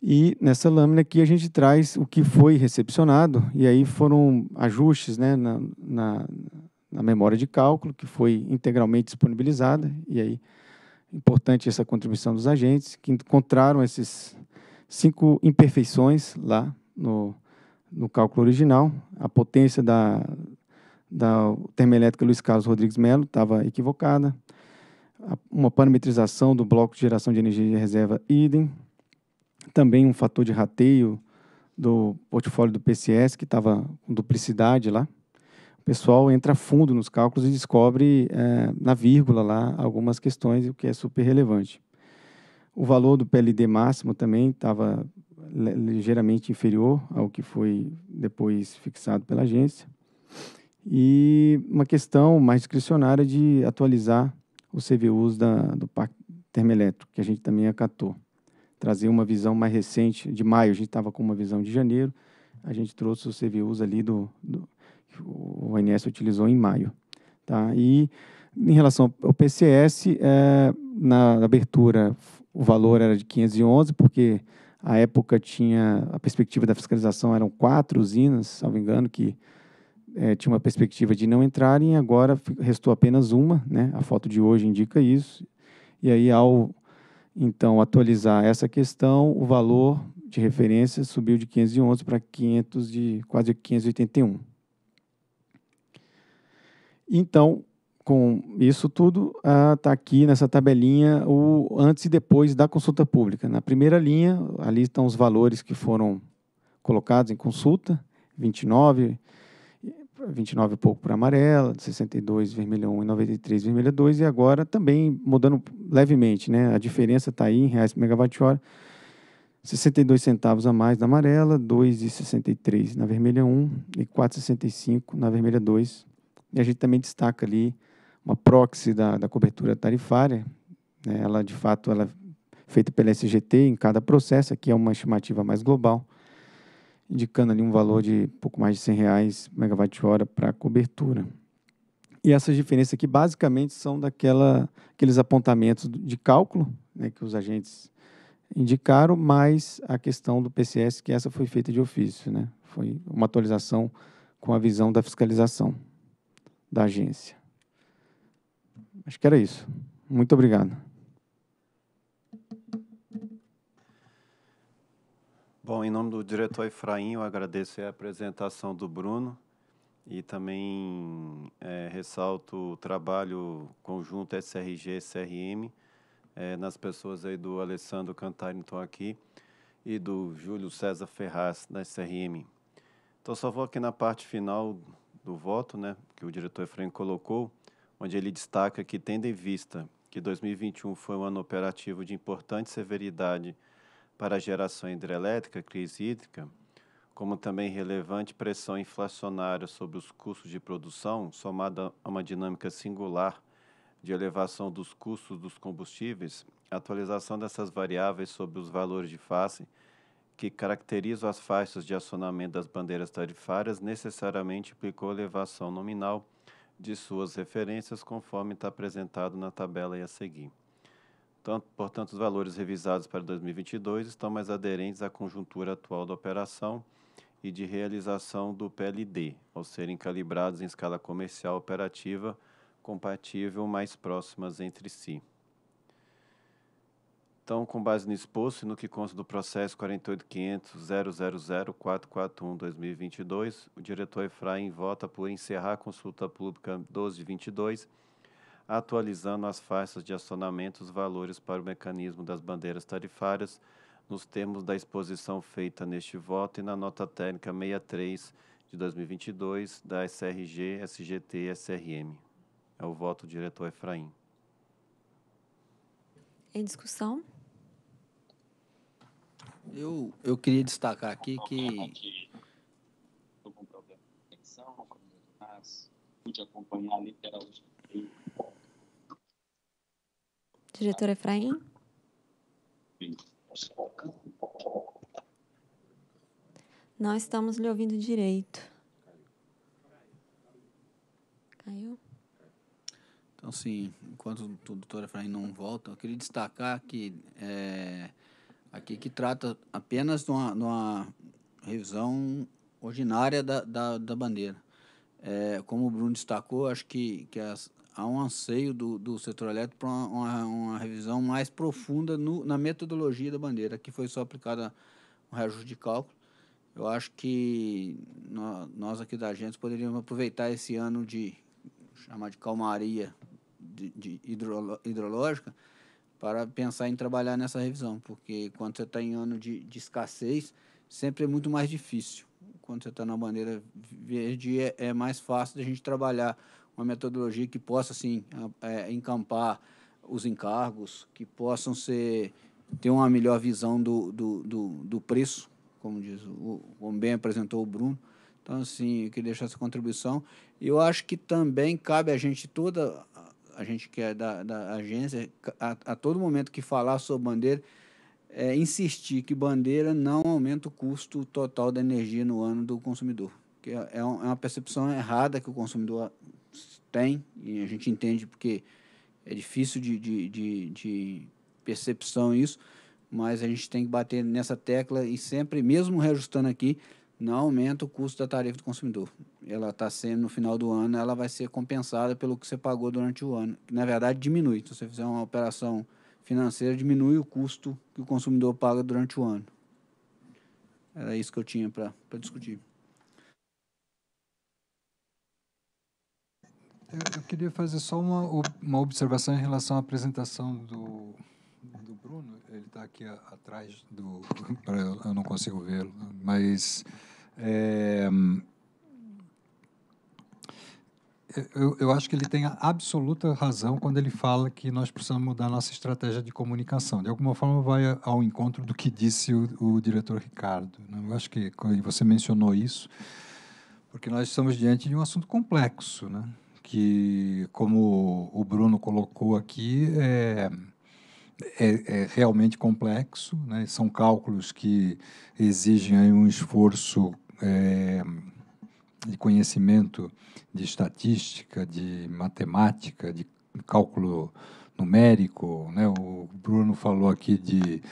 E nessa lâmina aqui a gente traz o que foi recepcionado, e aí foram ajustes né, na, na na memória de cálculo, que foi integralmente disponibilizada, e aí importante essa contribuição dos agentes, que encontraram esses cinco imperfeições lá no, no cálculo original. A potência da, da termoelétrica Luiz Carlos Rodrigues Melo estava equivocada. Uma parametrização do bloco de geração de energia de reserva idem. Também um fator de rateio do portfólio do PCS, que estava com duplicidade lá pessoal entra fundo nos cálculos e descobre é, na vírgula lá algumas questões, o que é super relevante. O valor do PLD máximo também estava ligeiramente inferior ao que foi depois fixado pela agência. E uma questão mais discricionária de atualizar os CVUs da, do Parque Termoelétrico, que a gente também acatou. Trazer uma visão mais recente, de maio, a gente estava com uma visão de janeiro, a gente trouxe os CVUs ali do, do o ONS utilizou em maio. Tá? E em relação ao PCS, é, na abertura o valor era de 511, porque a época tinha a perspectiva da fiscalização eram quatro usinas, salvo engano, que é, tinha uma perspectiva de não entrarem, agora restou apenas uma, né? A foto de hoje indica isso. E aí, ao então atualizar essa questão, o valor de referência subiu de 511 para 500 de quase 581. Então, com isso tudo, está aqui nessa tabelinha o antes e depois da consulta pública. Na primeira linha, ali estão os valores que foram colocados em consulta, 29, 29 e pouco para amarela, 62 vermelha 1 e 93 vermelha 2, e agora também mudando levemente, né? A diferença está aí em reais por megawatt-hora, 62 centavos a mais na amarela, 2,63 na vermelha 1 e 4,65 na vermelha 2. E a gente também destaca ali uma proxy da, da cobertura tarifária, né? ela de fato ela é feita pela SGT em cada processo, aqui é uma estimativa mais global, indicando ali um valor de pouco mais de 100 reais megawatt-hora para cobertura. E essas diferenças aqui basicamente são daquela, aqueles apontamentos de cálculo né, que os agentes indicaram, mais a questão do PCS, que essa foi feita de ofício. Né? Foi uma atualização com a visão da fiscalização da agência. Acho que era isso. Muito obrigado. Bom, em nome do diretor Efraim, eu agradeço a apresentação do Bruno e também é, ressalto o trabalho conjunto SRG-SRM é, nas pessoas aí do Alessandro Cantarinton aqui e do Júlio César Ferraz da SRM. Então, só vou aqui na parte final do voto, né, que o diretor Efraim colocou, onde ele destaca que, tendo em vista que 2021 foi um ano operativo de importante severidade para a geração hidrelétrica, crise hídrica, como também relevante pressão inflacionária sobre os custos de produção, somada a uma dinâmica singular de elevação dos custos dos combustíveis, a atualização dessas variáveis sobre os valores de face que caracterizam as faixas de acionamento das bandeiras tarifárias necessariamente implicou elevação nominal de suas referências, conforme está apresentado na tabela a seguir. Tanto, portanto, os valores revisados para 2022 estão mais aderentes à conjuntura atual da operação e de realização do PLD, ao serem calibrados em escala comercial operativa compatível mais próximas entre si. Então, com base no exposto e no que consta do processo 48.500.000.441-2022, o diretor Efraim vota por encerrar a consulta pública 1222 atualizando as faixas de acionamento os valores para o mecanismo das bandeiras tarifárias, nos termos da exposição feita neste voto e na nota técnica 63 de 2022 da SRG, SGT e SRM. É o voto do diretor Efraim. Em discussão? Eu, eu queria destacar aqui que. Estou com problema de conexão, mas pude acompanhar literalmente Diretor Efraim? Não estamos lhe ouvindo direito. Caiu? Então, sim, enquanto o doutor Efraim não volta, eu queria destacar que é, aqui que trata apenas de uma, de uma revisão ordinária da, da, da bandeira. É, como o Bruno destacou, acho que, que as, há um anseio do, do setor elétrico para uma, uma, revisão mais profunda no, na metodologia da bandeira, que foi só aplicada um reajuste de cálculo. Eu acho que nós, nós aqui da agência poderíamos aproveitar esse ano de chamar de calmaria de, de hidrolo, hidrológica para pensar em trabalhar nessa revisão, porque quando você está em ano de, de escassez, sempre é muito mais difícil. Quando você está na bandeira verde, é, é mais fácil da gente trabalhar uma metodologia que possa assim é, encampar os encargos, que possam ser ter uma melhor visão do, do, do, do preço, como diz, o, como bem apresentou o Bruno. Então, assim, eu queria deixar essa contribuição. Eu acho que também cabe a gente toda, a gente que é da, da agência, a, a todo momento que falar sobre bandeira, é, insistir que bandeira não aumenta o custo total da energia no ano do consumidor. Que é, é, é uma percepção errada que o consumidor tem, e a gente entende porque é difícil de, de, de, de percepção isso, mas a gente tem que bater nessa tecla e sempre, mesmo reajustando aqui, não aumenta o custo da tarifa do consumidor. Ela está sendo, no final do ano, ela vai ser compensada pelo que você pagou durante o ano. na verdade, diminui. Se você fizer uma operação financeira, diminui o custo que o consumidor paga durante o ano. Era isso que eu tinha para discutir. Eu, queria fazer só uma, uma observação em relação à apresentação do, do Bruno. Ele está aqui a, atrás do. eu não consigo vê-lo, mas. É, eu, eu, acho que ele tem absoluta razão quando ele fala que nós precisamos mudar nossa estratégia de comunicação. De alguma forma, vai ao encontro do que disse o, o diretor Ricardo. Né? Eu acho que você mencionou isso, porque nós estamos diante de um assunto complexo, né? que, como o Bruno colocou aqui, é, é, é realmente complexo. Né? São cálculos que exigem um esforço é, de conhecimento de estatística, de matemática, de cálculo numérico. Né? O Bruno falou aqui de,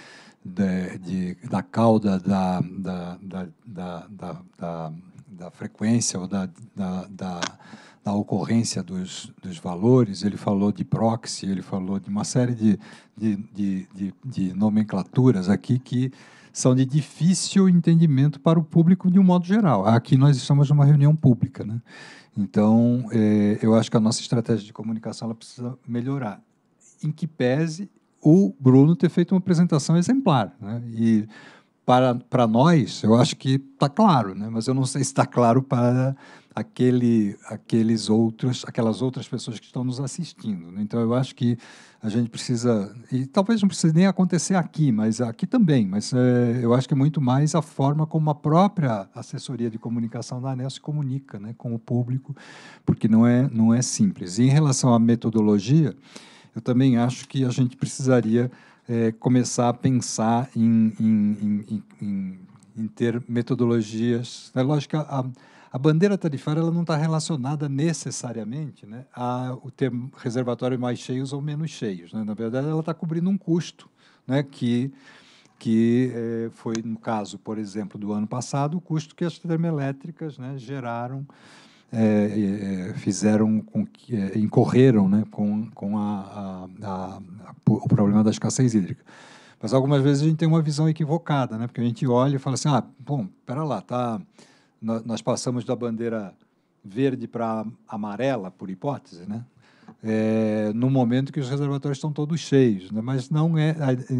de, de da cauda da, da, da, da, da, frequência ou da, da, da da ocorrência dos, dos valores, ele falou de proxy, ele falou de uma série de, de, de, de, de nomenclaturas aqui que são de difícil entendimento para o público de um modo geral. Aqui nós estamos numa reunião pública, né? Então, é, eu acho que a nossa estratégia de comunicação ela precisa melhorar. Em que pese o Bruno ter feito uma apresentação exemplar, né? E para, para nós, eu acho que está claro, né? Mas eu não sei se está claro para aquele, aqueles outros, aquelas outras pessoas que estão nos assistindo. Né? Então, eu acho que a gente precisa, e talvez não precise nem acontecer aqui, mas aqui também, mas é, eu acho que é muito mais a forma como a própria assessoria de comunicação da ANEL se comunica né, com o público, porque não é, não é simples. E em relação à metodologia, eu também acho que a gente precisaria é, começar a pensar em, em, em, em, em ter metodologias. É lógico que a, a bandeira tarifária ela não está relacionada necessariamente né, a o ter reservatórios mais cheios ou menos cheios. Né? Na verdade, ela está cobrindo um custo né, que, que eh, foi, no caso, por exemplo, do ano passado, o custo que as termoelétricas né, geraram, é, é, fizeram com que incorreram né, com, com a, a, a, o problema da escassez hídrica. Mas algumas vezes a gente tem uma visão equivocada, né? porque a gente olha e fala assim, ah, bom, espera lá, está nós passamos da bandeira verde para amarela, por hipótese, né? É, no momento que os reservatórios estão todos cheios, né? mas não é,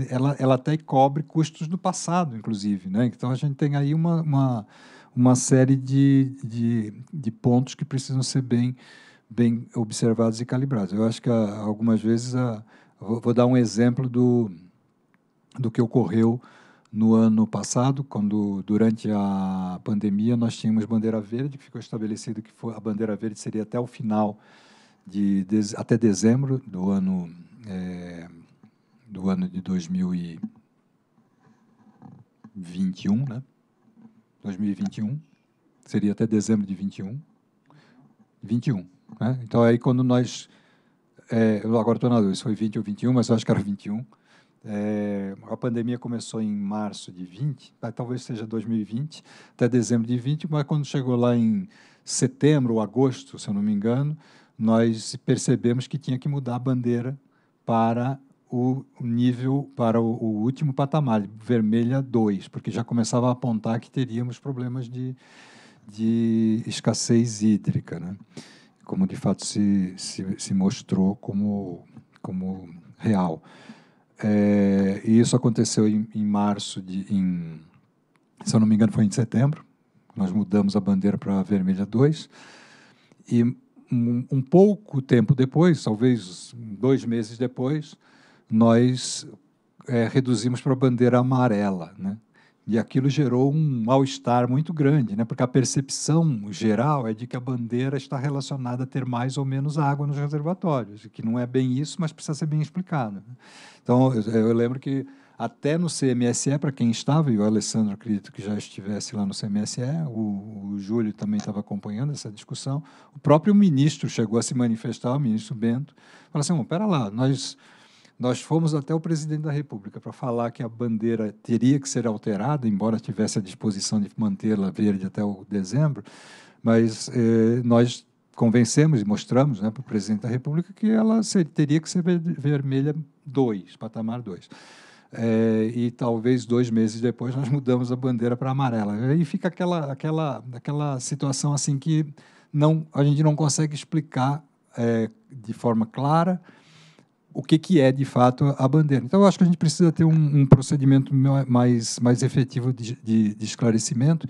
ela, ela até cobre custos do passado, inclusive, né? Então a gente tem aí uma, uma, uma série de, de, de pontos que precisam ser bem, bem observados e calibrados. Eu acho que a, algumas vezes, a, vou, vou dar um exemplo do, do que ocorreu no ano passado, quando durante a pandemia nós tínhamos bandeira verde, ficou estabelecido que a bandeira verde seria até o final de, de até dezembro do ano é, do ano de 2021, né? 2021 seria até dezembro de 21, 21, né? Então aí quando nós é, agora estou na dúvida foi 20 ou 21, mas eu acho que era 21 é, a pandemia começou em março de 20, talvez seja 2020, até dezembro de 20, mas quando chegou lá em setembro ou agosto, se eu não me engano, nós percebemos que tinha que mudar a bandeira para o nível, para o, o último patamar, vermelha 2, porque já começava a apontar que teríamos problemas de, de escassez hídrica, né? como de fato se, se, se mostrou como, como real. É, e isso aconteceu em, em março, de, em, se eu não me engano, foi em setembro. Nós mudamos a bandeira para a vermelha 2. E um, um, pouco tempo depois, talvez dois meses depois, nós é, reduzimos para a bandeira amarela, né? E aquilo gerou um mal-estar muito grande, né? porque a percepção geral é de que a bandeira está relacionada a ter mais ou menos água nos reservatórios, que não é bem isso, mas precisa ser bem explicado. Né? Então, eu, eu lembro que até no CMSE, para quem estava, e o Alessandro acredito que já estivesse lá no CMSE, o, o Júlio também estava acompanhando essa discussão, o próprio ministro chegou a se manifestar, o ministro Bento, falou assim, espera lá, nós nós fomos até o presidente da República para falar que a bandeira teria que ser alterada, embora tivesse a disposição de mantê-la verde até o dezembro, mas eh, nós convencemos e mostramos né, para o presidente da República que ela ser, teria que ser vermelha 2, patamar 2. É, e talvez dois meses depois nós mudamos a bandeira para amarela. Aí fica aquela, aquela, aquela situação assim que não, a gente não consegue explicar é, de forma clara o que, que é de fato a bandeira. Então, eu acho que a gente precisa ter um, um procedimento mais, mais efetivo de, de, de esclarecimento.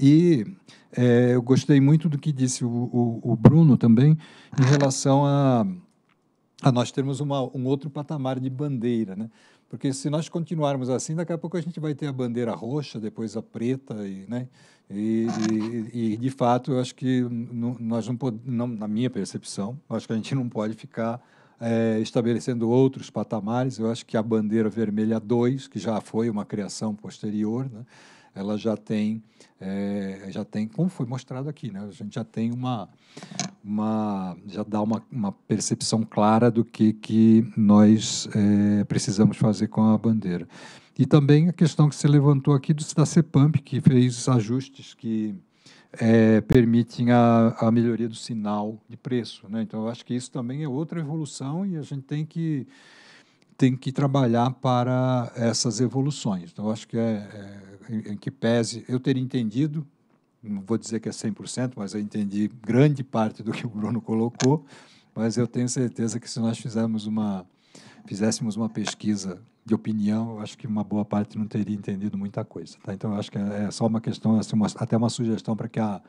E é, eu gostei muito do que disse o, o, o Bruno também em relação a, a nós termos uma, um outro patamar de bandeira. Né? Porque se nós continuarmos assim, daqui a pouco a gente vai ter a bandeira roxa, depois a preta, e, né? e, e, e de fato, eu acho que nós não podemos, na minha percepção, acho que a gente não pode ficar é, estabelecendo outros patamares. Eu acho que a bandeira vermelha 2, que já foi uma criação posterior, né, ela já tem, é, já tem, como foi mostrado aqui, né, a gente já tem uma, uma já dá uma, uma percepção clara do que, que nós é, precisamos fazer com a bandeira. E também a questão que se levantou aqui do, da CEPAMP, que fez ajustes que é, permitem a, a, melhoria do sinal de preço. Né? Então, eu acho que isso também é outra evolução e a gente tem que, tem que trabalhar para essas evoluções. Então, eu acho que é, é em que pese, eu teria entendido, não vou dizer que é 100%, mas eu entendi grande parte do que o Bruno colocou, mas eu tenho certeza que se nós fizermos uma, fizéssemos uma pesquisa de opinião, eu acho que uma boa parte não teria entendido muita coisa. Tá? Então, eu acho que é só uma questão, assim, uma, até uma sugestão para que a,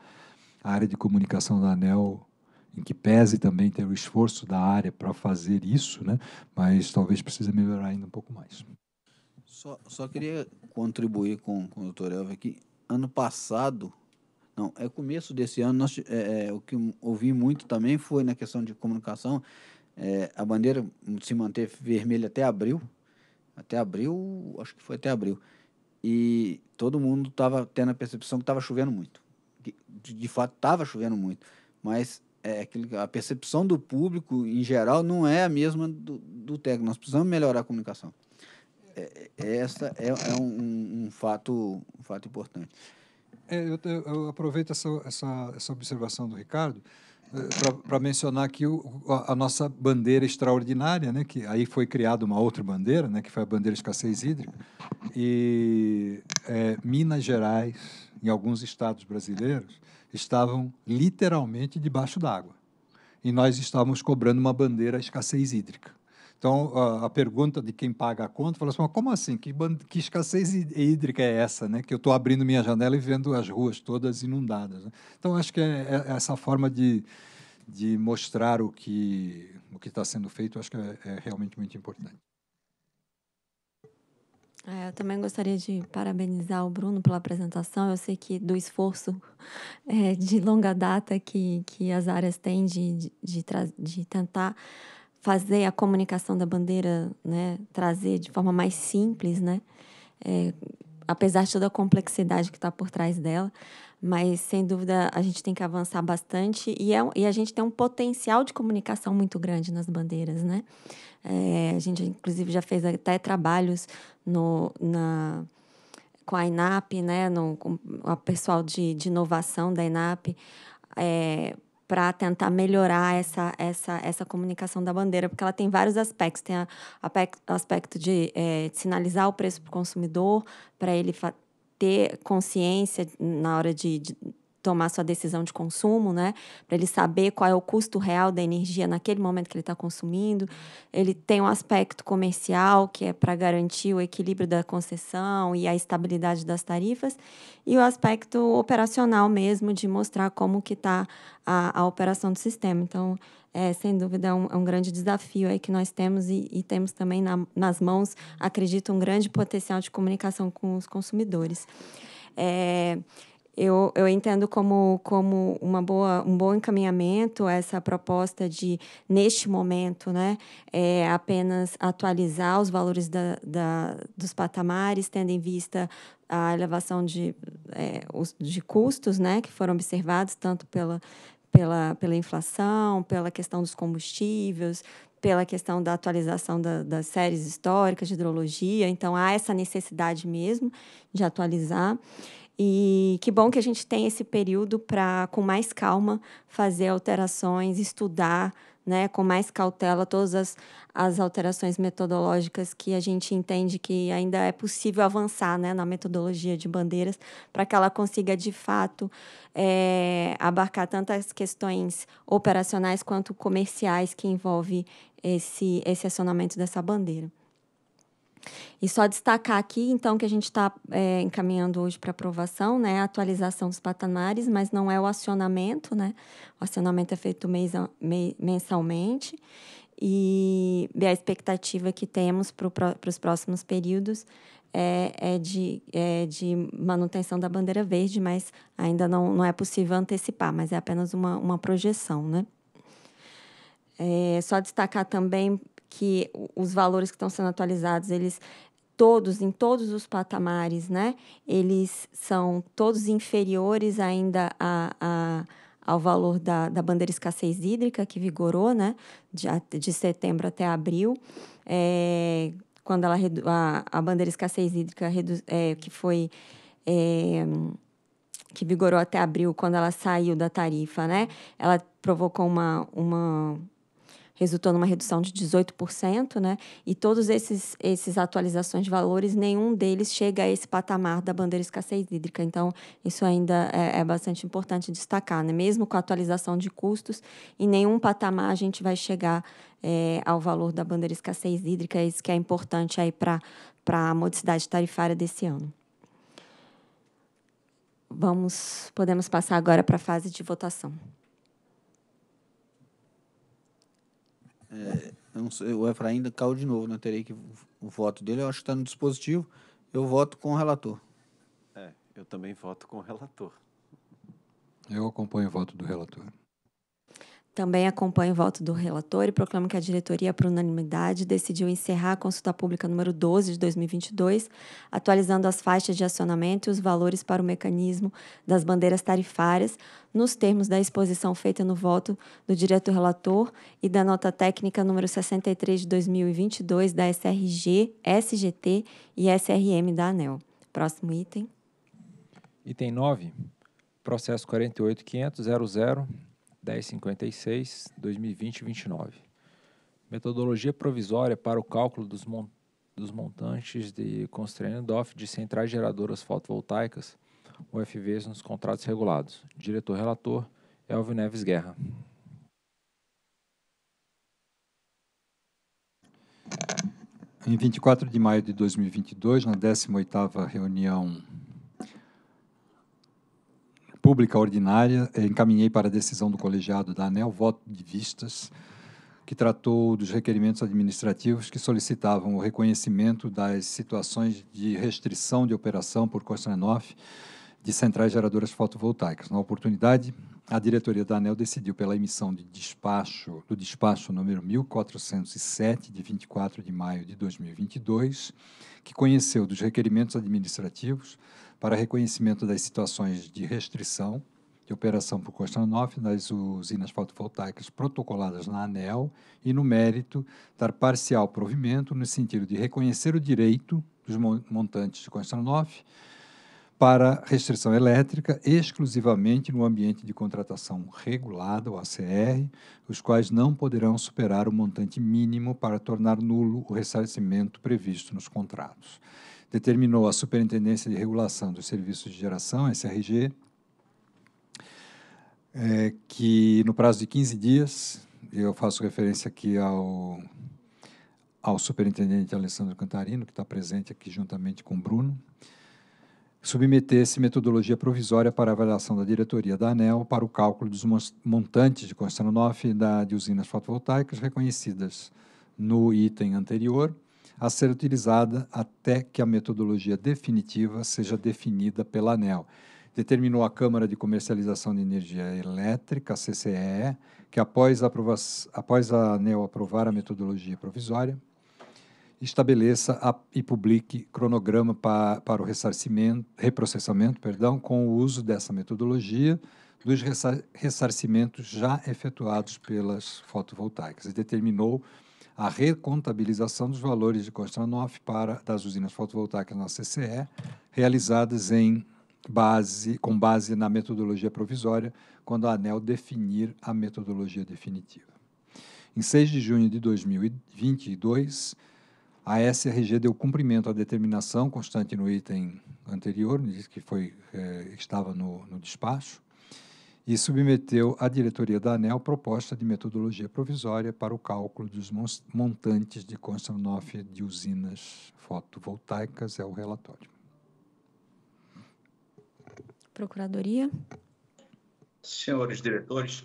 a, área de comunicação da ANEL, em que pese também ter o esforço da área para fazer isso, né? mas talvez precise melhorar ainda um pouco mais. Só, só queria contribuir com, com o doutor Elvio aqui. Ano passado, não, é começo desse ano, nós, é, é, o que ouvi muito também foi na questão de comunicação, é, a bandeira se manter vermelha até abril, até abril, acho que foi até abril. E todo mundo estava tendo a percepção que estava chovendo muito. De, de fato, estava chovendo muito. Mas é, a percepção do público, em geral, não é a mesma do, do técnico. Nós precisamos melhorar a comunicação. É, é essa é, é um, um, fato, um fato importante. É, eu, eu, aproveito essa, essa, essa observação do Ricardo para mencionar aqui o, a, a, nossa bandeira extraordinária, né, que aí foi criada uma outra bandeira, né, que foi a bandeira escassez hídrica, e é, Minas Gerais, em alguns estados brasileiros, estavam literalmente debaixo d'água. E nós estávamos cobrando uma bandeira escassez hídrica. Então, a, a, pergunta de quem paga a conta, fala assim, como assim? Que, que escassez hídrica é essa? Né? Que eu estou abrindo minha janela e vendo as ruas todas inundadas. Né? Então, acho que é, é, essa forma de, de mostrar o que o está sendo feito, acho que é, é realmente muito importante. É, eu também gostaria de parabenizar o Bruno pela apresentação. Eu sei que do esforço é, de longa data que, que as áreas têm de, de, de, de tentar fazer a comunicação da bandeira, né, trazer de forma mais simples, né, é, apesar de toda a complexidade que está por trás dela, mas sem dúvida a gente tem que avançar bastante e, é, e a gente tem um potencial de comunicação muito grande nas bandeiras, né? É, a gente inclusive já fez até trabalhos no, na, com a INAP, né, no, com o pessoal de, de inovação da INAP, é, para tentar melhorar essa, essa, essa comunicação da bandeira, porque ela tem vários aspectos. Tem o aspecto de, é, de sinalizar o preço para o consumidor, para ele ter consciência na hora de, de tomar sua decisão de consumo, né? Para ele saber qual é o custo real da energia naquele momento que ele está consumindo. Ele tem um aspecto comercial, que é para garantir o equilíbrio da concessão e a estabilidade das tarifas, e o aspecto operacional mesmo, de mostrar como que está a, a operação do sistema. Então, é, sem dúvida, é um, é um, grande desafio aí que nós temos e, e temos também na, nas mãos, acredito, um grande potencial de comunicação com os consumidores. É, eu, eu entendo como, como uma boa, um bom encaminhamento essa proposta de, neste momento, né, é, apenas atualizar os valores da, da, dos patamares, tendo em vista a elevação de, é, os, de custos né, que foram observados, tanto pela, pela, pela inflação, pela questão dos combustíveis, pela questão da atualização da, das séries históricas de hidrologia. Então, há essa necessidade mesmo de atualizar. E que bom que a gente tem esse período para, com mais calma, fazer alterações, estudar né, com mais cautela todas as, as alterações metodológicas que a gente entende que ainda é possível avançar né, na metodologia de bandeiras para que ela consiga, de fato, é, abarcar tantas questões operacionais quanto comerciais que envolve esse, esse acionamento dessa bandeira. E só destacar aqui, então, que a gente está é, encaminhando hoje para aprovação, né, a atualização dos patamares, mas não é o acionamento, né? O acionamento é feito mês, mensalmente e a expectativa que temos para os próximos períodos é, é, de, é de manutenção da bandeira verde, mas ainda não, não é possível antecipar, mas é apenas uma, uma projeção, né? É, só destacar também que os valores que estão sendo atualizados, eles todos, em todos os patamares, né? Eles são todos inferiores ainda a, a ao valor da, da bandeira escassez hídrica que vigorou, né? De, de setembro até abril. É, quando ela, a, a bandeira escassez hídrica redu, é, que foi... É, que vigorou até abril, quando ela saiu da tarifa, né? Ela provocou uma, uma resultou numa redução de 18%, né? E todos esses esses atualizações de valores, nenhum deles chega a esse patamar da bandeira escassez hídrica. Então, isso ainda é, é bastante importante destacar, né? Mesmo com a atualização de custos, em nenhum patamar a gente vai chegar é, ao valor da bandeira escassez hídrica. Isso que é importante aí para para a modicidade tarifária desse ano. Vamos, podemos passar agora para a fase de votação. É, sei, o Efraim ainda caiu de novo, né? Terei que o voto dele, eu acho que está no dispositivo. Eu voto com o relator. É, eu também voto com o relator. Eu acompanho o voto do relator. Também acompanho o voto do relator e proclamo que a diretoria, por unanimidade, decidiu encerrar a consulta pública número 12 de 2022, atualizando as faixas de acionamento e os valores para o mecanismo das bandeiras tarifárias, nos termos da exposição feita no voto do diretor relator e da nota técnica número 63 de 2022 da SRG, SGT e SRM da ANEL. Próximo item. Item 9, processo 48500 1056, 2020-29. Metodologia provisória para o cálculo dos, mon dos montantes de constraint off de centrais geradoras fotovoltaicas, UFVs, nos contratos regulados. Diretor-relator, Elvio Neves Guerra. Em 24 de maio de 2022, na 18ª reunião pública ordinária, eh, encaminhei para a decisão do colegiado da ANEL voto de vistas, que tratou dos requerimentos administrativos que solicitavam o reconhecimento das situações de restrição de operação por Kostranoff de centrais geradoras fotovoltaicas. Na oportunidade, a diretoria da ANEL decidiu pela emissão de despacho, do despacho número 1407, de 24 de maio de 2022, que conheceu dos requerimentos administrativos para reconhecimento das situações de restrição de operação por Kostranoff nas usinas fotovoltaicas protocoladas na ANEL e, no mérito, dar parcial provimento no sentido de reconhecer o direito dos montantes de Kostranoff para restrição elétrica exclusivamente no ambiente de contratação regulada, o ACR, os quais não poderão superar o montante mínimo para tornar nulo o ressarcimento previsto nos contratos determinou a Superintendência de Regulação dos Serviços de Geração, SRG, é que no prazo de 15 dias, eu faço referência aqui ao, ao superintendente Alessandro Cantarino, que está presente aqui juntamente com o Bruno, submetesse metodologia provisória para avaliação da diretoria da ANEL para o cálculo dos montantes de construção NOF da, de usinas fotovoltaicas reconhecidas no item anterior, a ser utilizada até que a metodologia definitiva seja definida pela ANEL. Determinou a Câmara de Comercialização de Energia Elétrica, a CCE, que após a, após a ANEL aprovar a metodologia provisória, estabeleça a, e publique cronograma pa, para o ressarcimento, reprocessamento perdão, com o uso dessa metodologia dos ressar, ressarcimentos já efetuados pelas fotovoltaicas e determinou a recontabilização dos valores de Constranof para das usinas fotovoltaicas na CCE, realizadas em base com base na metodologia provisória, quando a ANEL definir a metodologia definitiva. Em 6 de junho de 2022, a SRG deu cumprimento à determinação constante no item anterior, que foi, é, estava no, no despacho, e submeteu à diretoria da ANEL proposta de metodologia provisória para o cálculo dos montantes de Konstantinov de usinas fotovoltaicas, é o relatório. Procuradoria. Senhores diretores,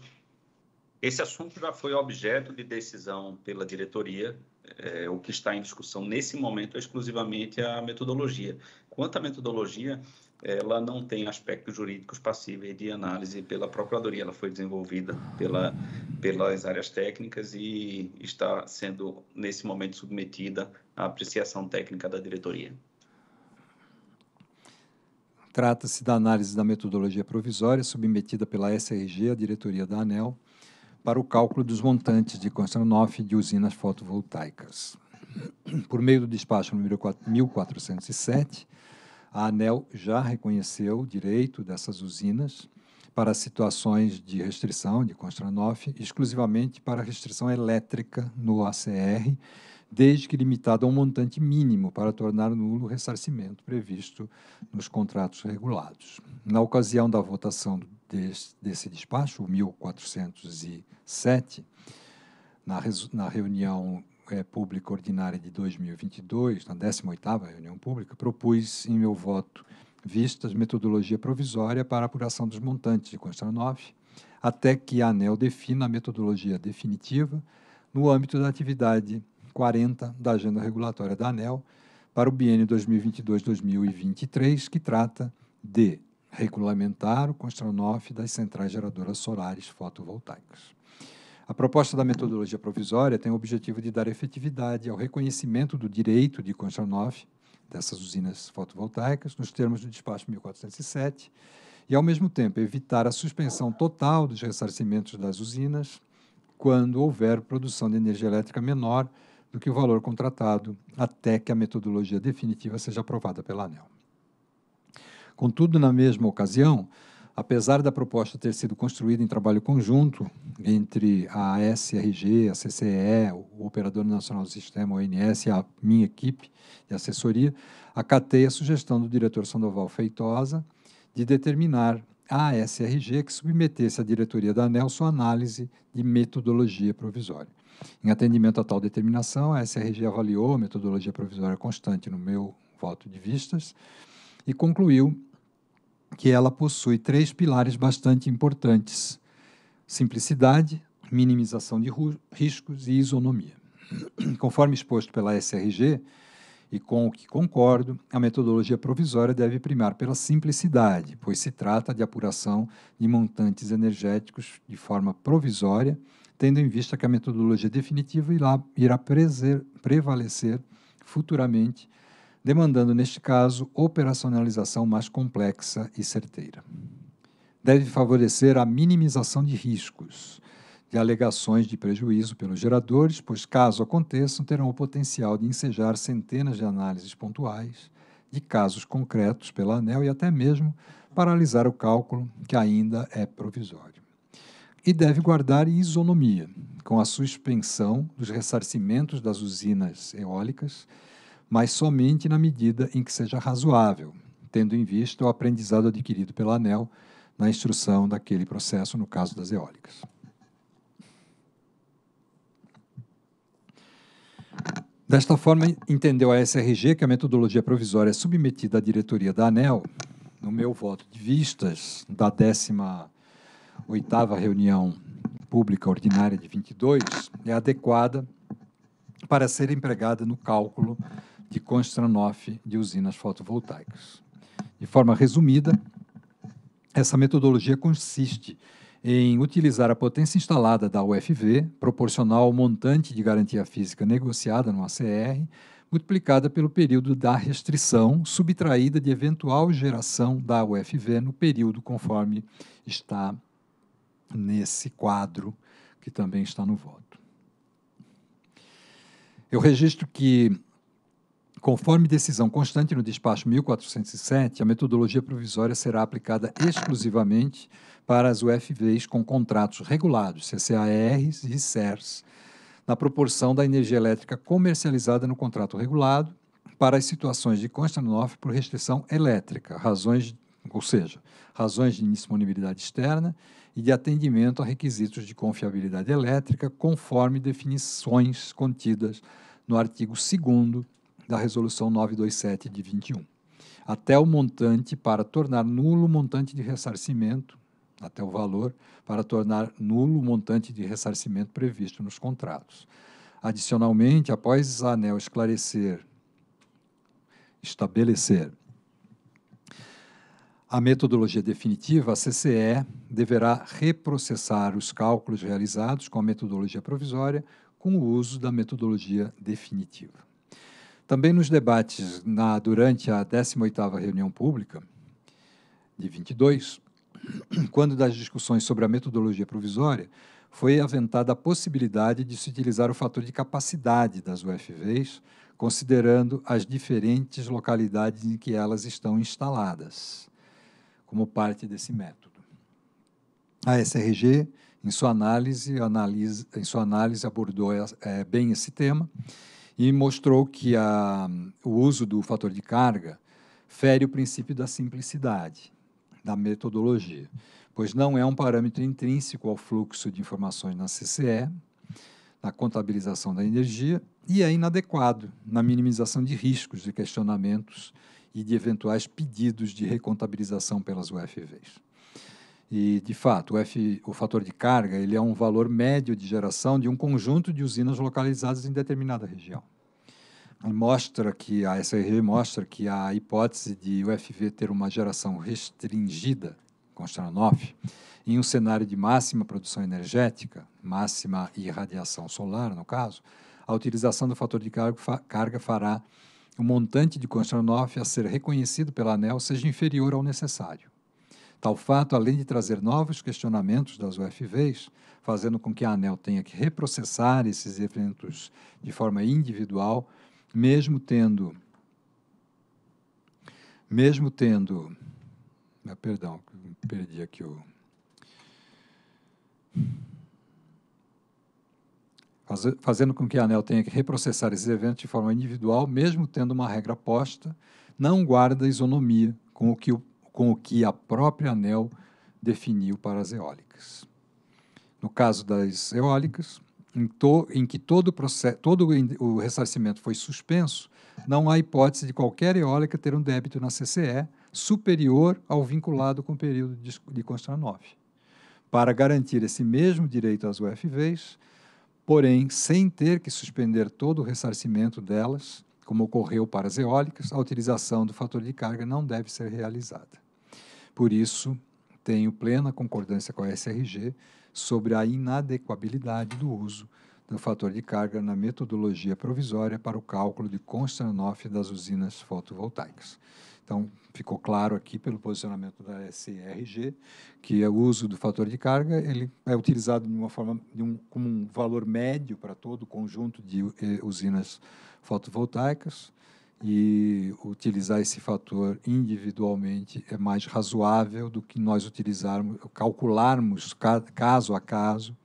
esse assunto já foi objeto de decisão pela diretoria. É, o que está em discussão nesse momento é exclusivamente a metodologia. Quanto à metodologia, ela não tem aspectos jurídicos passíveis de análise pela Procuradoria. Ela foi desenvolvida pela, pelas áreas técnicas e está sendo, nesse momento, submetida à apreciação técnica da diretoria. Trata-se da análise da metodologia provisória submetida pela SRG, a diretoria da ANEL, para o cálculo dos montantes de Constanoff de usinas fotovoltaicas. Por meio do despacho número 1407, a ANEL já reconheceu o direito dessas usinas para situações de restrição de Constranoff, exclusivamente para restrição elétrica no ACR, desde que limitado a um montante mínimo para tornar nulo o ressarcimento previsto nos contratos regulados. Na ocasião da votação desse, desse despacho, o 1407, na, na reunião é, Pública Ordinária de 2022, na 18ª reunião pública, propus em meu voto vistas metodologia provisória para apuração dos montantes de Constranov, até que a ANEL defina a metodologia definitiva no âmbito da atividade 40 da Agenda Regulatória da ANEL para o biênio 2022-2023, que trata de regulamentar o Constranov das centrais geradoras solares fotovoltaicas. A proposta da metodologia provisória tem o objetivo de dar efetividade ao reconhecimento do direito de Konstantinov dessas usinas fotovoltaicas, nos termos do despacho 1407, e, ao mesmo tempo, evitar a suspensão total dos ressarcimentos das usinas quando houver produção de energia elétrica menor do que o valor contratado, até que a metodologia definitiva seja aprovada pela ANEL. Contudo, na mesma ocasião, apesar da proposta ter sido construída em trabalho conjunto entre a SRG, a CCE, o Operador Nacional do Sistema, o ONS, e a minha equipe de assessoria, acatei a sugestão do diretor Sandoval Feitosa de determinar à SRG que submetesse à diretoria da ANEL sua análise de metodologia provisória. Em atendimento a tal determinação, a SRG avaliou a metodologia provisória constante no meu voto de vistas e concluiu que ela possui três pilares bastante importantes: simplicidade, minimização de riscos e isonomia. Conforme exposto pela SRG, e com o que concordo, a metodologia provisória deve primar pela simplicidade, pois se trata de apuração de montantes energéticos de forma provisória, tendo em vista que a metodologia definitiva irá, prevalecer futuramente demandando, neste caso, operacionalização mais complexa e certeira. Deve favorecer a minimização de riscos, de alegações de prejuízo pelos geradores, pois, caso aconteçam, terão o potencial de ensejar centenas de análises pontuais de casos concretos pela ANEL e até mesmo paralisar o cálculo, que ainda é provisório. E deve guardar isonomia, com a suspensão dos ressarcimentos das usinas eólicas mas somente na medida em que seja razoável, tendo em vista o aprendizado adquirido pela ANEL na instrução daquele processo, no caso das eólicas. Desta forma, entendeu a SRG que a metodologia provisória é submetida à diretoria da ANEL, no meu voto de vistas da 18ª reunião pública ordinária de 22, é adequada para ser empregada no cálculo de Konstranoff de usinas fotovoltaicas. De forma resumida, essa metodologia consiste em utilizar a potência instalada da UFV, proporcional ao montante de garantia física negociada no ACR, multiplicada pelo período da restrição, subtraída de eventual geração da UFV no período conforme está nesse quadro que também está no voto. Eu registro que, conforme decisão constante no despacho 1407, a metodologia provisória será aplicada exclusivamente para as UFVs com contratos regulados, CCARs e CERs, na proporção da energia elétrica comercializada no contrato regulado para as situações de Konstantinov por restrição elétrica, razões, ou seja, razões de indisponibilidade externa e de atendimento a requisitos de confiabilidade elétrica, conforme definições contidas no artigo 2 da Resolução 927 de 21, até o montante para tornar nulo o montante de ressarcimento até o valor, para tornar nulo o montante de ressarcimento previsto nos contratos. Adicionalmente, após a ANEL esclarecer, estabelecer a metodologia definitiva, a CCE deverá reprocessar os cálculos realizados com a metodologia provisória com o uso da metodologia definitiva. Também nos debates na, durante a 18ª reunião pública, de 22, quando das discussões sobre a metodologia provisória, foi aventada a possibilidade de se utilizar o fator de capacidade das UFVs, considerando as diferentes localidades em que elas estão instaladas, como parte desse método. A SRG, em sua análise, analisa, em sua análise abordou é, bem esse tema e mostrou que a, o uso do fator de carga fere o princípio da simplicidade da metodologia, pois não é um parâmetro intrínseco ao fluxo de informações na CCE, na contabilização da energia, e é inadequado na minimização de riscos de questionamentos e de eventuais pedidos de recontabilização pelas UFVs. E, de fato, o, F, o fator de carga ele é um valor médio de geração de um conjunto de usinas localizadas em determinada região mostra que a SRG mostra que a hipótese de o FV ter uma geração restringida, Konstantinov, em um cenário de máxima produção energética, máxima irradiação solar, no caso, a utilização do fator de carga fará o montante de Konstantinov a ser reconhecido pela ANEL seja inferior ao necessário. Tal fato, além de trazer novos questionamentos das UFVs, fazendo com que a ANEL tenha que reprocessar esses eventos de forma individual, mesmo tendo mesmo tendo ah, perdão, perdi aqui o fazendo com que a ANEL tenha que reprocessar esses eventos de forma individual, mesmo tendo uma regra posta, não guarda isonomia com o que, com o que a própria ANEL definiu para as eólicas. No caso das eólicas, em, to, em que todo o, todo o ressarcimento foi suspenso, não há hipótese de qualquer eólica ter um débito na CCE superior ao vinculado com o período de, de Constituição 9. Para garantir esse mesmo direito às UFVs, porém, sem ter que suspender todo o ressarcimento delas, como ocorreu para as eólicas, a utilização do fator de carga não deve ser realizada. Por isso, tenho plena concordância com a SRG sobre a inadequabilidade do uso do fator de carga na metodologia provisória para o cálculo de Konstantinov das usinas fotovoltaicas. Então, ficou claro aqui pelo posicionamento da SRG que o uso do fator de carga ele é utilizado de uma forma de um, como um valor médio para todo o conjunto de eh, usinas fotovoltaicas e utilizar esse fator individualmente é mais razoável do que nós utilizarmos, calcularmos caso a caso,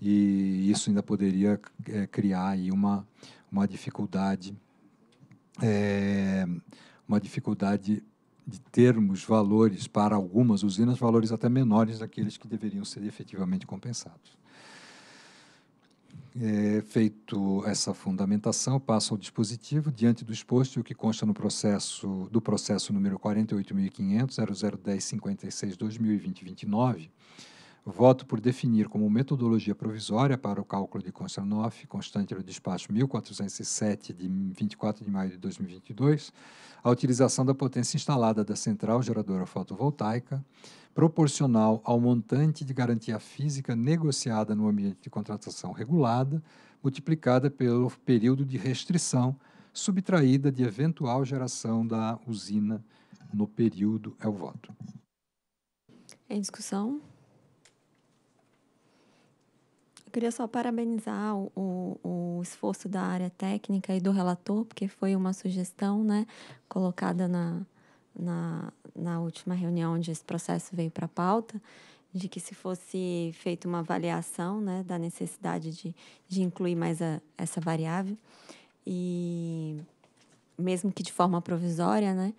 e isso ainda poderia é, criar aí uma, uma dificuldade, é, uma dificuldade de termos valores para algumas usinas, valores até menores daqueles que deveriam ser efetivamente compensados. É, feito essa fundamentação, passo ao dispositivo, diante do exposto o que consta no processo, do processo número 48.500.001056-2020-29, voto por definir como metodologia provisória para o cálculo de Konstranoff, constante do despacho 1407, de 24 de maio de 2022, a utilização da potência instalada da central geradora fotovoltaica, proporcional ao montante de garantia física negociada no ambiente de contratação regulada, multiplicada pelo período de restrição subtraída de eventual geração da usina no período. É o voto. Em discussão? Eu queria só parabenizar o, o, esforço da área técnica e do relator, porque foi uma sugestão né, colocada na, na, na última reunião onde esse processo veio para a pauta, de que se fosse feita uma avaliação né, da necessidade de, de incluir mais a, essa variável, e mesmo que de forma provisória, né,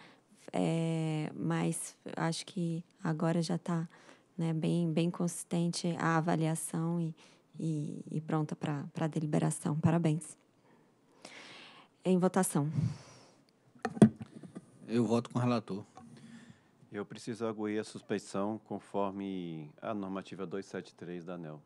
é, mas acho que agora já está né, bem, bem consistente a avaliação e, e, e pronta para a deliberação. Parabéns. Em votação. Eu voto com o relator. Eu preciso arguir a suspeição conforme a normativa 273 da ANEL.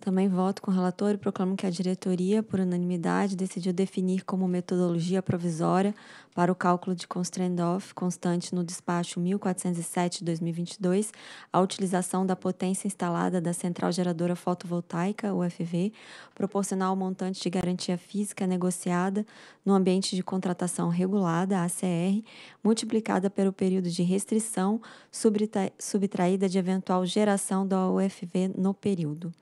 Também voto com o relator e proclamo que a diretoria, por unanimidade, decidiu definir como metodologia provisória para o cálculo de constraint off constante no despacho 1407/2022 a utilização da potência instalada da central geradora fotovoltaica, UFV, proporcional ao montante de garantia física negociada no ambiente de contratação regulada, ACR, multiplicada pelo período de restrição subtraída de eventual geração da UFV no período.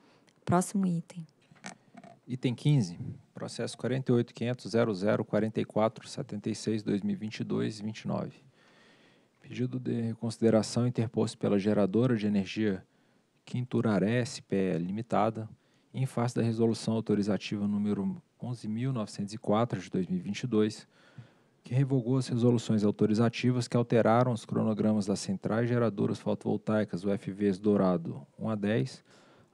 Próximo item. Item 15. Processo 48.500.0044.76.2022-29. Pedido de reconsideração interposto pela geradora de energia Quinturaré SPE Limitada, em face da resolução autorizativa número 11.904 de 2022, que revogou as resoluções autorizativas que alteraram os cronogramas das centrais geradoras fotovoltaicas UFVs Dourado 1 a 10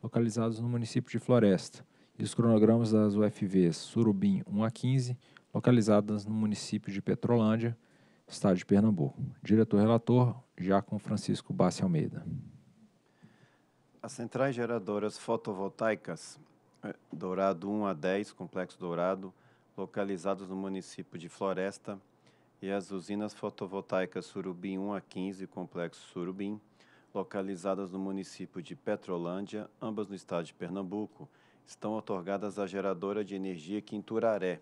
localizados no município de Floresta, e os cronogramas das UFVs Surubim 1 a 15, localizadas no município de Petrolândia, estado de Pernambuco. Diretor-relator, Jacomo Francisco Bassi Almeida. As centrais geradoras fotovoltaicas eh, Dourado 1 a 10, Complexo Dourado, localizados no município de Floresta, e as usinas fotovoltaicas Surubim 1 a 15, Complexo Surubim, localizadas no município de Petrolândia, ambas no estado de Pernambuco, estão otorgadas à geradora de energia Quinturaré,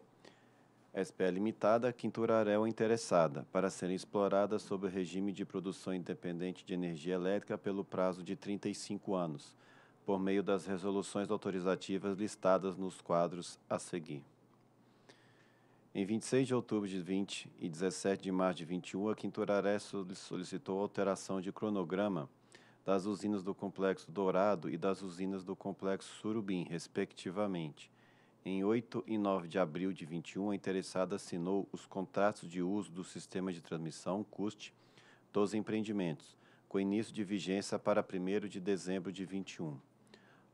SPE Limitada, Quinturaré ou interessada, para serem exploradas sob o regime de produção independente de energia elétrica pelo prazo de 35 anos, por meio das resoluções autorizativas listadas nos quadros a seguir. Em 26 de outubro de 20 e 17 de março de 21, a Quinturaré solicitou alteração de cronograma das usinas do Complexo Dourado e das usinas do Complexo Surubim, respectivamente. Em 8 e 9 de abril de 21, a interessada assinou os contratos de uso do sistema de transmissão CUST dos empreendimentos, com início de vigência para 1 de dezembro de 21.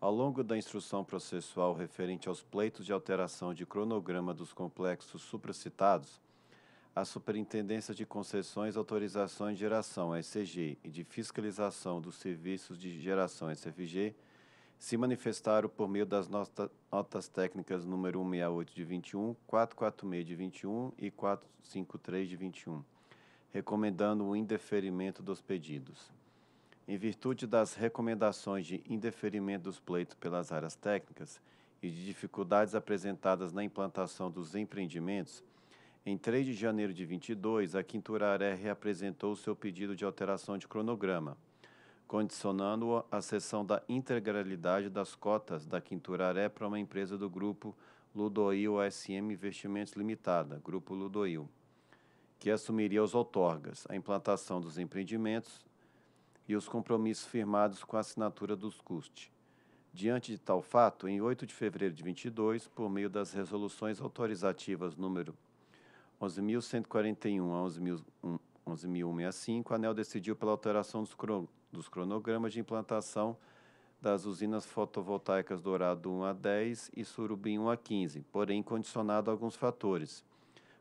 Ao longo da instrução processual referente aos pleitos de alteração de cronograma dos complexos supracitados, a Superintendência de Concessões, Autorizações de Geração, SCG, e de Fiscalização dos Serviços de Geração, SFG, se manifestaram por meio das nota, notas técnicas número 168 de 21, 446 de 21 e 453 de 21, recomendando o indeferimento dos pedidos. Em virtude das recomendações de indeferimento dos pleitos pelas áreas técnicas e de dificuldades apresentadas na implantação dos empreendimentos, em 3 de janeiro de 22, a Quinturaré reapresentou seu pedido de alteração de cronograma, condicionando-o à cessão da integralidade das cotas da Quinturaré para uma empresa do grupo Ludoil OSM Investimentos Limitada, Grupo Ludoil, que assumiria os outorgas, a implantação dos empreendimentos e os compromissos firmados com a assinatura dos custos. Diante de tal fato, em 8 de fevereiro de 22, por meio das resoluções autorizativas número 11.141 a 11.165, a ANEL decidiu pela alteração dos, cron dos cronogramas de implantação das usinas fotovoltaicas Dourado 1 a 10 e Surubim 1 a 15, porém condicionado a alguns fatores,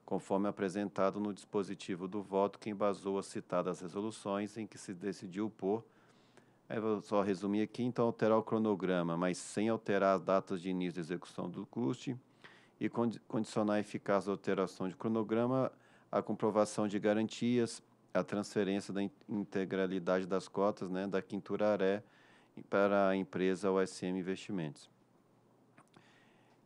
conforme apresentado no dispositivo do voto que embasou as citadas resoluções em que se decidiu por eu vou só resumir aqui, então, alterar o cronograma, mas sem alterar as datas de início de execução do custe e condicionar a eficácia da alteração de cronograma à comprovação de garantias, a transferência da integralidade das cotas né, da Quinturaré para a empresa OSM Investimentos.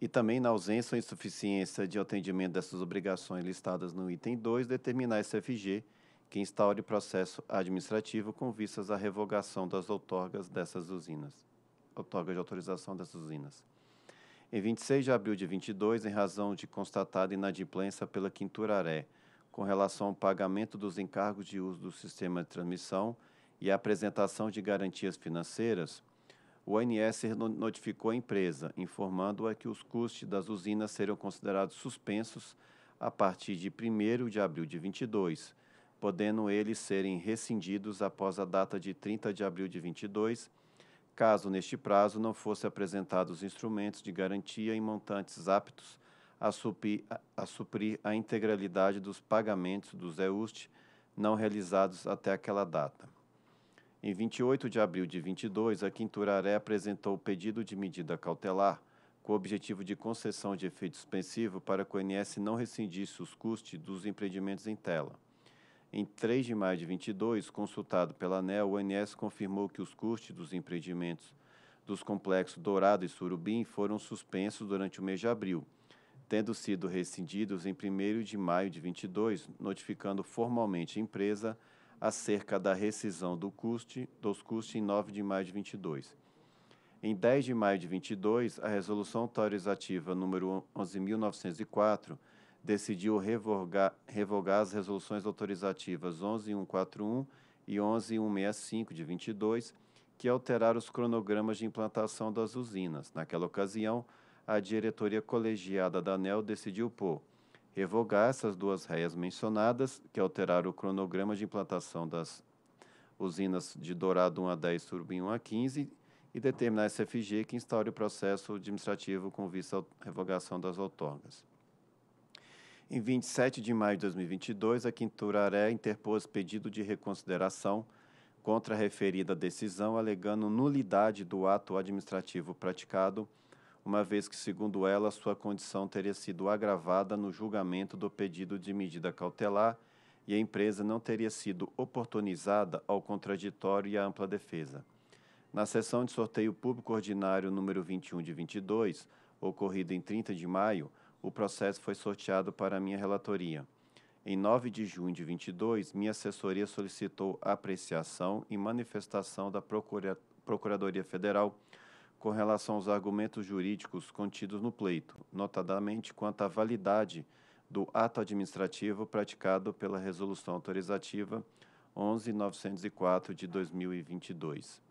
E também, na ausência ou insuficiência de atendimento dessas obrigações listadas no item 2, determinar a SFG que instaure processo administrativo com vistas à revogação das outorgas dessas usinas, outorgas de autorização dessas usinas. Em 26 de abril de 22, em razão de constatada inadimplência pela Quinturaré com relação ao pagamento dos encargos de uso do sistema de transmissão e a apresentação de garantias financeiras, o ANS notificou a empresa, informando-a que os custos das usinas serão considerados suspensos a partir de 1 de abril de 22, podendo eles serem rescindidos após a data de 30 de abril de 22, caso neste prazo não fossem apresentados instrumentos de garantia em montantes aptos a suprir, a, suprir a integralidade dos pagamentos dos EUST não realizados até aquela data. Em 28 de abril de 22, a Quinturaré apresentou o pedido de medida cautelar com o objetivo de concessão de efeito suspensivo para que o INS não rescindisse os custos dos empreendimentos em tela. Em 3 de maio de 22, consultado pela ANEL, o INS confirmou que os custos dos empreendimentos dos complexos Dourado e Surubim foram suspensos durante o mês de abril, tendo sido rescindidos em 1 de maio de 22, notificando formalmente a empresa acerca da rescisão do custe, dos custos em 9 de maio de 22. Em 10 de maio de 22, a resolução autorizativa número 11.904 decidiu revogar, revogar as resoluções autorizativas 11141 e 11165 de 22, que alteraram os cronogramas de implantação das usinas. Naquela ocasião, a diretoria colegiada da ANEL decidiu por revogar essas duas réias mencionadas, que alteraram o cronograma de implantação das usinas de Dourado 1 a 10 Turbin 1 a 15 e determinar a SFG que instaure o processo administrativo com vista à revogação das outorgas. Em 27 de maio de 2022, a Quinturaré interpôs pedido de reconsideração contra a referida decisão, alegando nulidade do ato administrativo praticado, uma vez que, segundo ela, sua condição teria sido agravada no julgamento do pedido de medida cautelar e a empresa não teria sido oportunizada ao contraditório e à ampla defesa. Na sessão de sorteio público ordinário número 21 de 22, ocorrida em 30 de maio, o processo foi sorteado para minha relatoria. Em 9 de junho de 22, minha assessoria solicitou apreciação e manifestação da Procura Procuradoria Federal com relação aos argumentos jurídicos contidos no pleito, notadamente quanto à validade do ato administrativo praticado pela Resolução Autorizativa 11.904 de 2022.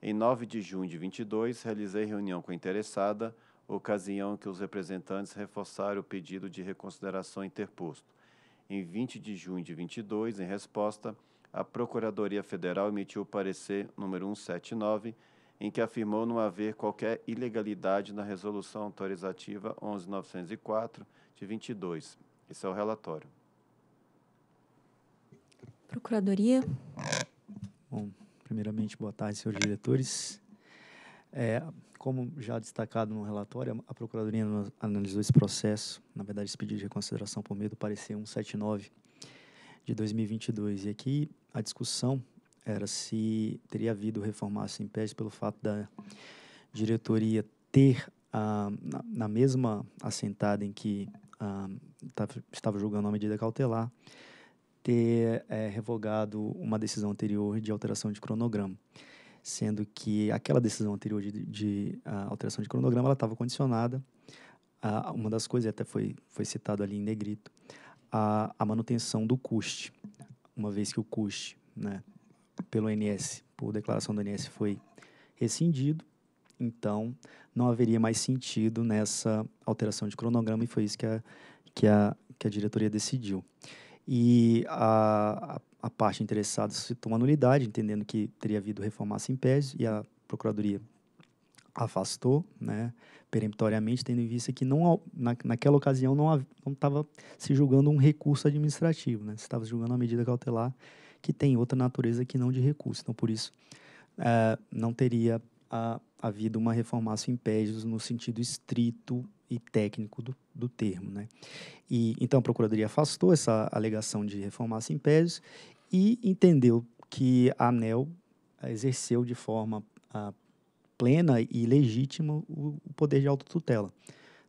Em 9 de junho de 22, realizei reunião com a interessada, ocasião em que os representantes reforçaram o pedido de reconsideração interposto. Em 20 de junho de 22, em resposta, a Procuradoria Federal emitiu o parecer número 179, em que afirmou não haver qualquer ilegalidade na resolução autorizativa 11904 de 22. Esse é o relatório. Procuradoria. Bom, primeiramente, boa tarde, senhores diretores. É, como já destacado no relatório, a Procuradoria analisou esse processo, na verdade, esse pedido de reconsideração por meio do parecer 179 de 2022. E aqui a discussão era se teria havido reformar em pés pelo fato da diretoria ter, ah, na, na, mesma assentada em que ah, estava julgando a medida cautelar, ter é, revogado uma decisão anterior de alteração de cronograma sendo que aquela decisão anterior de, de alteração de cronograma ela estava condicionada a uma das coisas, até foi, foi citado ali em negrito, a, a manutenção do custe, uma vez que o custe, né, pelo INS, por declaração do INS, foi rescindido, então não haveria mais sentido nessa alteração de cronograma e foi isso que a, que a, que a diretoria decidiu. E a, a, a parte interessada citou uma nulidade, entendendo que teria havido reforma simpésis, e a Procuradoria afastou, né, peremptoriamente, tendo em vista que não, na, naquela ocasião não estava se julgando um recurso administrativo, né, se estava julgando uma medida cautelar que tem outra natureza que não de recurso. Então, por isso, é, não teria a, havido uma reformação impédios no sentido estrito e técnico do, do termo. Né? E, então, a Procuradoria afastou essa alegação de reformação impédios e entendeu que a ANEL exerceu de forma a, plena e legítima o, o poder de autotutela.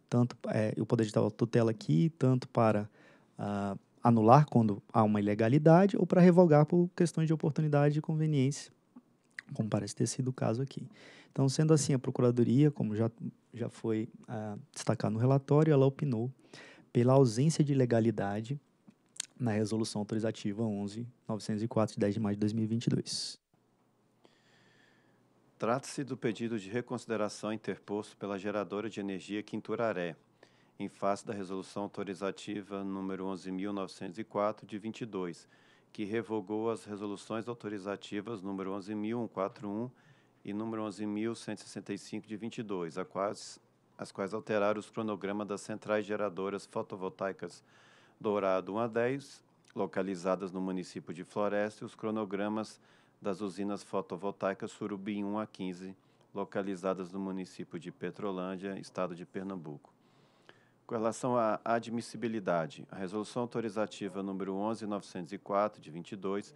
Tanto é, o poder de autotutela aqui, tanto para a, anular quando há uma ilegalidade ou para revogar por questões de oportunidade e conveniência, como parece ter sido o caso aqui. Então, sendo assim, a Procuradoria, como já, já foi uh, destacado no relatório, ela opinou pela ausência de legalidade na Resolução Autorizativa 11.904, de 10 de maio de 2022. Trata-se do pedido de reconsideração interposto pela geradora de energia Quinturaré, em face da resolução autorizativa número 11.904 de 22, que revogou as resoluções autorizativas número 11.141 e número 11.165 de 22, a quais, as quais alteraram os cronogramas das centrais geradoras fotovoltaicas Dourado 1 a 10, localizadas no município de Floresta, e os cronogramas das usinas fotovoltaicas Surubim 1 a 15, localizadas no município de Petrolândia, estado de Pernambuco. Com relação à admissibilidade, a resolução autorizativa número 11904 de 22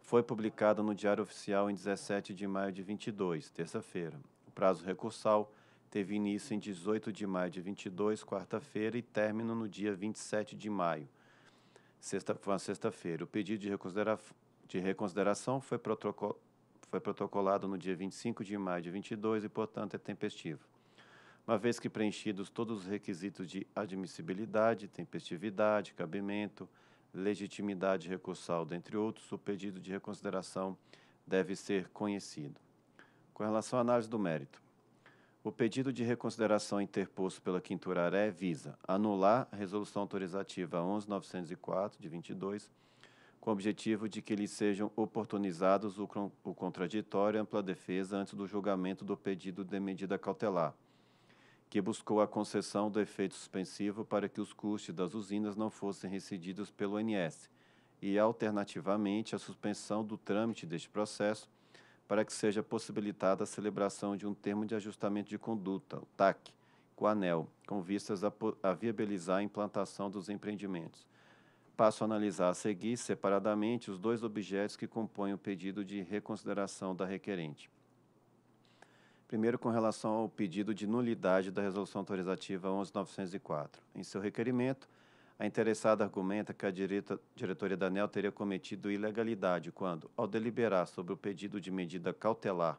foi publicada no Diário Oficial em 17 de maio de 22, terça-feira. O prazo recursal teve início em 18 de maio de 22, quarta-feira, e término no dia 27 de maio, sexta, foi uma sexta-feira. O pedido de, reconsidera, de reconsideração foi, protocol, foi protocolado no dia 25 de maio de 22 e, portanto, é tempestivo uma vez que preenchidos todos os requisitos de admissibilidade, tempestividade, cabimento, legitimidade recursal, dentre outros, o pedido de reconsideração deve ser conhecido. Com relação à análise do mérito, o pedido de reconsideração interposto pela Quinturaré visa anular a resolução autorizativa 11904 de 22, com o objetivo de que lhes sejam oportunizados o, o contraditório e ampla defesa antes do julgamento do pedido de medida cautelar que buscou a concessão do efeito suspensivo para que os custos das usinas não fossem recebidos pelo ONS e, alternativamente, a suspensão do trâmite deste processo para que seja possibilitada a celebração de um termo de ajustamento de conduta, o TAC, com a ANEL, com vistas a, a viabilizar a implantação dos empreendimentos. Passo a analisar a seguir, separadamente, os dois objetos que compõem o pedido de reconsideração da requerente. Primeiro, com relação ao pedido de nulidade da resolução autorizativa 11904. Em seu requerimento, a interessada argumenta que a diretoria da ANEL teria cometido ilegalidade quando, ao deliberar sobre o pedido de medida cautelar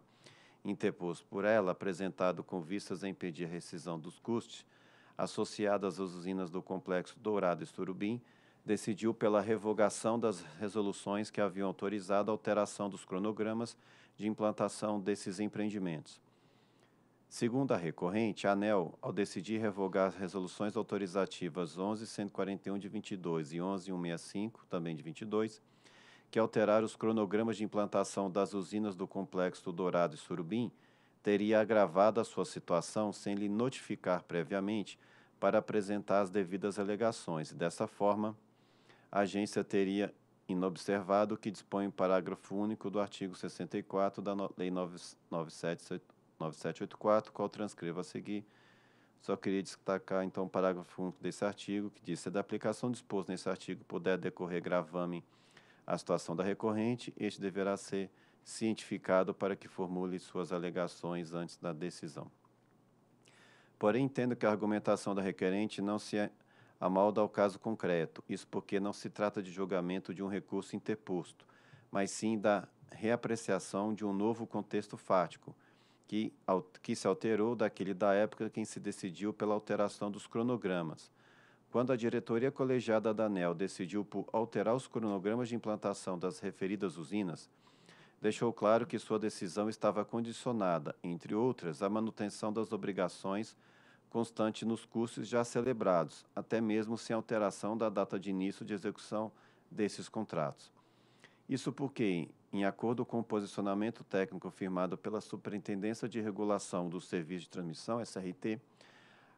interposto por ela, apresentado com vistas a impedir a rescisão dos custos associados às usinas do complexo Dourado e Surubim, decidiu pela revogação das resoluções que haviam autorizado a alteração dos cronogramas de implantação desses empreendimentos. Segundo a recorrente, a ANEL, ao decidir revogar as resoluções autorizativas 11.141 de 22 e 11.165, também de 22, que alteraram os cronogramas de implantação das usinas do complexo Dourado e Surubim, teria agravado a sua situação sem lhe notificar previamente para apresentar as devidas alegações. Dessa forma, a agência teria inobservado o que dispõe o parágrafo único do artigo 64 da Lei 997 9784, qual transcrevo a seguir. Só queria destacar, então, o parágrafo único desse artigo, que diz: se da aplicação disposta nesse artigo puder decorrer gravame à situação da recorrente, este deverá ser cientificado para que formule suas alegações antes da decisão. Porém, entendo que a argumentação da requerente não se amalda ao caso concreto, isso porque não se trata de julgamento de um recurso interposto, mas sim da reapreciação de um novo contexto fático, que, que se alterou daquele da época em que se decidiu pela alteração dos cronogramas. Quando a diretoria colegiada da ANEL decidiu por alterar os cronogramas de implantação das referidas usinas, deixou claro que sua decisão estava condicionada, entre outras, à manutenção das obrigações constante nos cursos já celebrados, até mesmo sem alteração da data de início de execução desses contratos. Isso porque, em acordo com o posicionamento técnico firmado pela Superintendência de Regulação do Serviço de Transmissão, SRT,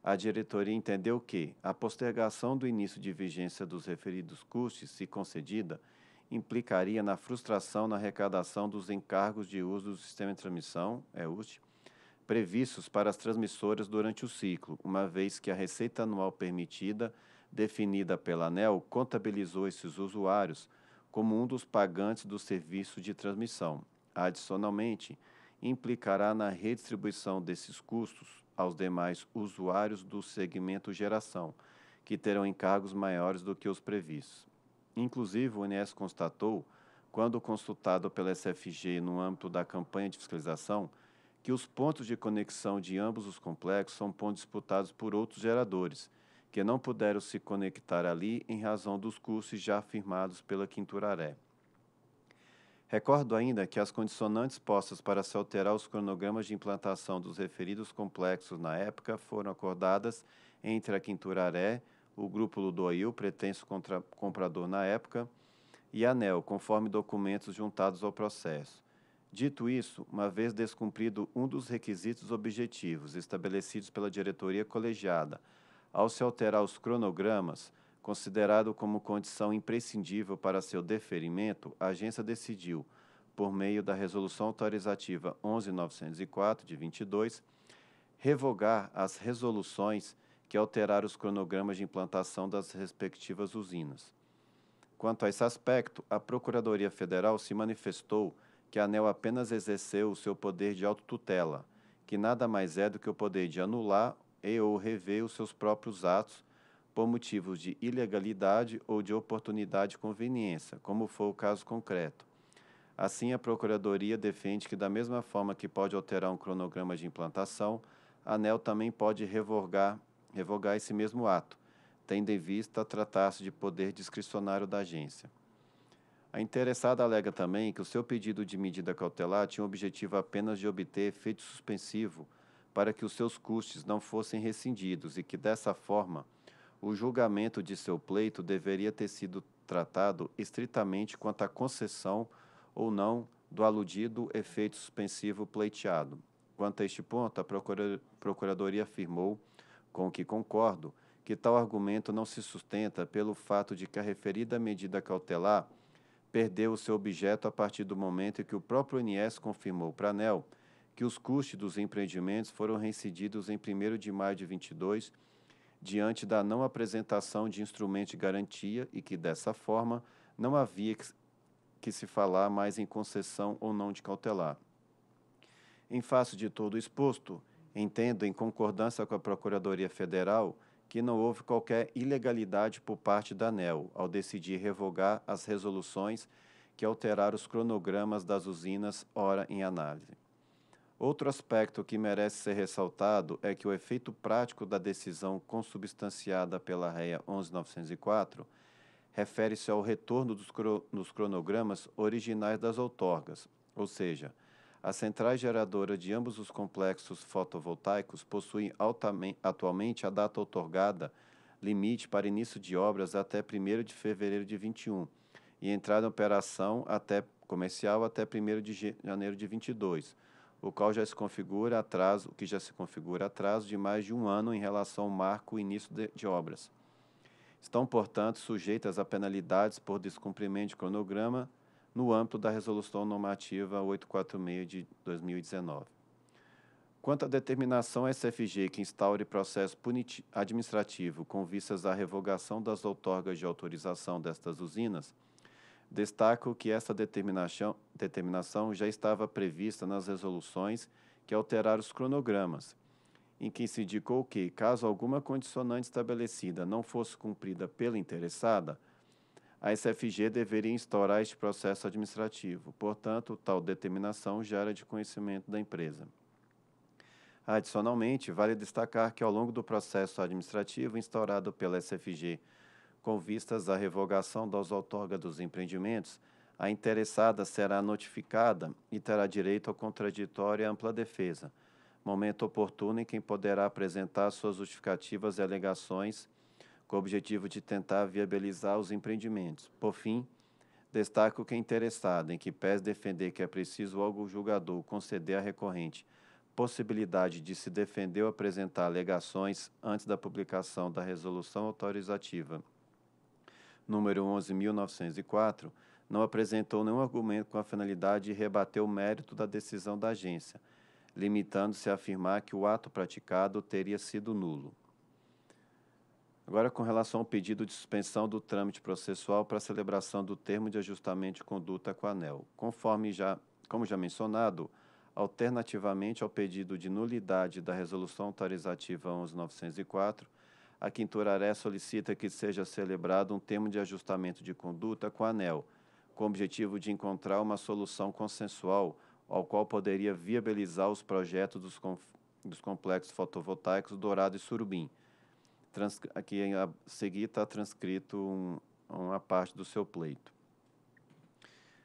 a diretoria entendeu que a postergação do início de vigência dos referidos custos, se concedida, implicaria na frustração na arrecadação dos encargos de uso do sistema de transmissão, EUST, previstos para as transmissoras durante o ciclo, uma vez que a receita anual permitida, definida pela ANEL, contabilizou esses usuários como um dos pagantes do serviço de transmissão. Adicionalmente, implicará na redistribuição desses custos aos demais usuários do segmento geração, que terão encargos maiores do que os previstos. Inclusive, o INES constatou, quando consultado pela SFG no âmbito da campanha de fiscalização, que os pontos de conexão de ambos os complexos são pontos disputados por outros geradores, que não puderam se conectar ali em razão dos custos já afirmados pela Quinturaré. Recordo ainda que as condicionantes postas para se alterar os cronogramas de implantação dos referidos complexos na época foram acordadas entre a Quinturaré, o grupo Ludoil, pretenso contra, comprador na época, e a ANEL, conforme documentos juntados ao processo. Dito isso, uma vez descumprido um dos requisitos objetivos estabelecidos pela diretoria colegiada, ao se alterar os cronogramas, considerado como condição imprescindível para seu deferimento, a agência decidiu, por meio da Resolução Autorizativa 11904 de 22, revogar as resoluções que alterar os cronogramas de implantação das respectivas usinas. Quanto a esse aspecto, a Procuradoria Federal se manifestou que a ANEL apenas exerceu o seu poder de autotutela, que nada mais é do que o poder de anular e ou rever os seus próprios atos por motivos de ilegalidade ou de oportunidade de conveniência, como foi o caso concreto. Assim, a Procuradoria defende que, da mesma forma que pode alterar um cronograma de implantação, a ANEL também pode revogar revogar esse mesmo ato, tendo em vista tratar-se de poder discricionário da agência. A interessada alega também que o seu pedido de medida cautelar tinha o objetivo apenas de obter efeito suspensivo para que os seus custos não fossem rescindidos e que, dessa forma, o julgamento de seu pleito deveria ter sido tratado estritamente quanto à concessão ou não do aludido efeito suspensivo pleiteado. Quanto a este ponto, a Procuradoria afirmou com o que concordo, que tal argumento não se sustenta pelo fato de que a referida medida cautelar perdeu o seu objeto a partir do momento em que o próprio INS confirmou para a ANEL que os custos dos empreendimentos foram reincididos em 1 de maio de 22, diante da não apresentação de instrumento de garantia e que, dessa forma, não havia que se falar mais em concessão ou não de cautelar. Em face de todo o exposto, Entendo, em concordância com a Procuradoria Federal, que não houve qualquer ilegalidade por parte da ANEL ao decidir revogar as resoluções que alteraram os cronogramas das usinas ora em análise. Outro aspecto que merece ser ressaltado é que o efeito prático da decisão consubstanciada pela REA 11904 refere-se ao retorno dos, cronogramas originais das outorgas, ou seja, as centrais geradoras de ambos os complexos fotovoltaicos possuem atualmente a data otorgada limite para início de obras até 1 de fevereiro de 21 e entrada em operação até comercial até 1 de janeiro de 22, o qual já se configura atraso, que já se configura atraso de mais de um ano em relação ao marco início de, de obras. Estão, portanto, sujeitas a penalidades por descumprimento de cronograma no âmbito da Resolução Normativa 846 de 2019. Quanto à determinação SFG que instaure processo administrativo com vistas à revogação das outorgas de autorização destas usinas, destaco que essa determinação, determinação já estava prevista nas resoluções que alteraram os cronogramas, em que se indicou que, caso alguma condicionante estabelecida não fosse cumprida pela interessada, a SFG deveria instaurar este processo administrativo. Portanto, tal determinação já era de conhecimento da empresa. Adicionalmente, vale destacar que, ao longo do processo administrativo instaurado pela SFG, com vistas à revogação das outorgas dos empreendimentos, a interessada será notificada e terá direito ao contraditório e ampla defesa, momento oportuno em que poderá apresentar suas justificativas e alegações com o objetivo de tentar viabilizar os empreendimentos. Por fim, destaco que é interessado em que pese defender que é preciso ao julgador conceder à recorrente possibilidade de se defender ou apresentar alegações antes da publicação da resolução autorizativa número 11.904, não apresentou nenhum argumento com a finalidade de rebater o mérito da decisão da agência, limitando-se a afirmar que o ato praticado teria sido nulo. Agora, com relação ao pedido de suspensão do trâmite processual para celebração do termo de ajustamento de conduta com a ANEL. Conforme já, como já mencionado, alternativamente ao pedido de nulidade da resolução autorizativa 11904, a Quinturaré solicita que seja celebrado um termo de ajustamento de conduta com a ANEL, com o objetivo de encontrar uma solução consensual ao qual poderia viabilizar os projetos dos, dos complexos fotovoltaicos Dourado e Surubim. Trans, aqui a seguir está transcrito um, uma parte do seu pleito.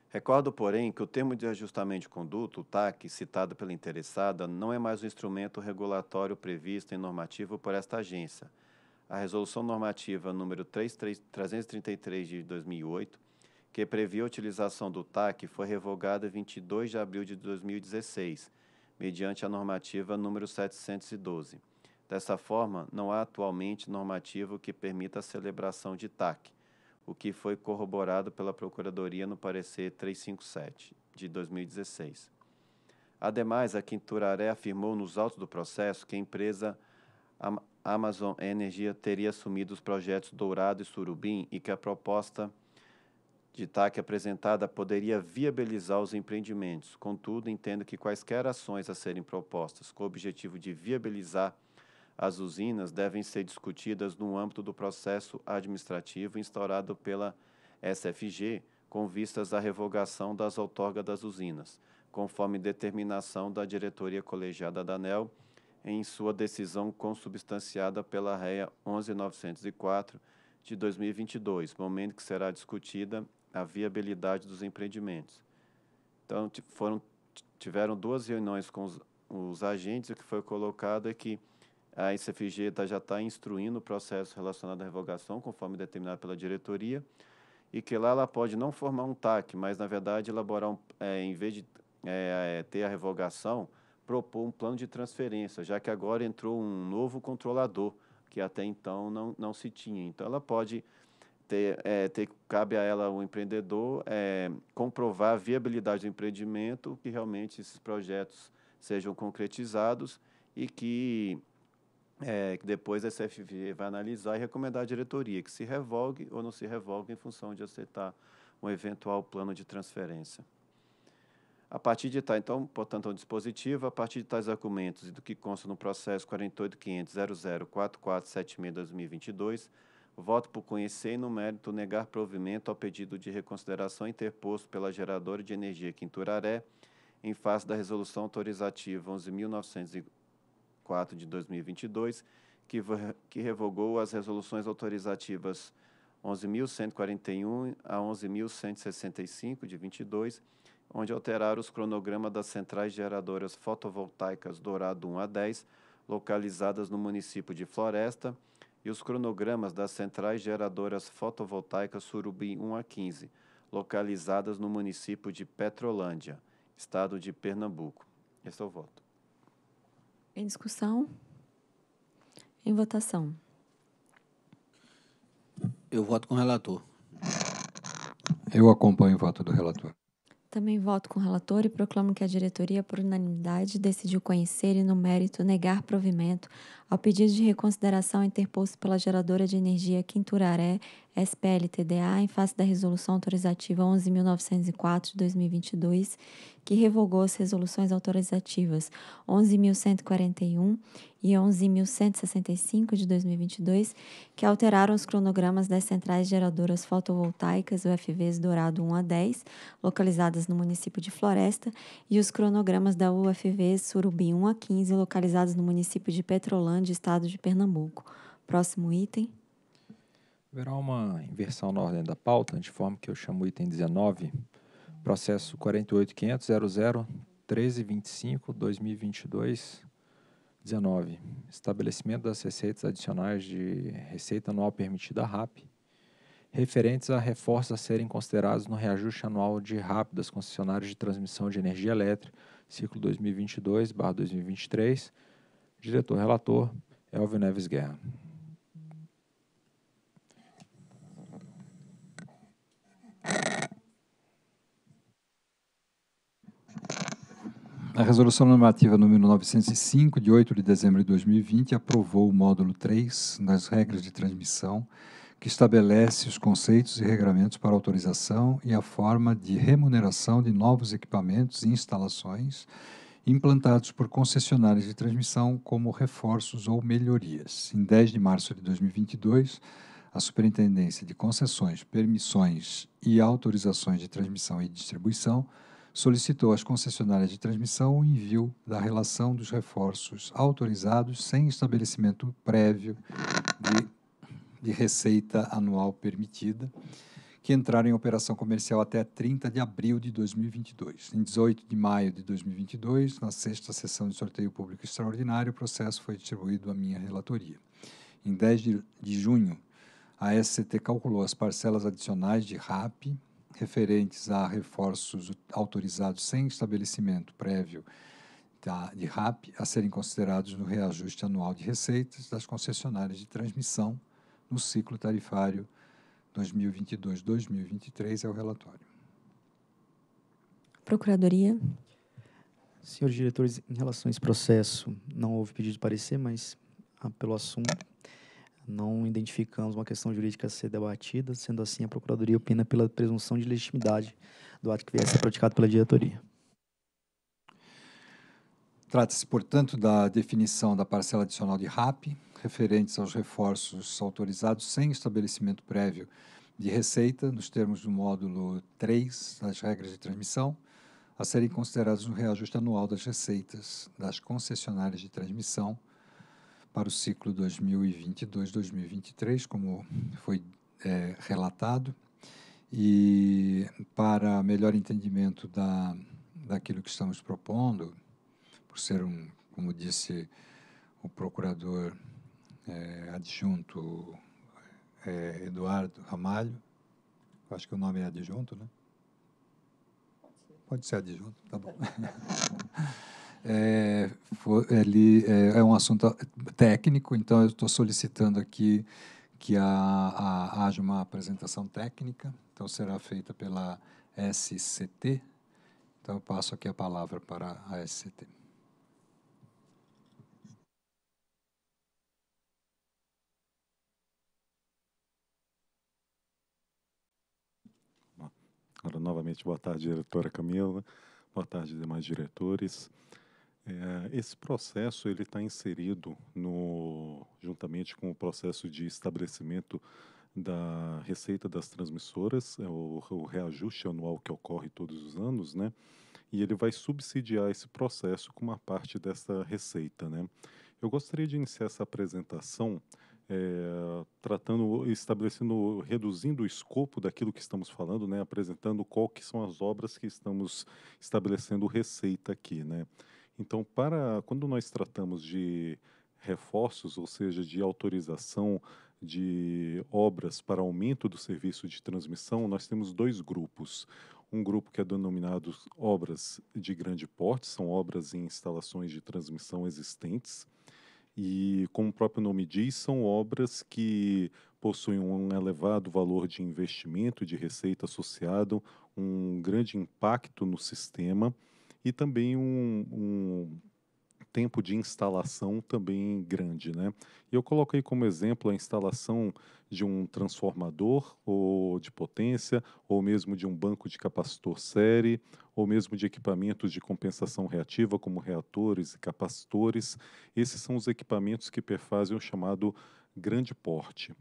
Recordo, porém, que o termo de ajustamento de conduta, o TAC, citado pela interessada, não é mais um instrumento regulatório previsto em normativo por esta agência. A Resolução Normativa número 333 de 2008 que previa a utilização do TAC, foi revogada em 22 de abril de 2016, mediante a normativa número 712. Dessa forma, não há atualmente normativo que permita a celebração de TAC, o que foi corroborado pela Procuradoria no parecer 357 de 2016. Ademais, a Quinturaré afirmou nos autos do processo que a empresa Amazon Energia teria assumido os projetos Dourado e Surubim e que a proposta de TAC apresentada poderia viabilizar os empreendimentos. Contudo, entendo que quaisquer ações a serem propostas com o objetivo de viabilizar as usinas devem ser discutidas no âmbito do processo administrativo instaurado pela SFG, com vistas à revogação das outorgas das usinas, conforme determinação da diretoria colegiada da ANEL em sua decisão consubstanciada pela REA 11904 de 2022, momento que será discutida a viabilidade dos empreendimentos. Então, foram, tiveram duas reuniões com os, os agentes, e o que foi colocado é que a ICFG tá, já está instruindo o processo relacionado à revogação, conforme determinado pela diretoria, e que lá ela pode não formar um TAC, mas, na verdade, elaborar, um, é, em vez de é, é ter a revogação, propor um plano de transferência, já que agora entrou um novo controlador, que até então não, não se tinha. Então, ela pode ter, é, ter, cabe a ela, o empreendedor, é, comprovar a viabilidade do empreendimento, que realmente esses projetos sejam concretizados e que, é, que depois a CFV vai analisar e recomendar à diretoria que se revogue ou não se revogue em função de aceitar um eventual plano de transferência. A partir de tal, então, portanto, o dispositivo, a partir de tais argumentos e do que consta no processo 48.500.004476-2022, Voto por conhecer e, no mérito, negar provimento ao pedido de reconsideração interposto pela geradora de energia Quinturaré, em face da resolução autorizativa 11.904 de 2022, que, que revogou as resoluções autorizativas 11.141 a 11.165 de 22, onde alteraram os cronogramas das centrais geradoras fotovoltaicas Dourado 1 a 10, localizadas no município de Floresta, e os cronogramas das centrais geradoras fotovoltaicas Surubim 1 a 15, localizadas no município de Petrolândia, estado de Pernambuco. Esse é o voto. Em discussão? Em votação. Eu voto com o relator. Eu acompanho o voto do relator. Também voto com o relator e proclamo que a diretoria, por unanimidade, decidiu conhecer e, no mérito, negar provimento ao pedido de reconsideração interposto pela geradora de energia Quinturaré SPL-TDA em face da resolução autorizativa 11.904 de 2022, que revogou as resoluções autorizativas 11.141 e 11.165 de 2022, que alteraram os cronogramas das centrais geradoras fotovoltaicas UFVs Dourado 1 a 10, localizadas no município de Floresta, e os cronogramas da UFV Surubim 1 a 15, localizados no município de Petrolândia, estado de Pernambuco. Próximo item. Haverá uma inversão na ordem da pauta, de forma que eu chamo o item 19, processo 48.500.00.1325.2022, 19. Estabelecimento das receitas adicionais de receita anual permitida RAP, referentes a reforços a serem considerados no reajuste anual de RAP das concessionárias de transmissão de energia elétrica, ciclo 2022-2023. Diretor-relator, Elvio Neves Guerra. A Resolução Normativa número 905, de 8 de dezembro de 2020, aprovou o módulo 3 das regras de transmissão, que estabelece os conceitos e regramentos para autorização e a forma de remuneração de novos equipamentos e instalações implantados por concessionárias de transmissão como reforços ou melhorias. Em 10 de março de 2022, a Superintendência de Concessões, Permissões e Autorizações de Transmissão e Distribuição solicitou às concessionárias de transmissão o envio da relação dos reforços autorizados sem estabelecimento prévio de, de receita anual permitida, que entraram em operação comercial até 30 de abril de 2022. Em 18 de maio de 2022, na sexta sessão de sorteio público extraordinário, o processo foi distribuído à minha relatoria. Em 10 de, de junho, a SCT calculou as parcelas adicionais de RAP referentes a reforços autorizados sem estabelecimento prévio da, de RAP a serem considerados no reajuste anual de receitas das concessionárias de transmissão no ciclo tarifário 2022-2023 é o relatório. Procuradoria. Senhores diretores, em relação a esse processo, não houve pedido de parecer, mas ah, pelo assunto, não identificamos uma questão jurídica a ser debatida, sendo assim, a Procuradoria opina pela presunção de legitimidade do ato que vier a ser praticado pela diretoria. Trata-se, portanto, da definição da parcela adicional de RAP, referentes aos reforços autorizados sem estabelecimento prévio de receita, nos termos do módulo 3 das regras de transmissão, a serem considerados no reajuste anual das receitas das concessionárias de transmissão, para o ciclo 2022-2023, como foi é, relatado, e para melhor entendimento da, daquilo que estamos propondo, por ser um, como disse o procurador é, adjunto é, Eduardo Ramalho, acho que o nome é adjunto, né? Pode ser adjunto, tá bom. É, for, ele, é, é, um assunto técnico, então eu estou solicitando aqui que a, a, haja uma apresentação técnica, então será feita pela SCT. Então eu passo aqui a palavra para a SCT. Agora, novamente, boa tarde, diretora Camila. Boa tarde, demais diretores. É, esse processo ele está inserido no, juntamente com o processo de estabelecimento da receita das transmissoras, é o, o, reajuste anual que ocorre todos os anos, né? E ele vai subsidiar esse processo com uma parte dessa receita, né? Eu gostaria de iniciar essa apresentação é, tratando, estabelecendo, reduzindo o escopo daquilo que estamos falando, né? Apresentando qual que são as obras que estamos estabelecendo receita aqui, né? Então, para quando nós tratamos de reforços, ou seja, de autorização de obras para aumento do serviço de transmissão, nós temos dois grupos. Um grupo que é denominado obras de grande porte, são obras em instalações de transmissão existentes. E, como o próprio nome diz, são obras que possuem um elevado valor de investimento, de receita associado, um grande impacto no sistema e também um, um tempo de instalação também grande, né? Eu coloquei como exemplo a instalação de um transformador ou de potência, ou mesmo de um banco de capacitor série, ou mesmo de equipamentos de compensação reativa, como reatores e capacitores. Esses são os equipamentos que perfazem o chamado grande porte.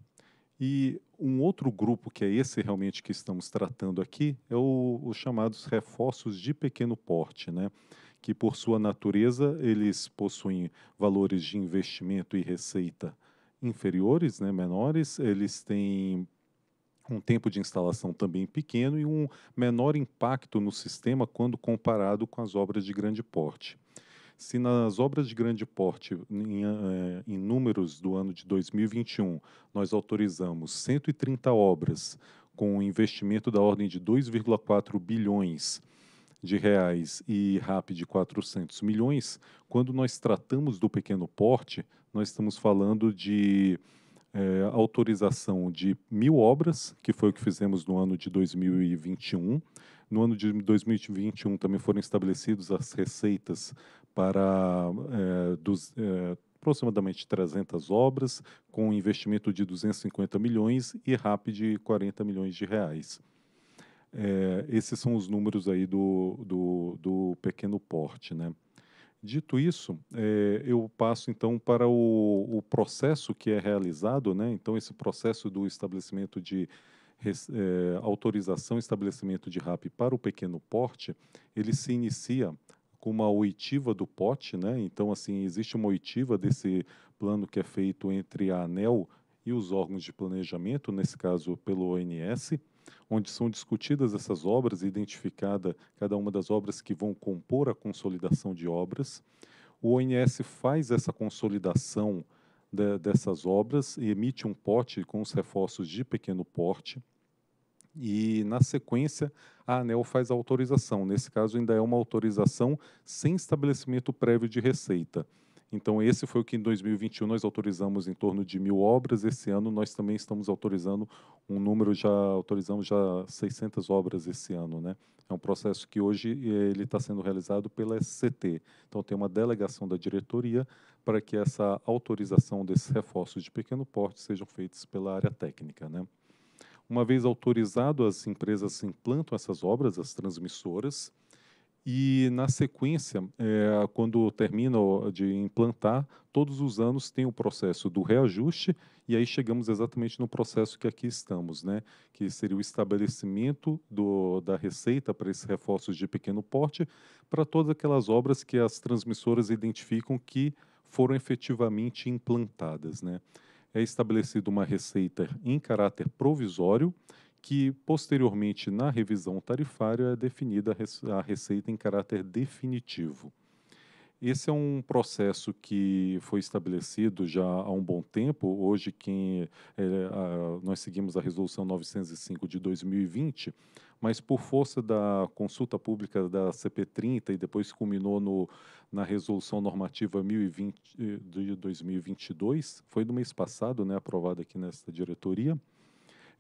E um outro grupo, que é esse realmente que estamos tratando aqui, é o, os chamados reforços de pequeno porte, né? que por sua natureza eles possuem valores de investimento e receita inferiores, né, menores, eles têm um tempo de instalação também pequeno e um menor impacto no sistema quando comparado com as obras de grande porte. Se nas obras de grande porte, em, eh, em números do ano de 2021, nós autorizamos 130 obras com um investimento da ordem de 2,4 bilhões de reais e RAP de 400 milhões, quando nós tratamos do pequeno porte, nós estamos falando de é, autorização de mil obras, que foi o que fizemos no ano de 2021. No ano de 2021 também foram estabelecidas as receitas para é, dos, é, aproximadamente 300 obras, com investimento de 250 milhões e RAP de 40 milhões de reais. É, esses são os números aí do, do, do pequeno porte, né? Dito isso, é, eu passo então para o, o, processo que é realizado, né? Então, esse processo do estabelecimento de é, autorização estabelecimento de RAP para o pequeno porte, ele se inicia com uma oitiva do pote, né? Então, assim, existe uma oitiva desse plano que é feito entre a ANEL e os órgãos de planejamento, nesse caso pelo ONS, onde são discutidas essas obras, identificada cada uma das obras que vão compor a consolidação de obras. O ONS faz essa consolidação de, dessas obras e emite um pote com os reforços de pequeno porte. E, na sequência, a ANEL faz a autorização. Nesse caso, ainda é uma autorização sem estabelecimento prévio de receita. Então, esse foi o que em 2021 nós autorizamos em torno de mil obras. Esse ano nós também estamos autorizando um número, já autorizamos já 600 obras esse ano. Né? É um processo que hoje eh, ele está sendo realizado pela SCT. Então, tem uma delegação da diretoria para que essa autorização desses reforços de pequeno porte sejam feitos pela área técnica. Né? Uma vez autorizado, as empresas implantam essas obras, as transmissoras, e, na sequência, é, quando termina de implantar, todos os anos tem o processo do reajuste, e aí chegamos exatamente no processo que aqui estamos, né? que seria o estabelecimento do, da receita para esses reforços de pequeno porte, para todas aquelas obras que as transmissoras identificam que foram efetivamente implantadas. Né? É estabelecida uma receita em caráter provisório, que posteriormente na revisão tarifária é definida a receita em caráter definitivo. Esse é um processo que foi estabelecido já há um bom tempo. Hoje, quem é, a, nós seguimos a Resolução 905 de 2020, mas por força da consulta pública da CP30 e depois culminou no, na Resolução Normativa 1020 de 2022, foi no mês passado, né, aprovada aqui nesta diretoria,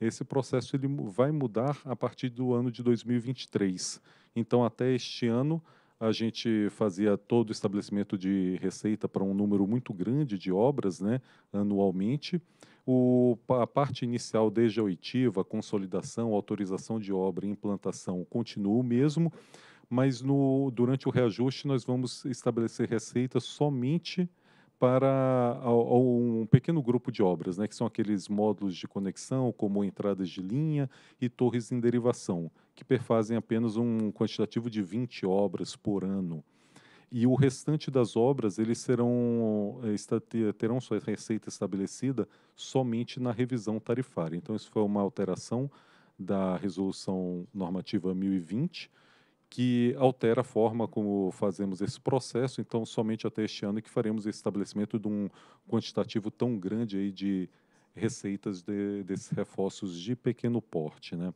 esse processo ele vai mudar a partir do ano de 2023. Então, até este ano, a gente fazia todo o estabelecimento de receita para um número muito grande de obras né, anualmente. O, a parte inicial, desde a oitiva, consolidação, autorização de obra e implantação, continua o mesmo, mas no, durante o reajuste nós vamos estabelecer receitas somente para um pequeno grupo de obras, né, que são aqueles módulos de conexão, como entradas de linha e torres em derivação, que perfazem apenas um quantitativo de 20 obras por ano. E o restante das obras, eles serão, eh, terão sua receita estabelecida somente na revisão tarifária. Então, isso foi uma alteração da Resolução Normativa 1020, que altera a forma como fazemos esse processo. Então, somente até este ano que faremos esse estabelecimento de um quantitativo tão grande aí de receitas de, desses reforços de pequeno porte, né?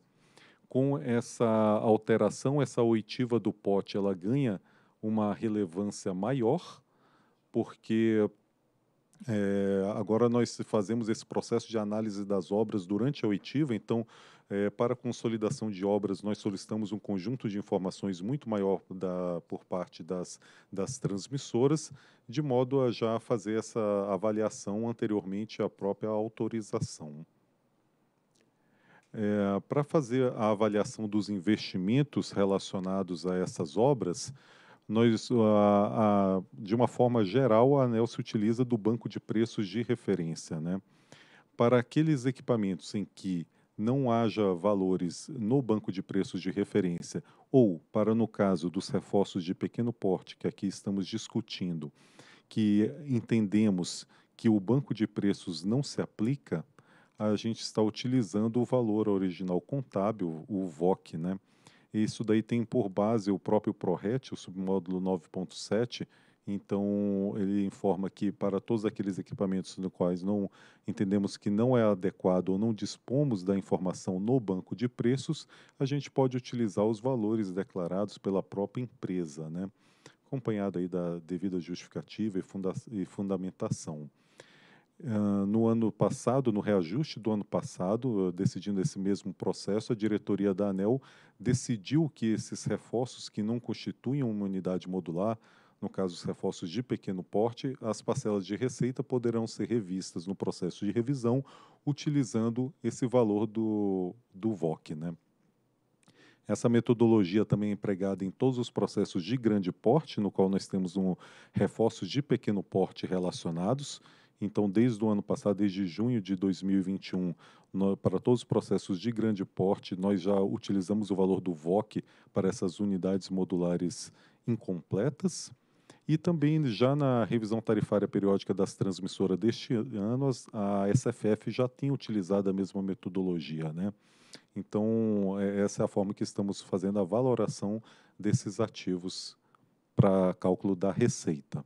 Com essa alteração, essa oitiva do pote, ela ganha uma relevância maior, porque é, agora nós fazemos esse processo de análise das obras durante a oitiva, então é, para consolidação de obras, nós solicitamos um conjunto de informações muito maior da, por parte das, das transmissoras, de modo a já fazer essa avaliação anteriormente à própria autorização. É, para fazer a avaliação dos investimentos relacionados a essas obras, nós, a, a, de uma forma geral, a ANEL se utiliza do banco de preços de referência. Né? Para aqueles equipamentos em que não haja valores no banco de preços de referência, ou, para no caso dos reforços de pequeno porte, que aqui estamos discutindo, que entendemos que o banco de preços não se aplica, a gente está utilizando o valor original contábil, o VOC, né? Isso daí tem por base o próprio ProRet, o submódulo 9.7, Então, ele informa que para todos aqueles equipamentos no quais não entendemos que não é adequado ou não dispomos da informação no banco de preços, a gente pode utilizar os valores declarados pela própria empresa, né? acompanhado aí da devida justificativa e, funda e fundamentação. Uh, no ano passado, no reajuste do ano passado, uh, decidindo esse mesmo processo, a diretoria da ANEL decidiu que esses reforços que não constituem uma unidade modular, no caso os reforços de pequeno porte, as parcelas de receita poderão ser revistas no processo de revisão, utilizando esse valor do, do VOC. Né? Essa metodologia também é empregada em todos os processos de grande porte, no qual nós temos um reforços de pequeno porte relacionados. Então, desde o ano passado, desde junho de 2021, no, para todos os processos de grande porte, nós já utilizamos o valor do VOC para essas unidades modulares incompletas. E também, já na revisão tarifária periódica das transmissoras deste ano, a SFF já tem utilizado a mesma metodologia. Né? Então, é, essa é a forma que estamos fazendo a valoração desses ativos para cálculo da receita.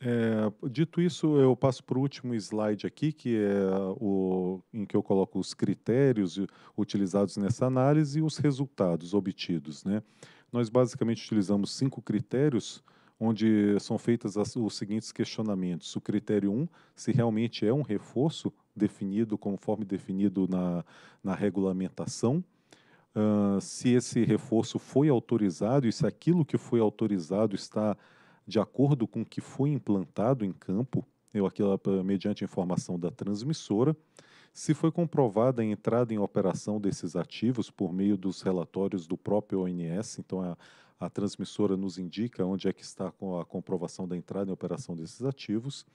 É, dito isso, eu passo para o último slide aqui, que é o em que eu coloco os critérios utilizados nessa análise e os resultados obtidos. Né? Nós basicamente utilizamos cinco critérios, onde são feitos os seguintes questionamentos. O critério 1, um, se realmente é um reforço definido conforme definido na, na regulamentação. Uh, se esse reforço foi autorizado e se aquilo que foi autorizado está de acordo com o que foi implantado em campo, eu aquilo mediante informação da transmissora, se foi comprovada a entrada em operação desses ativos por meio dos relatórios do próprio ONS, então a, a transmissora nos indica onde é que está a comprovação da entrada em operação desses ativos.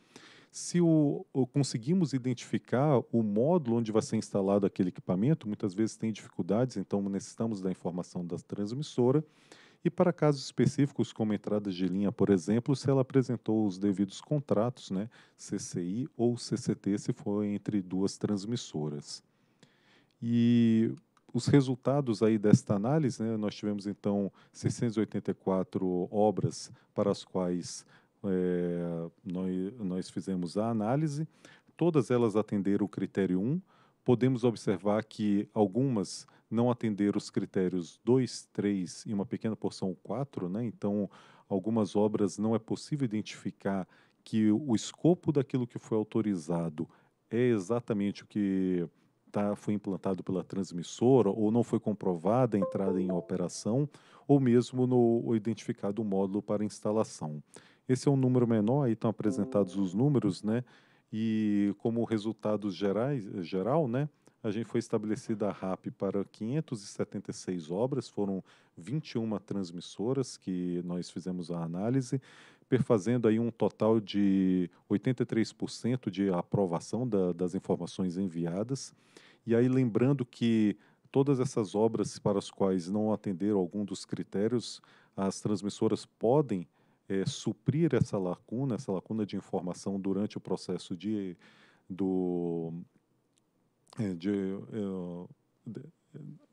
Se o, o, conseguimos identificar o módulo onde vai ser instalado aquele equipamento, muitas vezes tem dificuldades, então necessitamos da informação da transmissora. E para casos específicos, como entradas de linha, por exemplo, se ela apresentou os devidos contratos, né, CCI ou CCT, se for entre duas transmissoras. E os resultados aí desta análise, né, nós tivemos então 684 obras para as quais é, nós, nós fizemos a análise, todas elas atenderam o critério 1, podemos observar que algumas não atenderam os critérios 2, 3 e uma pequena porção 4, né? então algumas obras não é possível identificar que o escopo daquilo que foi autorizado é exatamente o que tá, foi implantado pela transmissora ou não foi comprovada a entrada em operação ou mesmo no identificado o módulo para instalação. Esse é um número menor, aí estão apresentados os números, né? E como resultados gerais, geral, né? A gente foi estabelecida a RAP para 576 obras, foram 21 transmissoras que nós fizemos a análise, perfazendo aí um total de 83% de aprovação da, das informações enviadas. E aí lembrando que todas essas obras para as quais não atenderam algum dos critérios, as transmissoras podem é, suprir essa lacuna, essa lacuna de informação durante o processo de, do, é, de,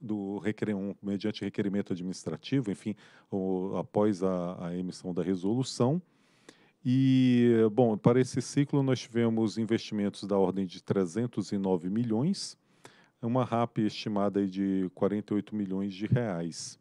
do mediante requerimento administrativo, enfim, o, após a, a emissão da resolução. E, bom, para esse ciclo nós tivemos investimentos da ordem de 309 milhões, uma RAP estimada de 48 milhões de reais.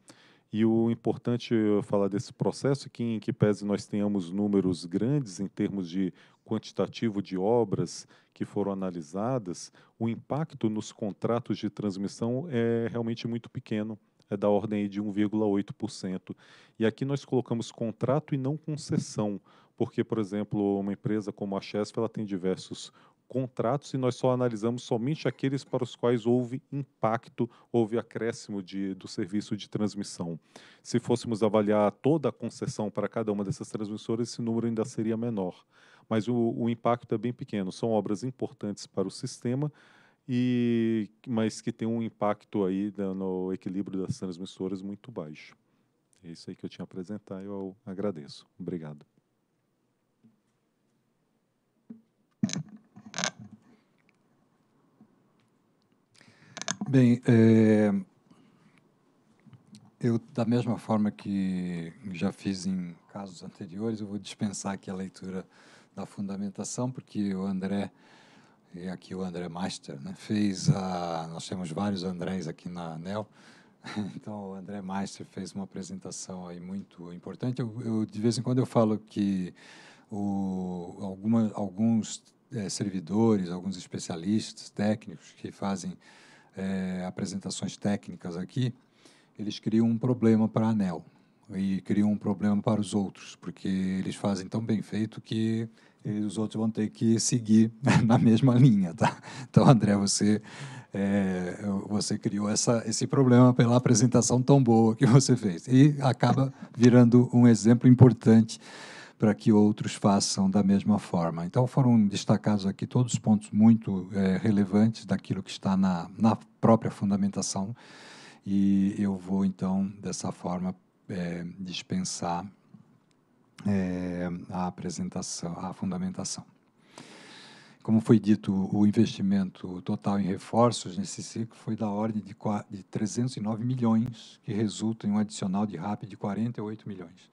E o importante falar desse processo é que, em que pese nós tenhamos números grandes em termos de quantitativo de obras que foram analisadas, o impacto nos contratos de transmissão é realmente muito pequeno, é da ordem de 1,8%. E aqui nós colocamos contrato e não concessão, porque, por exemplo, uma empresa como a Chesf, ela tem diversos contratos e nós só analisamos somente aqueles para os quais houve impacto, houve acréscimo de, do serviço de transmissão. Se fôssemos avaliar toda a concessão para cada uma dessas transmissoras, esse número ainda seria menor. Mas o, o impacto é bem pequeno. São obras importantes para o sistema, e, mas que tem um impacto aí no equilíbrio das transmissoras muito baixo. É isso aí que eu tinha a apresentar. Eu agradeço. Obrigado. Bem, é, Eu, da mesma forma que já fiz em casos anteriores, eu vou dispensar aqui a leitura da fundamentação, porque o André, e aqui o André Master, né, fez a. Nós temos vários Andrés aqui na ANEL, então o André Master fez uma apresentação aí muito importante. Eu, eu de vez em quando eu falo que o, alguma, alguns é, servidores, alguns especialistas técnicos que fazem é, apresentações técnicas aqui, eles criam um problema para a ANEL e criam um problema para os outros, porque eles fazem tão bem feito que os outros vão ter que seguir na mesma linha, tá? Então, André, você é, você criou essa, esse problema pela apresentação tão boa que você fez e acaba virando um exemplo importante para que outros façam da mesma forma. Então, foram destacados aqui todos os pontos muito é, relevantes daquilo que está na, na própria fundamentação e eu vou, então, dessa forma, é, dispensar é, a apresentação, a fundamentação. Como foi dito, o investimento total em reforços nesse ciclo foi da ordem de, de 309 milhões, que resulta em um adicional de RAP de 48 milhões.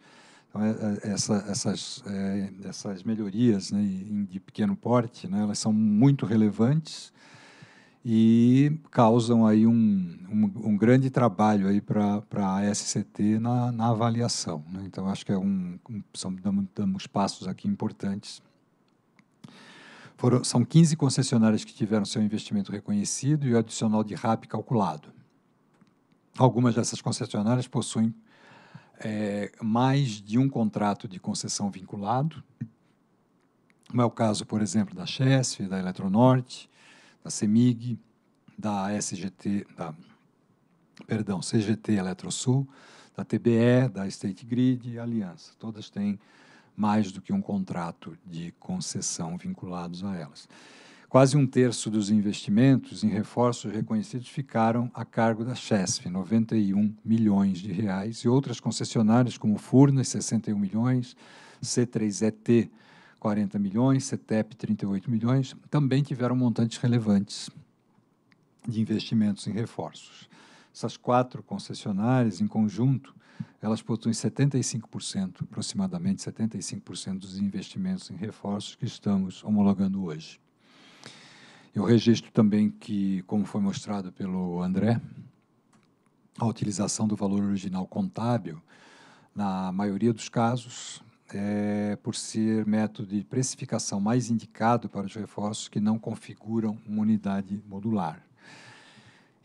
Então, é, é, essa, essas, é, essas melhorias né, de pequeno porte, né, elas são muito relevantes e causam aí um, um, um grande trabalho aí para a SCT na, na avaliação. Né? Então, acho que é um, um, são, damos passos aqui importantes. Foram, são 15 concessionárias que tiveram seu investimento reconhecido e o adicional de RAP calculado. Algumas dessas concessionárias possuem é, mais de um contrato de concessão vinculado, como é o caso, por exemplo, da Chesf, da Eletronorte, da CEMIG, da SGT, da, perdão, CGT Eletrosul, da TBE, da State Grid e Aliança. Todas têm mais do que um contrato de concessão vinculados a elas. Quase um terço dos investimentos em reforços reconhecidos ficaram a cargo da Chesf, 91 milhões de reais, e outras concessionárias como Furnas, 61 milhões, C3ET, 40 milhões, CETEP 38 milhões, também tiveram montantes relevantes de investimentos em reforços. Essas quatro concessionárias, em conjunto, elas possuem 75%, aproximadamente 75% dos investimentos em reforços que estamos homologando hoje. Eu registro também que, como foi mostrado pelo André, a utilização do valor original contábil, na maioria dos casos, é, por ser método de precificação mais indicado para os reforços que não configuram uma unidade modular.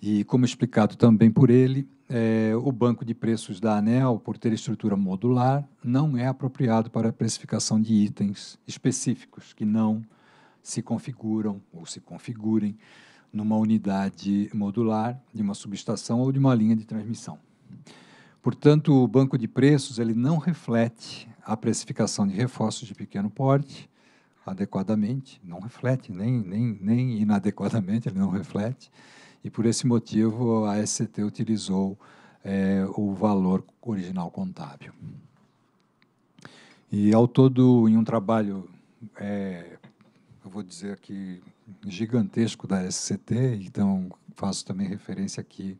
E, como explicado também por ele, é, o banco de preços da ANEL, por ter estrutura modular, não é apropriado para a precificação de itens específicos que não se configuram ou se configurem numa unidade modular de uma subestação ou de uma linha de transmissão. Portanto, o banco de preços ele não reflete a precificação de reforços de pequeno porte adequadamente, não reflete, nem, nem, nem inadequadamente, ele não reflete, e por esse motivo a SCT utilizou é, o valor original contábil. E ao todo, em um trabalho, é, eu vou dizer aqui, gigantesco da SCT, então faço também referência aqui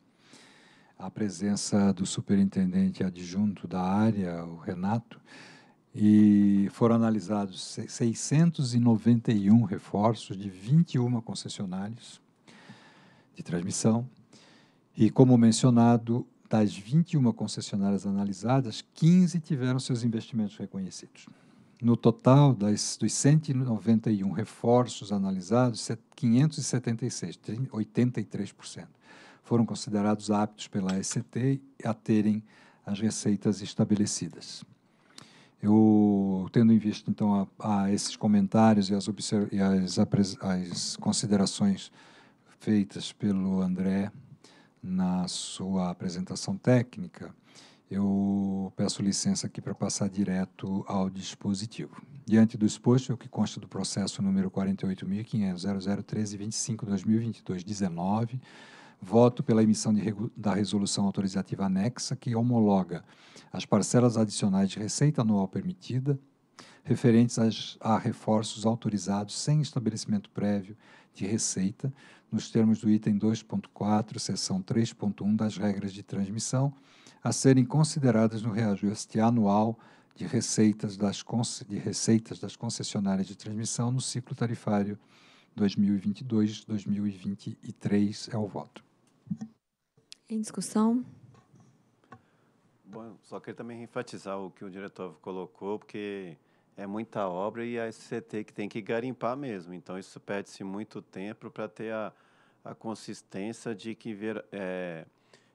à presença do superintendente adjunto da área, o Renato, e foram analisados 691 reforços de 21 concessionárias de transmissão. E, como mencionado, das 21 concessionárias analisadas, 15 tiveram seus investimentos reconhecidos. No total, das, dos 191 reforços analisados, 576, 83%, foram considerados aptos pela SCT a terem as receitas estabelecidas. Eu, tendo em vista, então, a, a esses comentários e as, e as, as considerações feitas pelo André na sua apresentação técnica, eu peço licença aqui para passar direto ao dispositivo. Diante do exposto, o que consta do processo número 48.500.001325-2022-19, voto pela emissão de, da resolução autorizativa anexa que homologa as parcelas adicionais de receita anual permitida, referentes às, a reforços autorizados sem estabelecimento prévio de receita, nos termos do item 2.4, seção 3.1 das regras de transmissão, a serem consideradas no reajuste anual de receitas das, de receitas das concessionárias de transmissão no ciclo tarifário 2022-2023. É o voto. Em discussão? Bom, só queria também enfatizar o que o diretor colocou, porque é muita obra e a SCT que tem que garimpar mesmo. Então, isso perde-se muito tempo para ter a, a consistência de que, ver, é,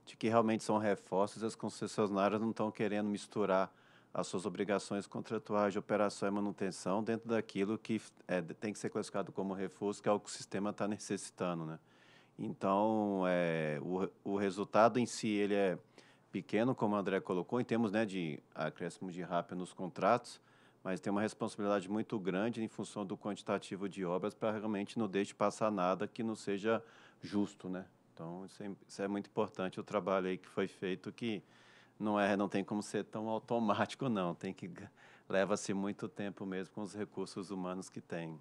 de que realmente são reforços e as concessionárias não estão querendo misturar as suas obrigações contratuais de operação e manutenção dentro daquilo que é, tem que ser classificado como reforço, que é o que o sistema está necessitando. Né? Então, é, o, o resultado em si ele é pequeno, como o André colocou, em termos né, de acréscimo de RAP nos contratos, mas tem uma responsabilidade muito grande em função do quantitativo de obras para realmente não deixe passar nada que não seja justo, né? Então, isso é, isso é, muito importante, o trabalho aí que foi feito, que não, é, não tem como ser tão automático, não. Tem que... Leva-se muito tempo mesmo com os recursos humanos que tem.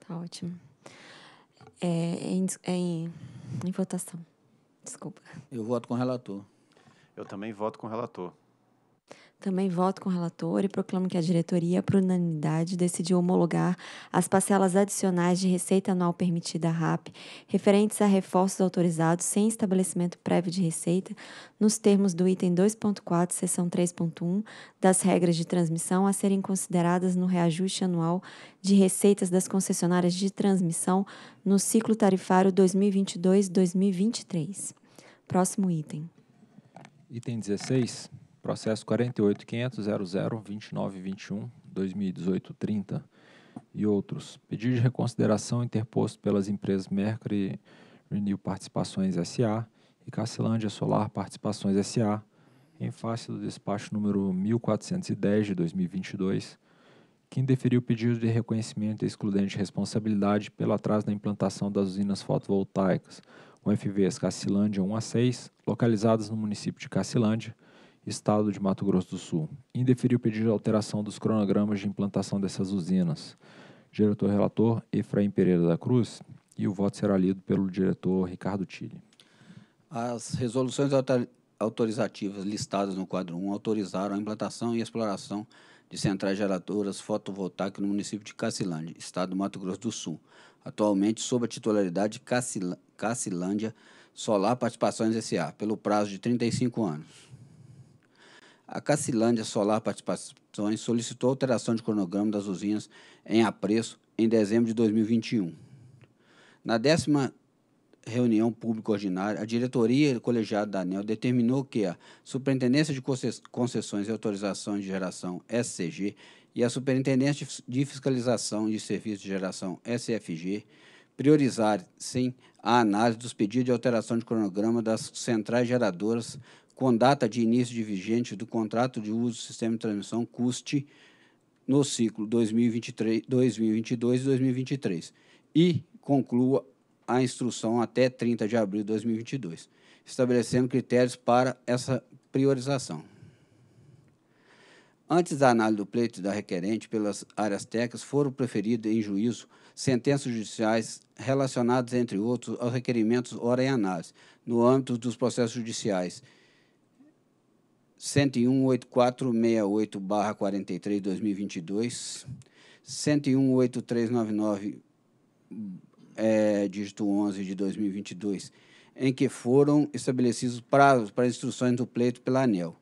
Tá ótimo. É, em, em, em votação. Desculpa. Eu voto com o relator. Eu também voto com o relator. Também voto com o relator e proclamo que a diretoria, por unanimidade, decidiu homologar as parcelas adicionais de receita anual permitida à RAP, referentes a reforços autorizados sem estabelecimento prévio de receita, nos termos do item 2.4, seção 3.1, das regras de transmissão a serem consideradas no reajuste anual de receitas das concessionárias de transmissão no ciclo tarifário 2022-2023. Próximo item. Item 16. Processo 48.500.00.2921, 2018-30 e outros. Pedido de reconsideração interposto pelas empresas Mercury Renew Participações S.A. e Cacilândia Solar Participações S.A. em face do despacho número 1410 de 2022, que indeferiu o pedido de reconhecimento excludente de responsabilidade pelo atraso na implantação das usinas fotovoltaicas, UFVs Cacilândia 1 a 6, localizadas no município de Cacilândia, Estado de Mato Grosso do Sul. Indeferiu o pedido de alteração dos cronogramas de implantação dessas usinas. Diretor relator Efraim Pereira da Cruz e o voto será lido pelo diretor Ricardo Tille. As resoluções autorizativas listadas no quadro 1 autorizaram a implantação e exploração de centrais geradoras fotovoltaicas no município de Cacilândia, estado do Mato Grosso do Sul, atualmente sob a titularidade de Cacilândia Solar Participações S.A., pelo prazo de 35 anos. A Cacilândia Solar Participações solicitou alteração de cronograma das usinas em apreço em dezembro de 2021. Na décima reunião pública ordinária, a diretoria colegiada da ANEL determinou que a Superintendência de Concessões e Autorização de Geração, SCG, e a Superintendência de Fiscalização de Serviços de Geração, SFG, priorizassem a análise dos pedidos de alteração de cronograma das centrais geradoras com data de início de vigente do contrato de uso do sistema de transmissão custe no ciclo 2023, 2022 e 2023 e conclua a instrução até 30 de abril de 2022, estabelecendo critérios para essa priorização. Antes da análise do pleito da requerente pelas áreas técnicas, foram preferidas em juízo sentenças judiciais relacionadas, entre outros, aos requerimentos hora em análise, no âmbito dos processos judiciais 1018468-43 2022, 1018399 é, dígito 11 de 2022, em que foram estabelecidos prazos para instruções do pleito pela ANEL,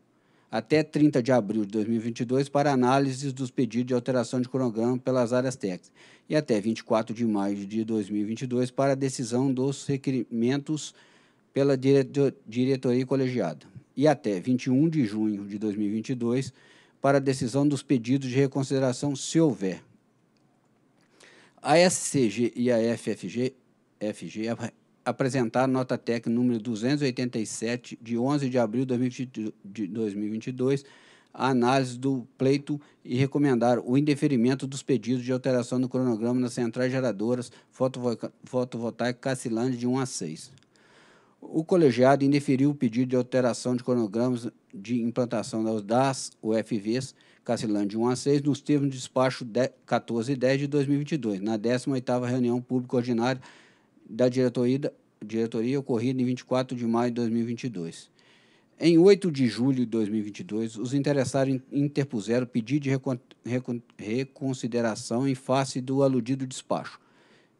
até 30 de abril de 2022 para análise dos pedidos de alteração de cronograma pelas áreas técnicas. E até 24 de maio de 2022 para decisão dos requerimentos pela diretoria colegiada e até 21 de junho de 2022 para a decisão dos pedidos de reconsideração, se houver. A SCG e a FFG FG, apresentaram nota técnica número 287, de 11 de abril de 2022, a análise do pleito e recomendar o indeferimento dos pedidos de alteração do cronograma nas centrais geradoras fotovoltaicas Cacilândia de 1 a 6 o colegiado indeferiu o pedido de alteração de cronogramas de implantação das UFVs Cacilândia 1 a 6 nos termos do despacho 1410 de 2022, na 18ª reunião pública ordinária da diretoria, diretoria ocorrida em 24 de maio de 2022. Em 8 de julho de 2022, os interessados interpuseram pedido de recon, recon, reconsideração em face do aludido despacho.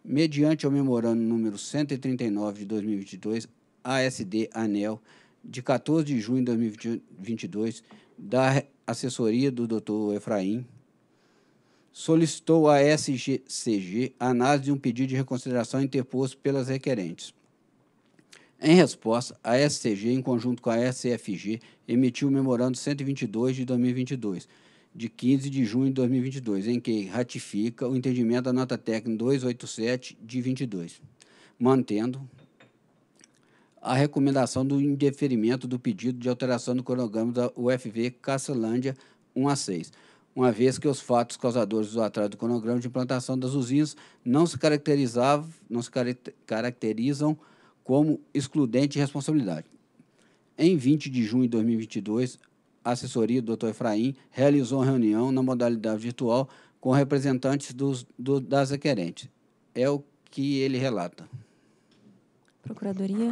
Mediante o memorando número 139 de 2022, ASD ANEL, de 14 de junho de 2022, da assessoria do Dr. Efraim, solicitou à SGCG a análise de um pedido de reconsideração interposto pelas requerentes. Em resposta, a SCG, em conjunto com a SFG, emitiu o memorando 122 de 2022, de 15 de junho de 2022, em que ratifica o entendimento da nota técnica 287 de 22, mantendo a recomendação do indeferimento do pedido de alteração do cronograma da UFV Caçelândia 1 a 6, uma vez que os fatos causadores do atraso do cronograma de implantação das usinas não se caracterizavam, não se caracterizam como excludente de responsabilidade. Em 20 de junho de 2022, a assessoria do Dr. Efraim realizou uma reunião na modalidade virtual com representantes dos, do, das requerentes. É o que ele relata. Procuradoria.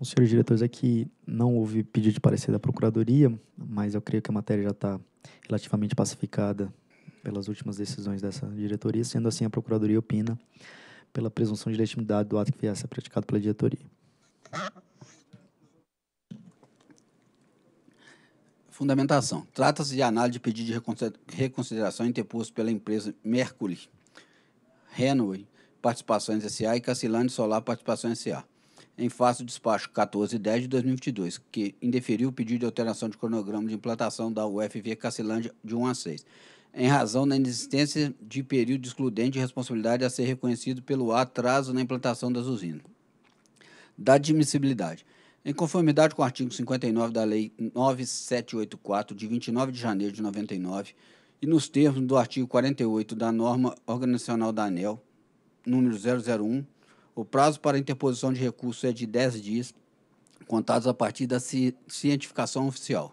Os senhores diretores, aqui não houve pedido de parecer da Procuradoria, mas eu creio que a matéria já está relativamente pacificada pelas últimas decisões dessa diretoria. Sendo assim, a Procuradoria opina pela presunção de legitimidade do ato que vier a ser praticado pela diretoria. Fundamentação. Trata-se de análise de pedido de reconsideração interposto pela empresa Mercury, Renway, Participações S.A. e Cacilane Solar Participações S.A. Em face do despacho 1410 de 2022, que indeferiu o pedido de alteração de cronograma de implantação da UFV Cacilândia de 1 a 6 em razão da inexistência de período excludente de responsabilidade a ser reconhecido pelo atraso na implantação das usinas. Da admissibilidade. Em conformidade com o artigo 59 da Lei 9784, de 29 de janeiro de 99, e nos termos do artigo 48 da norma organizacional da ANEL, número 001, o prazo para interposição de recurso é de 10 dias, contados a partir da cientificação oficial.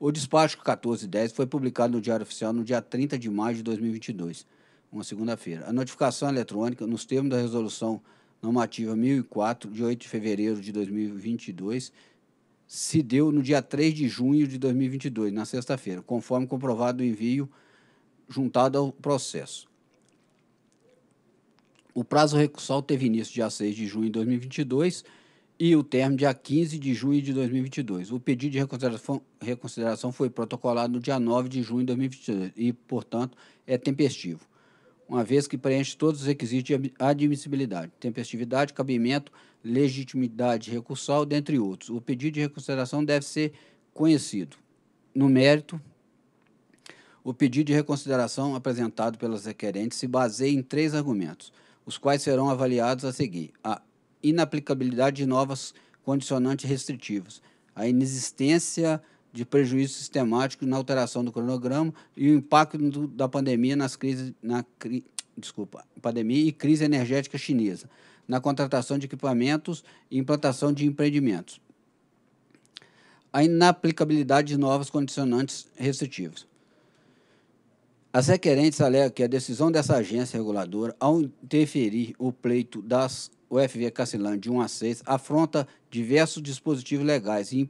O despacho 1410 foi publicado no Diário Oficial no dia 30 de maio de 2022, uma segunda-feira. A notificação eletrônica, nos termos da Resolução Normativa 1004, de 8 de fevereiro de 2022, se deu no dia 3 de junho de 2022, na sexta-feira, conforme comprovado o envio juntado ao processo. O prazo recursal teve início dia 6 de junho de 2022 e o termo dia 15 de junho de 2022. O pedido de reconsideração, foi protocolado no dia 9 de junho de 2022 e, portanto, é tempestivo, uma vez que preenche todos os requisitos de admissibilidade, tempestividade, cabimento, legitimidade recursal, dentre outros. O pedido de reconsideração deve ser conhecido. No mérito, o pedido de reconsideração apresentado pelas requerentes se baseia em três argumentos, os quais serão avaliados a seguir. A inaplicabilidade de novas condicionantes restritivas, a inexistência de prejuízo sistemático na alteração do cronograma e o impacto do, da pandemia nas crises, na cri, desculpa, pandemia e crise energética chinesa, na contratação de equipamentos e implantação de empreendimentos. A inaplicabilidade de novas condicionantes restritivas. As requerentes alegam que a decisão dessa agência reguladora, ao interferir o pleito das UFV Cacilândia de 1 a 6 afronta diversos dispositivos legais e,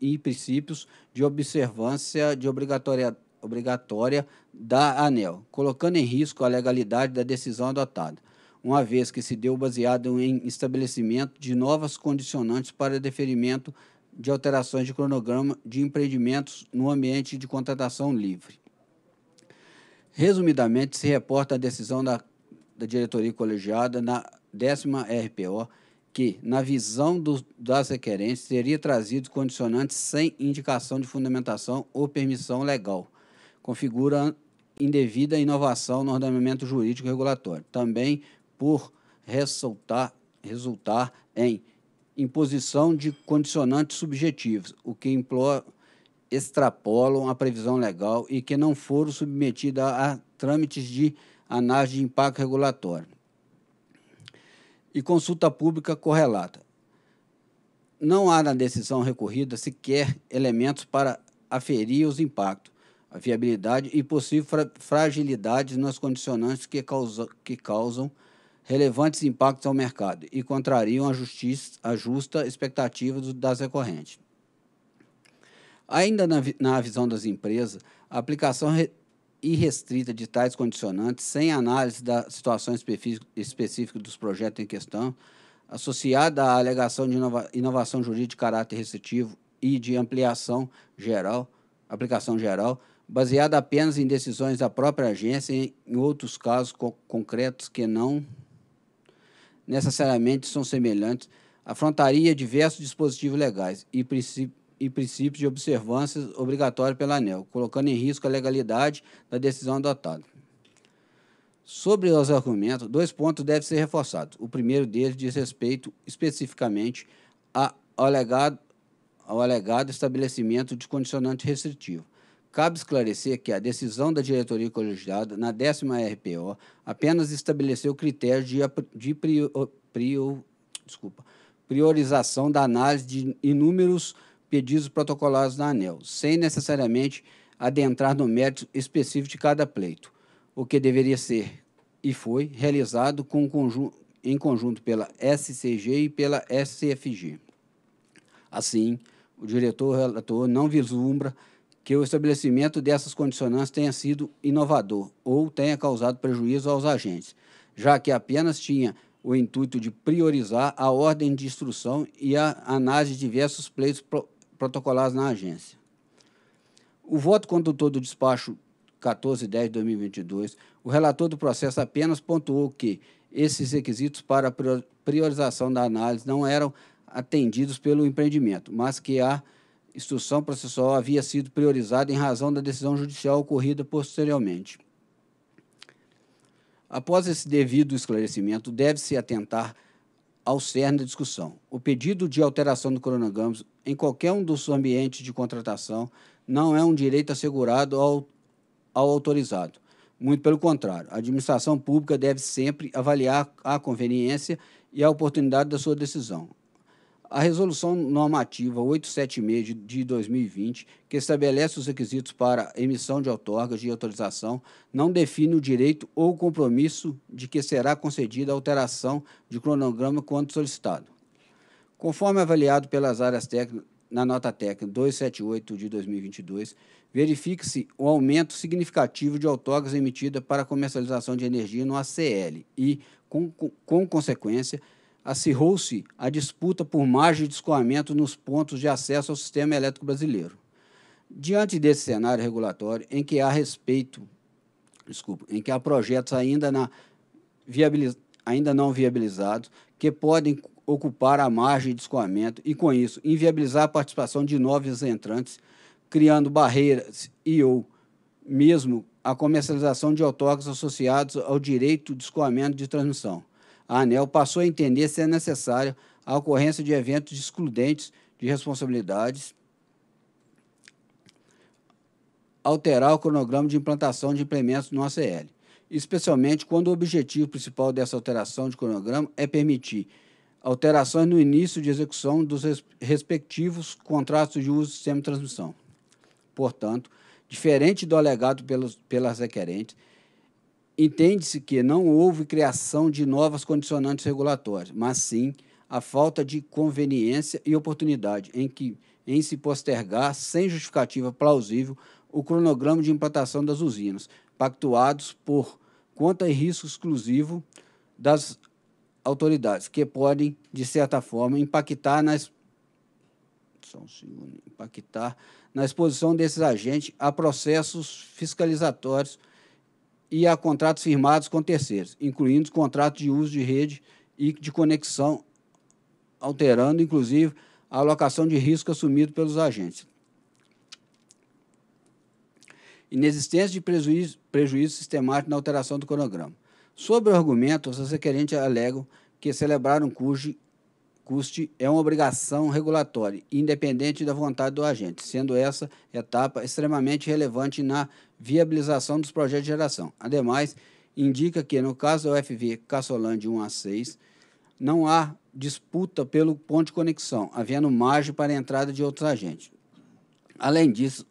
e princípios de observância de obrigatória, obrigatória da ANEL, colocando em risco a legalidade da decisão adotada, uma vez que se deu baseado em estabelecimento de novas condicionantes para deferimento de alterações de cronograma de empreendimentos no ambiente de contratação livre. Resumidamente, se reporta a decisão da, da diretoria colegiada na décima RPO, que, na visão do, das requerentes, teria trazido condicionantes sem indicação de fundamentação ou permissão legal, configura indevida inovação no ordenamento jurídico regulatório. Também por resultar, resultar em imposição de condicionantes subjetivos, o que implora, extrapolam a previsão legal e que não foram submetidas a trâmites de análise de impacto regulatório e consulta pública correlata. Não há na decisão recorrida sequer elementos para aferir os impactos, a viabilidade e possível fra fragilidade nas condicionantes que, causa, que causam relevantes impactos ao mercado e contrariam a, justiça, a justa expectativa das recorrentes. Ainda na, na visão das empresas, a aplicação irrestrita de tais condicionantes, sem análise da situação específica dos projetos em questão, associada à alegação de inova inovação jurídica de caráter restritivo e de ampliação geral, aplicação geral, baseada apenas em decisões da própria agência e em outros casos co concretos que não necessariamente são semelhantes, afrontaria diversos dispositivos legais e princípios e princípios de observância obrigatória pela ANEL, colocando em risco a legalidade da decisão adotada. Sobre os argumentos, dois pontos devem ser reforçados. O primeiro deles diz respeito especificamente ao alegado, ao alegado estabelecimento de condicionante restritivo. Cabe esclarecer que a decisão da diretoria colegiada, na décima RPO, apenas estabeleceu critérios de, de prior, prior, desculpa, priorização da análise de inúmeros pedidos protocolados na ANEL, sem necessariamente adentrar no mérito específico de cada pleito, o que deveria ser e foi realizado com em conjunto pela SCG e pela SCFG. Assim, o diretor relator não vislumbra que o estabelecimento dessas condicionantes tenha sido inovador ou tenha causado prejuízo aos agentes, já que apenas tinha o intuito de priorizar a ordem de instrução e a análise de diversos pleitos protocolados na agência. O voto condutor do despacho 1410 de 2022, o relator do processo apenas pontuou que esses requisitos para priorização da análise não eram atendidos pelo empreendimento, mas que a instrução processual havia sido priorizada em razão da decisão judicial ocorrida posteriormente. Após esse devido esclarecimento, deve-se atentar ao cerne da discussão. O pedido de alteração do cronograma em qualquer um dos ambientes de contratação não é um direito assegurado ao, ao autorizado. Muito pelo contrário, a administração pública deve sempre avaliar a conveniência e a oportunidade da sua decisão. A Resolução Normativa 876 de 2020, que estabelece os requisitos para emissão de outorgas de autorização, não define o direito ou compromisso de que será concedida a alteração de cronograma quando solicitado. Conforme avaliado pelas áreas técnicas na nota técnica 278 de 2022, verifique-se o aumento significativo de outorgas emitidas para comercialização de energia no ACL e, com, com consequência, acirrou-se a disputa por margem de escoamento nos pontos de acesso ao sistema elétrico brasileiro. Diante desse cenário regulatório, em que há respeito, desculpa, em que há projetos ainda, na viabiliz, ainda não viabilizados, que podem ocupar a margem de escoamento e, com isso, inviabilizar a participação de novos entrantes, criando barreiras e ou mesmo a comercialização de autógrafos associados ao direito de escoamento de transmissão a ANEL passou a entender ser necessária a ocorrência de eventos excludentes de responsabilidades, alterar o cronograma de implantação de implementos no ACL, especialmente quando o objetivo principal dessa alteração de cronograma é permitir alterações no início de execução dos respectivos contratos de uso do sistema de transmissão. Portanto, diferente do alegado pelos, pelas requerentes, Entende-se que não houve criação de novas condicionantes regulatórias, mas sim a falta de conveniência e oportunidade em que em se postergar sem justificativa plausível o cronograma de implantação das usinas, pactuados por conta e risco exclusivo das autoridades, que podem, de certa forma, impactar nas impactar na exposição desses agentes a processos fiscalizatórios e a contratos firmados com terceiros, incluindo contratos de uso de rede e de conexão, alterando, inclusive, a alocação de risco assumido pelos agentes. Inexistência de prejuízo, prejuízo sistemático na alteração do cronograma. Sobre o argumento, os requerentes alegam que celebrar um custe é uma obrigação regulatória, independente da vontade do agente, sendo essa etapa extremamente relevante na viabilização dos projetos de geração. Ademais, indica que, no caso da UFV Caçolândia 1 a 6, não há disputa pelo ponto de conexão, havendo margem para a entrada de outros agentes. Além disso,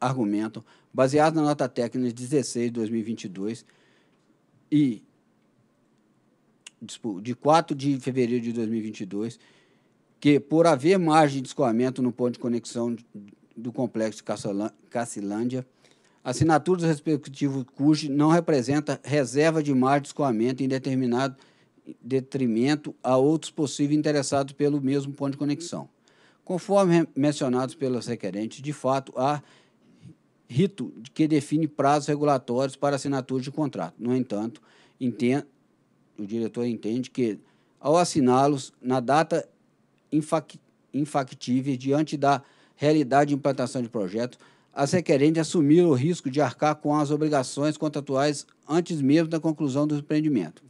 argumentam, baseado na nota técnica 16 de 2022 e de 4 de fevereiro de 2022, que, por haver margem de escoamento no ponto de conexão do complexo Cacilândia, assinatura do respectivo CUJ não representa reserva de margem de escoamento em determinado detrimento a outros possíveis interessados pelo mesmo ponto de conexão. Conforme mencionados pelos requerentes, de fato, há rito que define prazos regulatórios para assinatura de contrato. No entanto, entende, o diretor entende que, ao assiná-los na data infactível diante da realidade de implantação de projeto, as requerentes assumiram o risco de arcar com as obrigações contratuais antes mesmo da conclusão do empreendimento.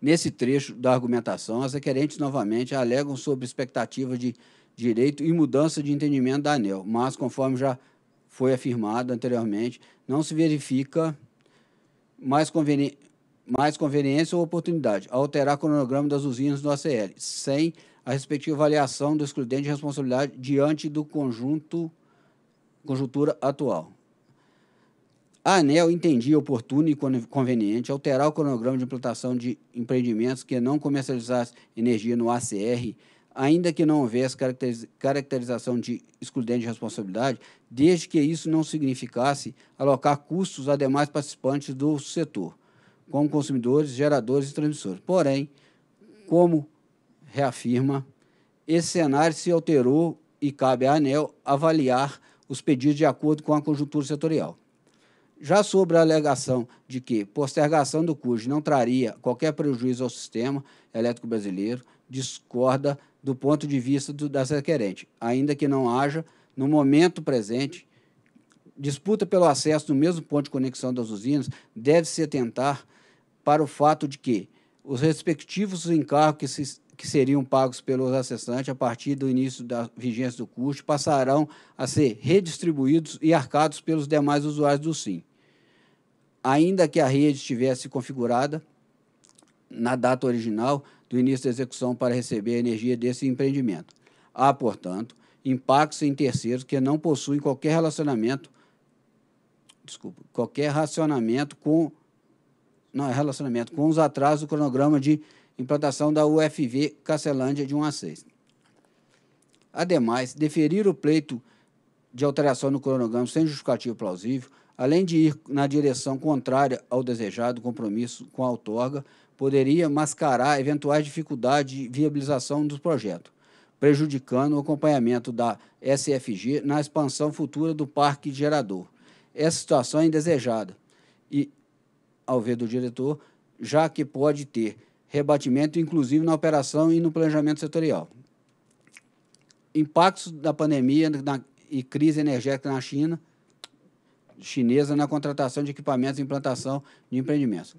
Nesse trecho da argumentação, as requerentes novamente alegam sobre expectativa de direito e mudança de entendimento da ANEL, mas, conforme já foi afirmado anteriormente, não se verifica mais, conveni mais conveniência ou oportunidade a alterar o cronograma das usinas do ACL, sem a respectiva avaliação do excludente de responsabilidade diante do conjunto conjuntura atual. A ANEL entendia oportuno e conveniente alterar o cronograma de implantação de empreendimentos que não comercializassem energia no ACR ainda que não houvesse caracterização de excludente de responsabilidade, desde que isso não significasse alocar custos a demais participantes do setor, como consumidores, geradores e transmissores. Porém, como reafirma, esse cenário se alterou e cabe à ANEL avaliar os pedidos de acordo com a conjuntura setorial. Já sobre a alegação de que postergação do custo não traria qualquer prejuízo ao sistema elétrico brasileiro, discorda do ponto de vista do, das requerentes, ainda que não haja, no momento presente, disputa pelo acesso no mesmo ponto de conexão das usinas, deve-se atentar para o fato de que os respectivos encargos que, se, que seriam pagos pelos acessantes a partir do início da vigência do custo passarão a ser redistribuídos e arcados pelos demais usuários do SIM. Ainda que a rede estivesse configurada na data original, do início da execução para receber a energia desse empreendimento. Há, portanto, impactos em terceiros que não possuem qualquer relacionamento, desculpa, qualquer com não é relacionamento com os atrasos do cronograma de implantação da UFV Cacelândia de 1 a 6. Ademais, deferir o pleito de alteração no cronograma sem justificativo plausível, além de ir na direção contrária ao desejado compromisso com a outorga, poderia mascarar eventuais dificuldades de viabilização dos projetos, prejudicando o acompanhamento da SFG na expansão futura do parque gerador. Essa situação é indesejada e, ao ver do diretor, já que pode ter rebatimento, inclusive na operação e no planejamento setorial. Impactos da pandemia na, e crise energética na China, chinesa na contratação de equipamentos e implantação de empreendimentos.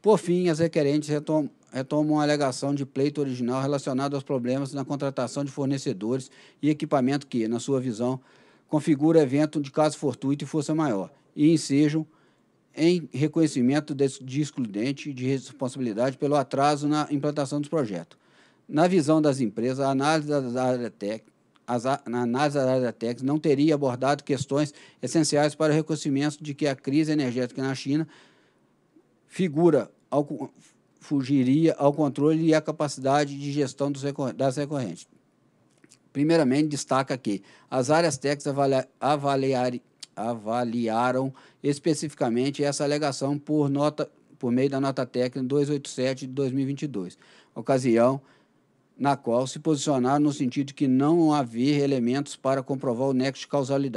Por fim, as requerentes retomam, retomam a alegação de pleito original relacionado aos problemas na contratação de fornecedores e equipamento que, na sua visão, configura evento de caso fortuito e força maior, e ensejam em reconhecimento de excludente de responsabilidade pelo atraso na implantação dos projetos. Na visão das empresas, a análise da área técnica as, na análise da área técnica não teria abordado questões essenciais para o reconhecimento de que a crise energética na China figura ao, fugiria ao controle e à capacidade de gestão das recorrentes. Primeiramente, destaca que as áreas técnicas avaliar, avaliaram especificamente essa alegação por, nota, por meio da nota técnica 287 de 2022, ocasião na qual se posicionaram no sentido de que não haver elementos para comprovar o nexo,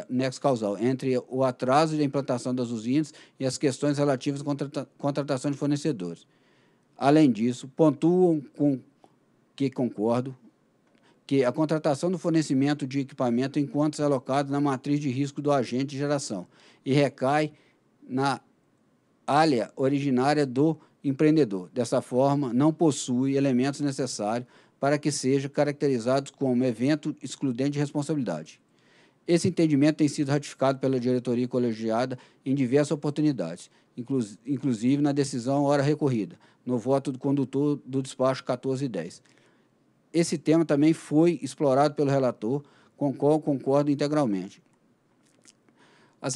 nexo causal entre o atraso da implantação das usinas e as questões relativas à contrata contratação de fornecedores. Além disso, pontuam com que concordo que a contratação do fornecimento de equipamento encontra-se alocado na matriz de risco do agente de geração e recai na área originária do empreendedor. Dessa forma, não possui elementos necessários para que seja caracterizado como evento excludente de responsabilidade. Esse entendimento tem sido ratificado pela diretoria colegiada em diversas oportunidades, inclusive na decisão hora recorrida, no voto do condutor do despacho 1410. Esse tema também foi explorado pelo relator, com o qual concordo integralmente. As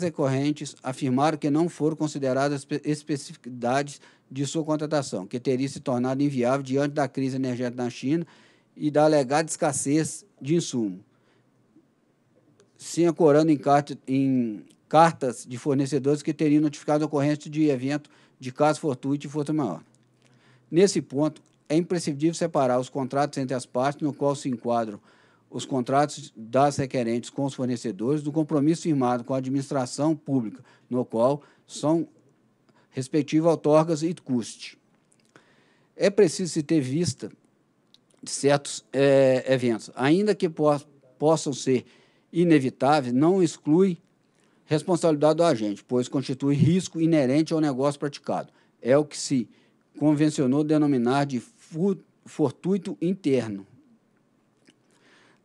recorrentes afirmaram que não foram consideradas especificidades de sua contratação, que teria se tornado inviável diante da crise energética na China e da alegada escassez de insumo, se ancorando em, carta, em cartas de fornecedores que teriam notificado a ocorrência de evento de caso fortuito e força maior. Nesse ponto, é imprescindível separar os contratos entre as partes, no qual se enquadram os contratos das requerentes com os fornecedores, do compromisso firmado com a administração pública, no qual são respectivas outorgas e custe. É preciso se ter vista certos é, eventos, ainda que po possam ser inevitáveis, não exclui responsabilidade do agente, pois constitui risco inerente ao negócio praticado. É o que se convencionou denominar de fortuito interno.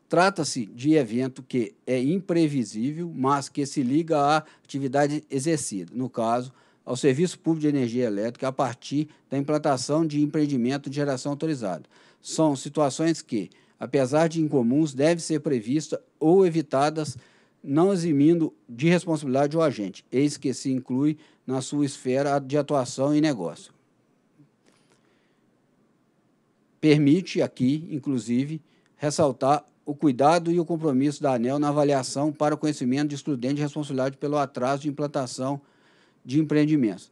Trata-se de evento que é imprevisível, mas que se liga à atividade exercida, no caso, ao serviço público de energia elétrica a partir da implantação de empreendimento de geração autorizada. São situações que, apesar de incomuns, devem ser previstas ou evitadas, não eximindo de responsabilidade o agente, eis que se inclui na sua esfera de atuação e negócio. Permite aqui, inclusive, ressaltar o cuidado e o compromisso da ANEL na avaliação para o conhecimento de excludente de responsabilidade pelo atraso de implantação de empreendimentos.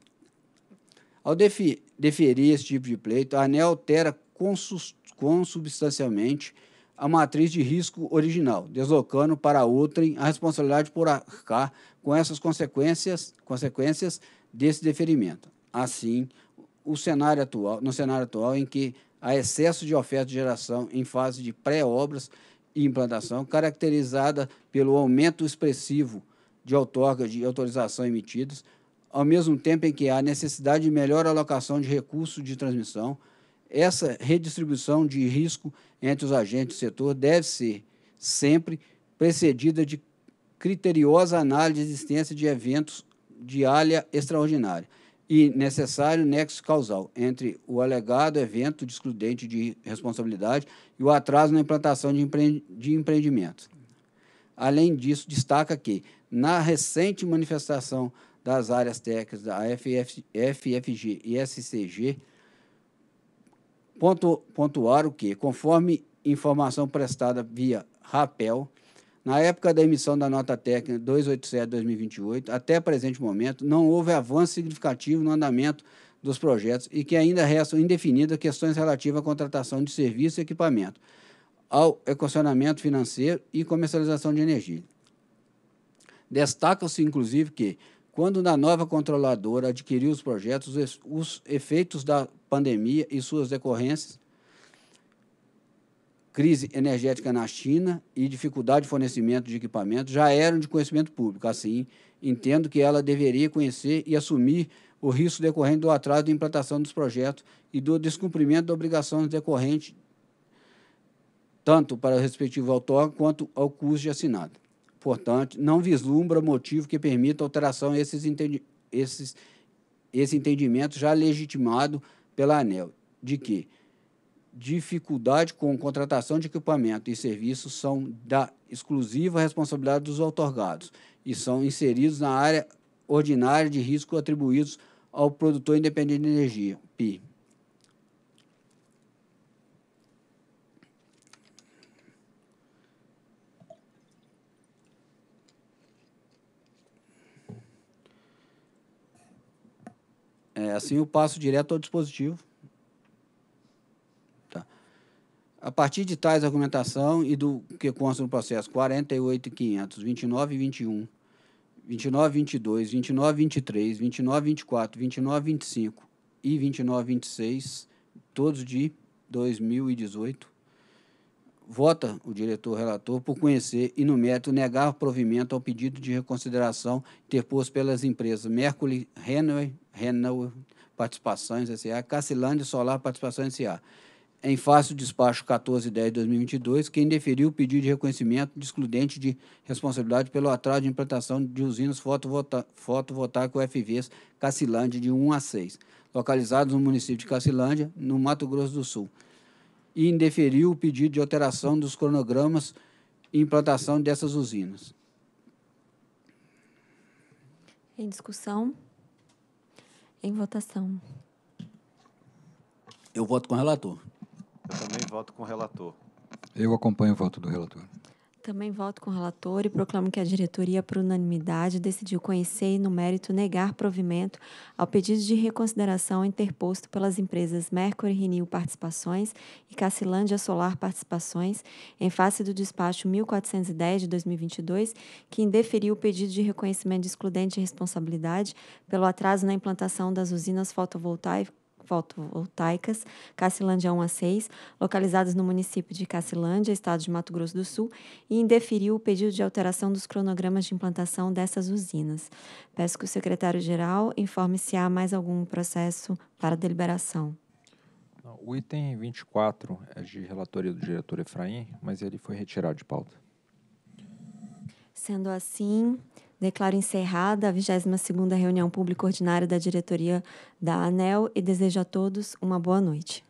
Ao deferir esse tipo de pleito, a ANEL altera consubstancialmente a matriz de risco original, deslocando para outrem a responsabilidade por arcar com essas consequências, consequências desse deferimento. Assim, o cenário atual, no cenário atual em que há excesso de oferta de geração em fase de pré-obras e implantação, caracterizada pelo aumento expressivo de outorgas de autorização emitidas, ao mesmo tempo em que há necessidade de melhor alocação de recursos de transmissão, essa redistribuição de risco entre os agentes do setor deve ser sempre precedida de criteriosa análise de existência de eventos de área extraordinária e necessário nexo causal entre o alegado evento de excludente de responsabilidade e o atraso na implantação de, empre de empreendimentos. Além disso, destaca que, na recente manifestação das áreas técnicas da FF, FFG e SCG, pontu, pontuaram que, conforme informação prestada via RAPEL, na época da emissão da nota técnica 287-2028, até o presente momento, não houve avanço significativo no andamento dos projetos e que ainda restam indefinidas questões relativas à contratação de serviços e equipamento, ao equacionamento financeiro e comercialização de energia. Destaca-se, inclusive, que, quando a nova controladora adquiriu os projetos, os efeitos da pandemia e suas decorrências crise energética na China e dificuldade de fornecimento de equipamentos já eram de conhecimento público. Assim, entendo que ela deveria conhecer e assumir o risco decorrente do atraso de implantação dos projetos e do descumprimento da obrigação decorrente tanto para o respectivo autor quanto ao custo de assinado. Portanto, não vislumbra motivo que permita alteração esses, entendi esses, esse entendimento já legitimado pela ANEL, de que dificuldade com contratação de equipamento e serviços são da exclusiva responsabilidade dos outorgados e são inseridos na área ordinária de risco atribuídos ao produtor independente de energia, PI. É, assim eu passo direto ao dispositivo. A partir de tais argumentação e do que consta no processo 48.500, 29 e 21, 29 22, 29 23, 29 24, 29 25 e 29 26, todos de 2018, vota o diretor relator por conhecer e, no mérito, negar provimento ao pedido de reconsideração interposto pelas empresas Mercury, Renault, Renault Participações S.A., Cacilândia Solar Participações S.A., em face do despacho 1410 de 2022, quem deferiu o pedido de reconhecimento de excludente de responsabilidade pelo atraso de implantação de usinas fotovoltaicas UFVs Cacilândia de 1 a 6, localizados no município de Cacilândia, no Mato Grosso do Sul, e indeferiu o pedido de alteração dos cronogramas e implantação dessas usinas. Em discussão? Em votação. Eu voto com o relator. Eu também voto com o relator. Eu acompanho o voto do relator. Também voto com o relator e proclamo que a diretoria, por unanimidade, decidiu conhecer e, no mérito, negar provimento ao pedido de reconsideração interposto pelas empresas Mercury Renew Participações e Cacilândia Solar Participações, em face do despacho 1410 de 2022, que indeferiu o pedido de reconhecimento de excludente de responsabilidade pelo atraso na implantação das usinas fotovoltaicas fotovoltaicas Cacilândia 1 a 6, localizadas no município de Cacilândia, estado de Mato Grosso do Sul, e indeferiu o pedido de alteração dos cronogramas de implantação dessas usinas. Peço que o secretário-geral informe se há mais algum processo para deliberação. O item 24 é de relatoria do diretor Efraim, mas ele foi retirado de pauta. Sendo assim, Declaro encerrada a 22ª reunião pública ordinária da diretoria da ANEL e desejo a todos uma boa noite.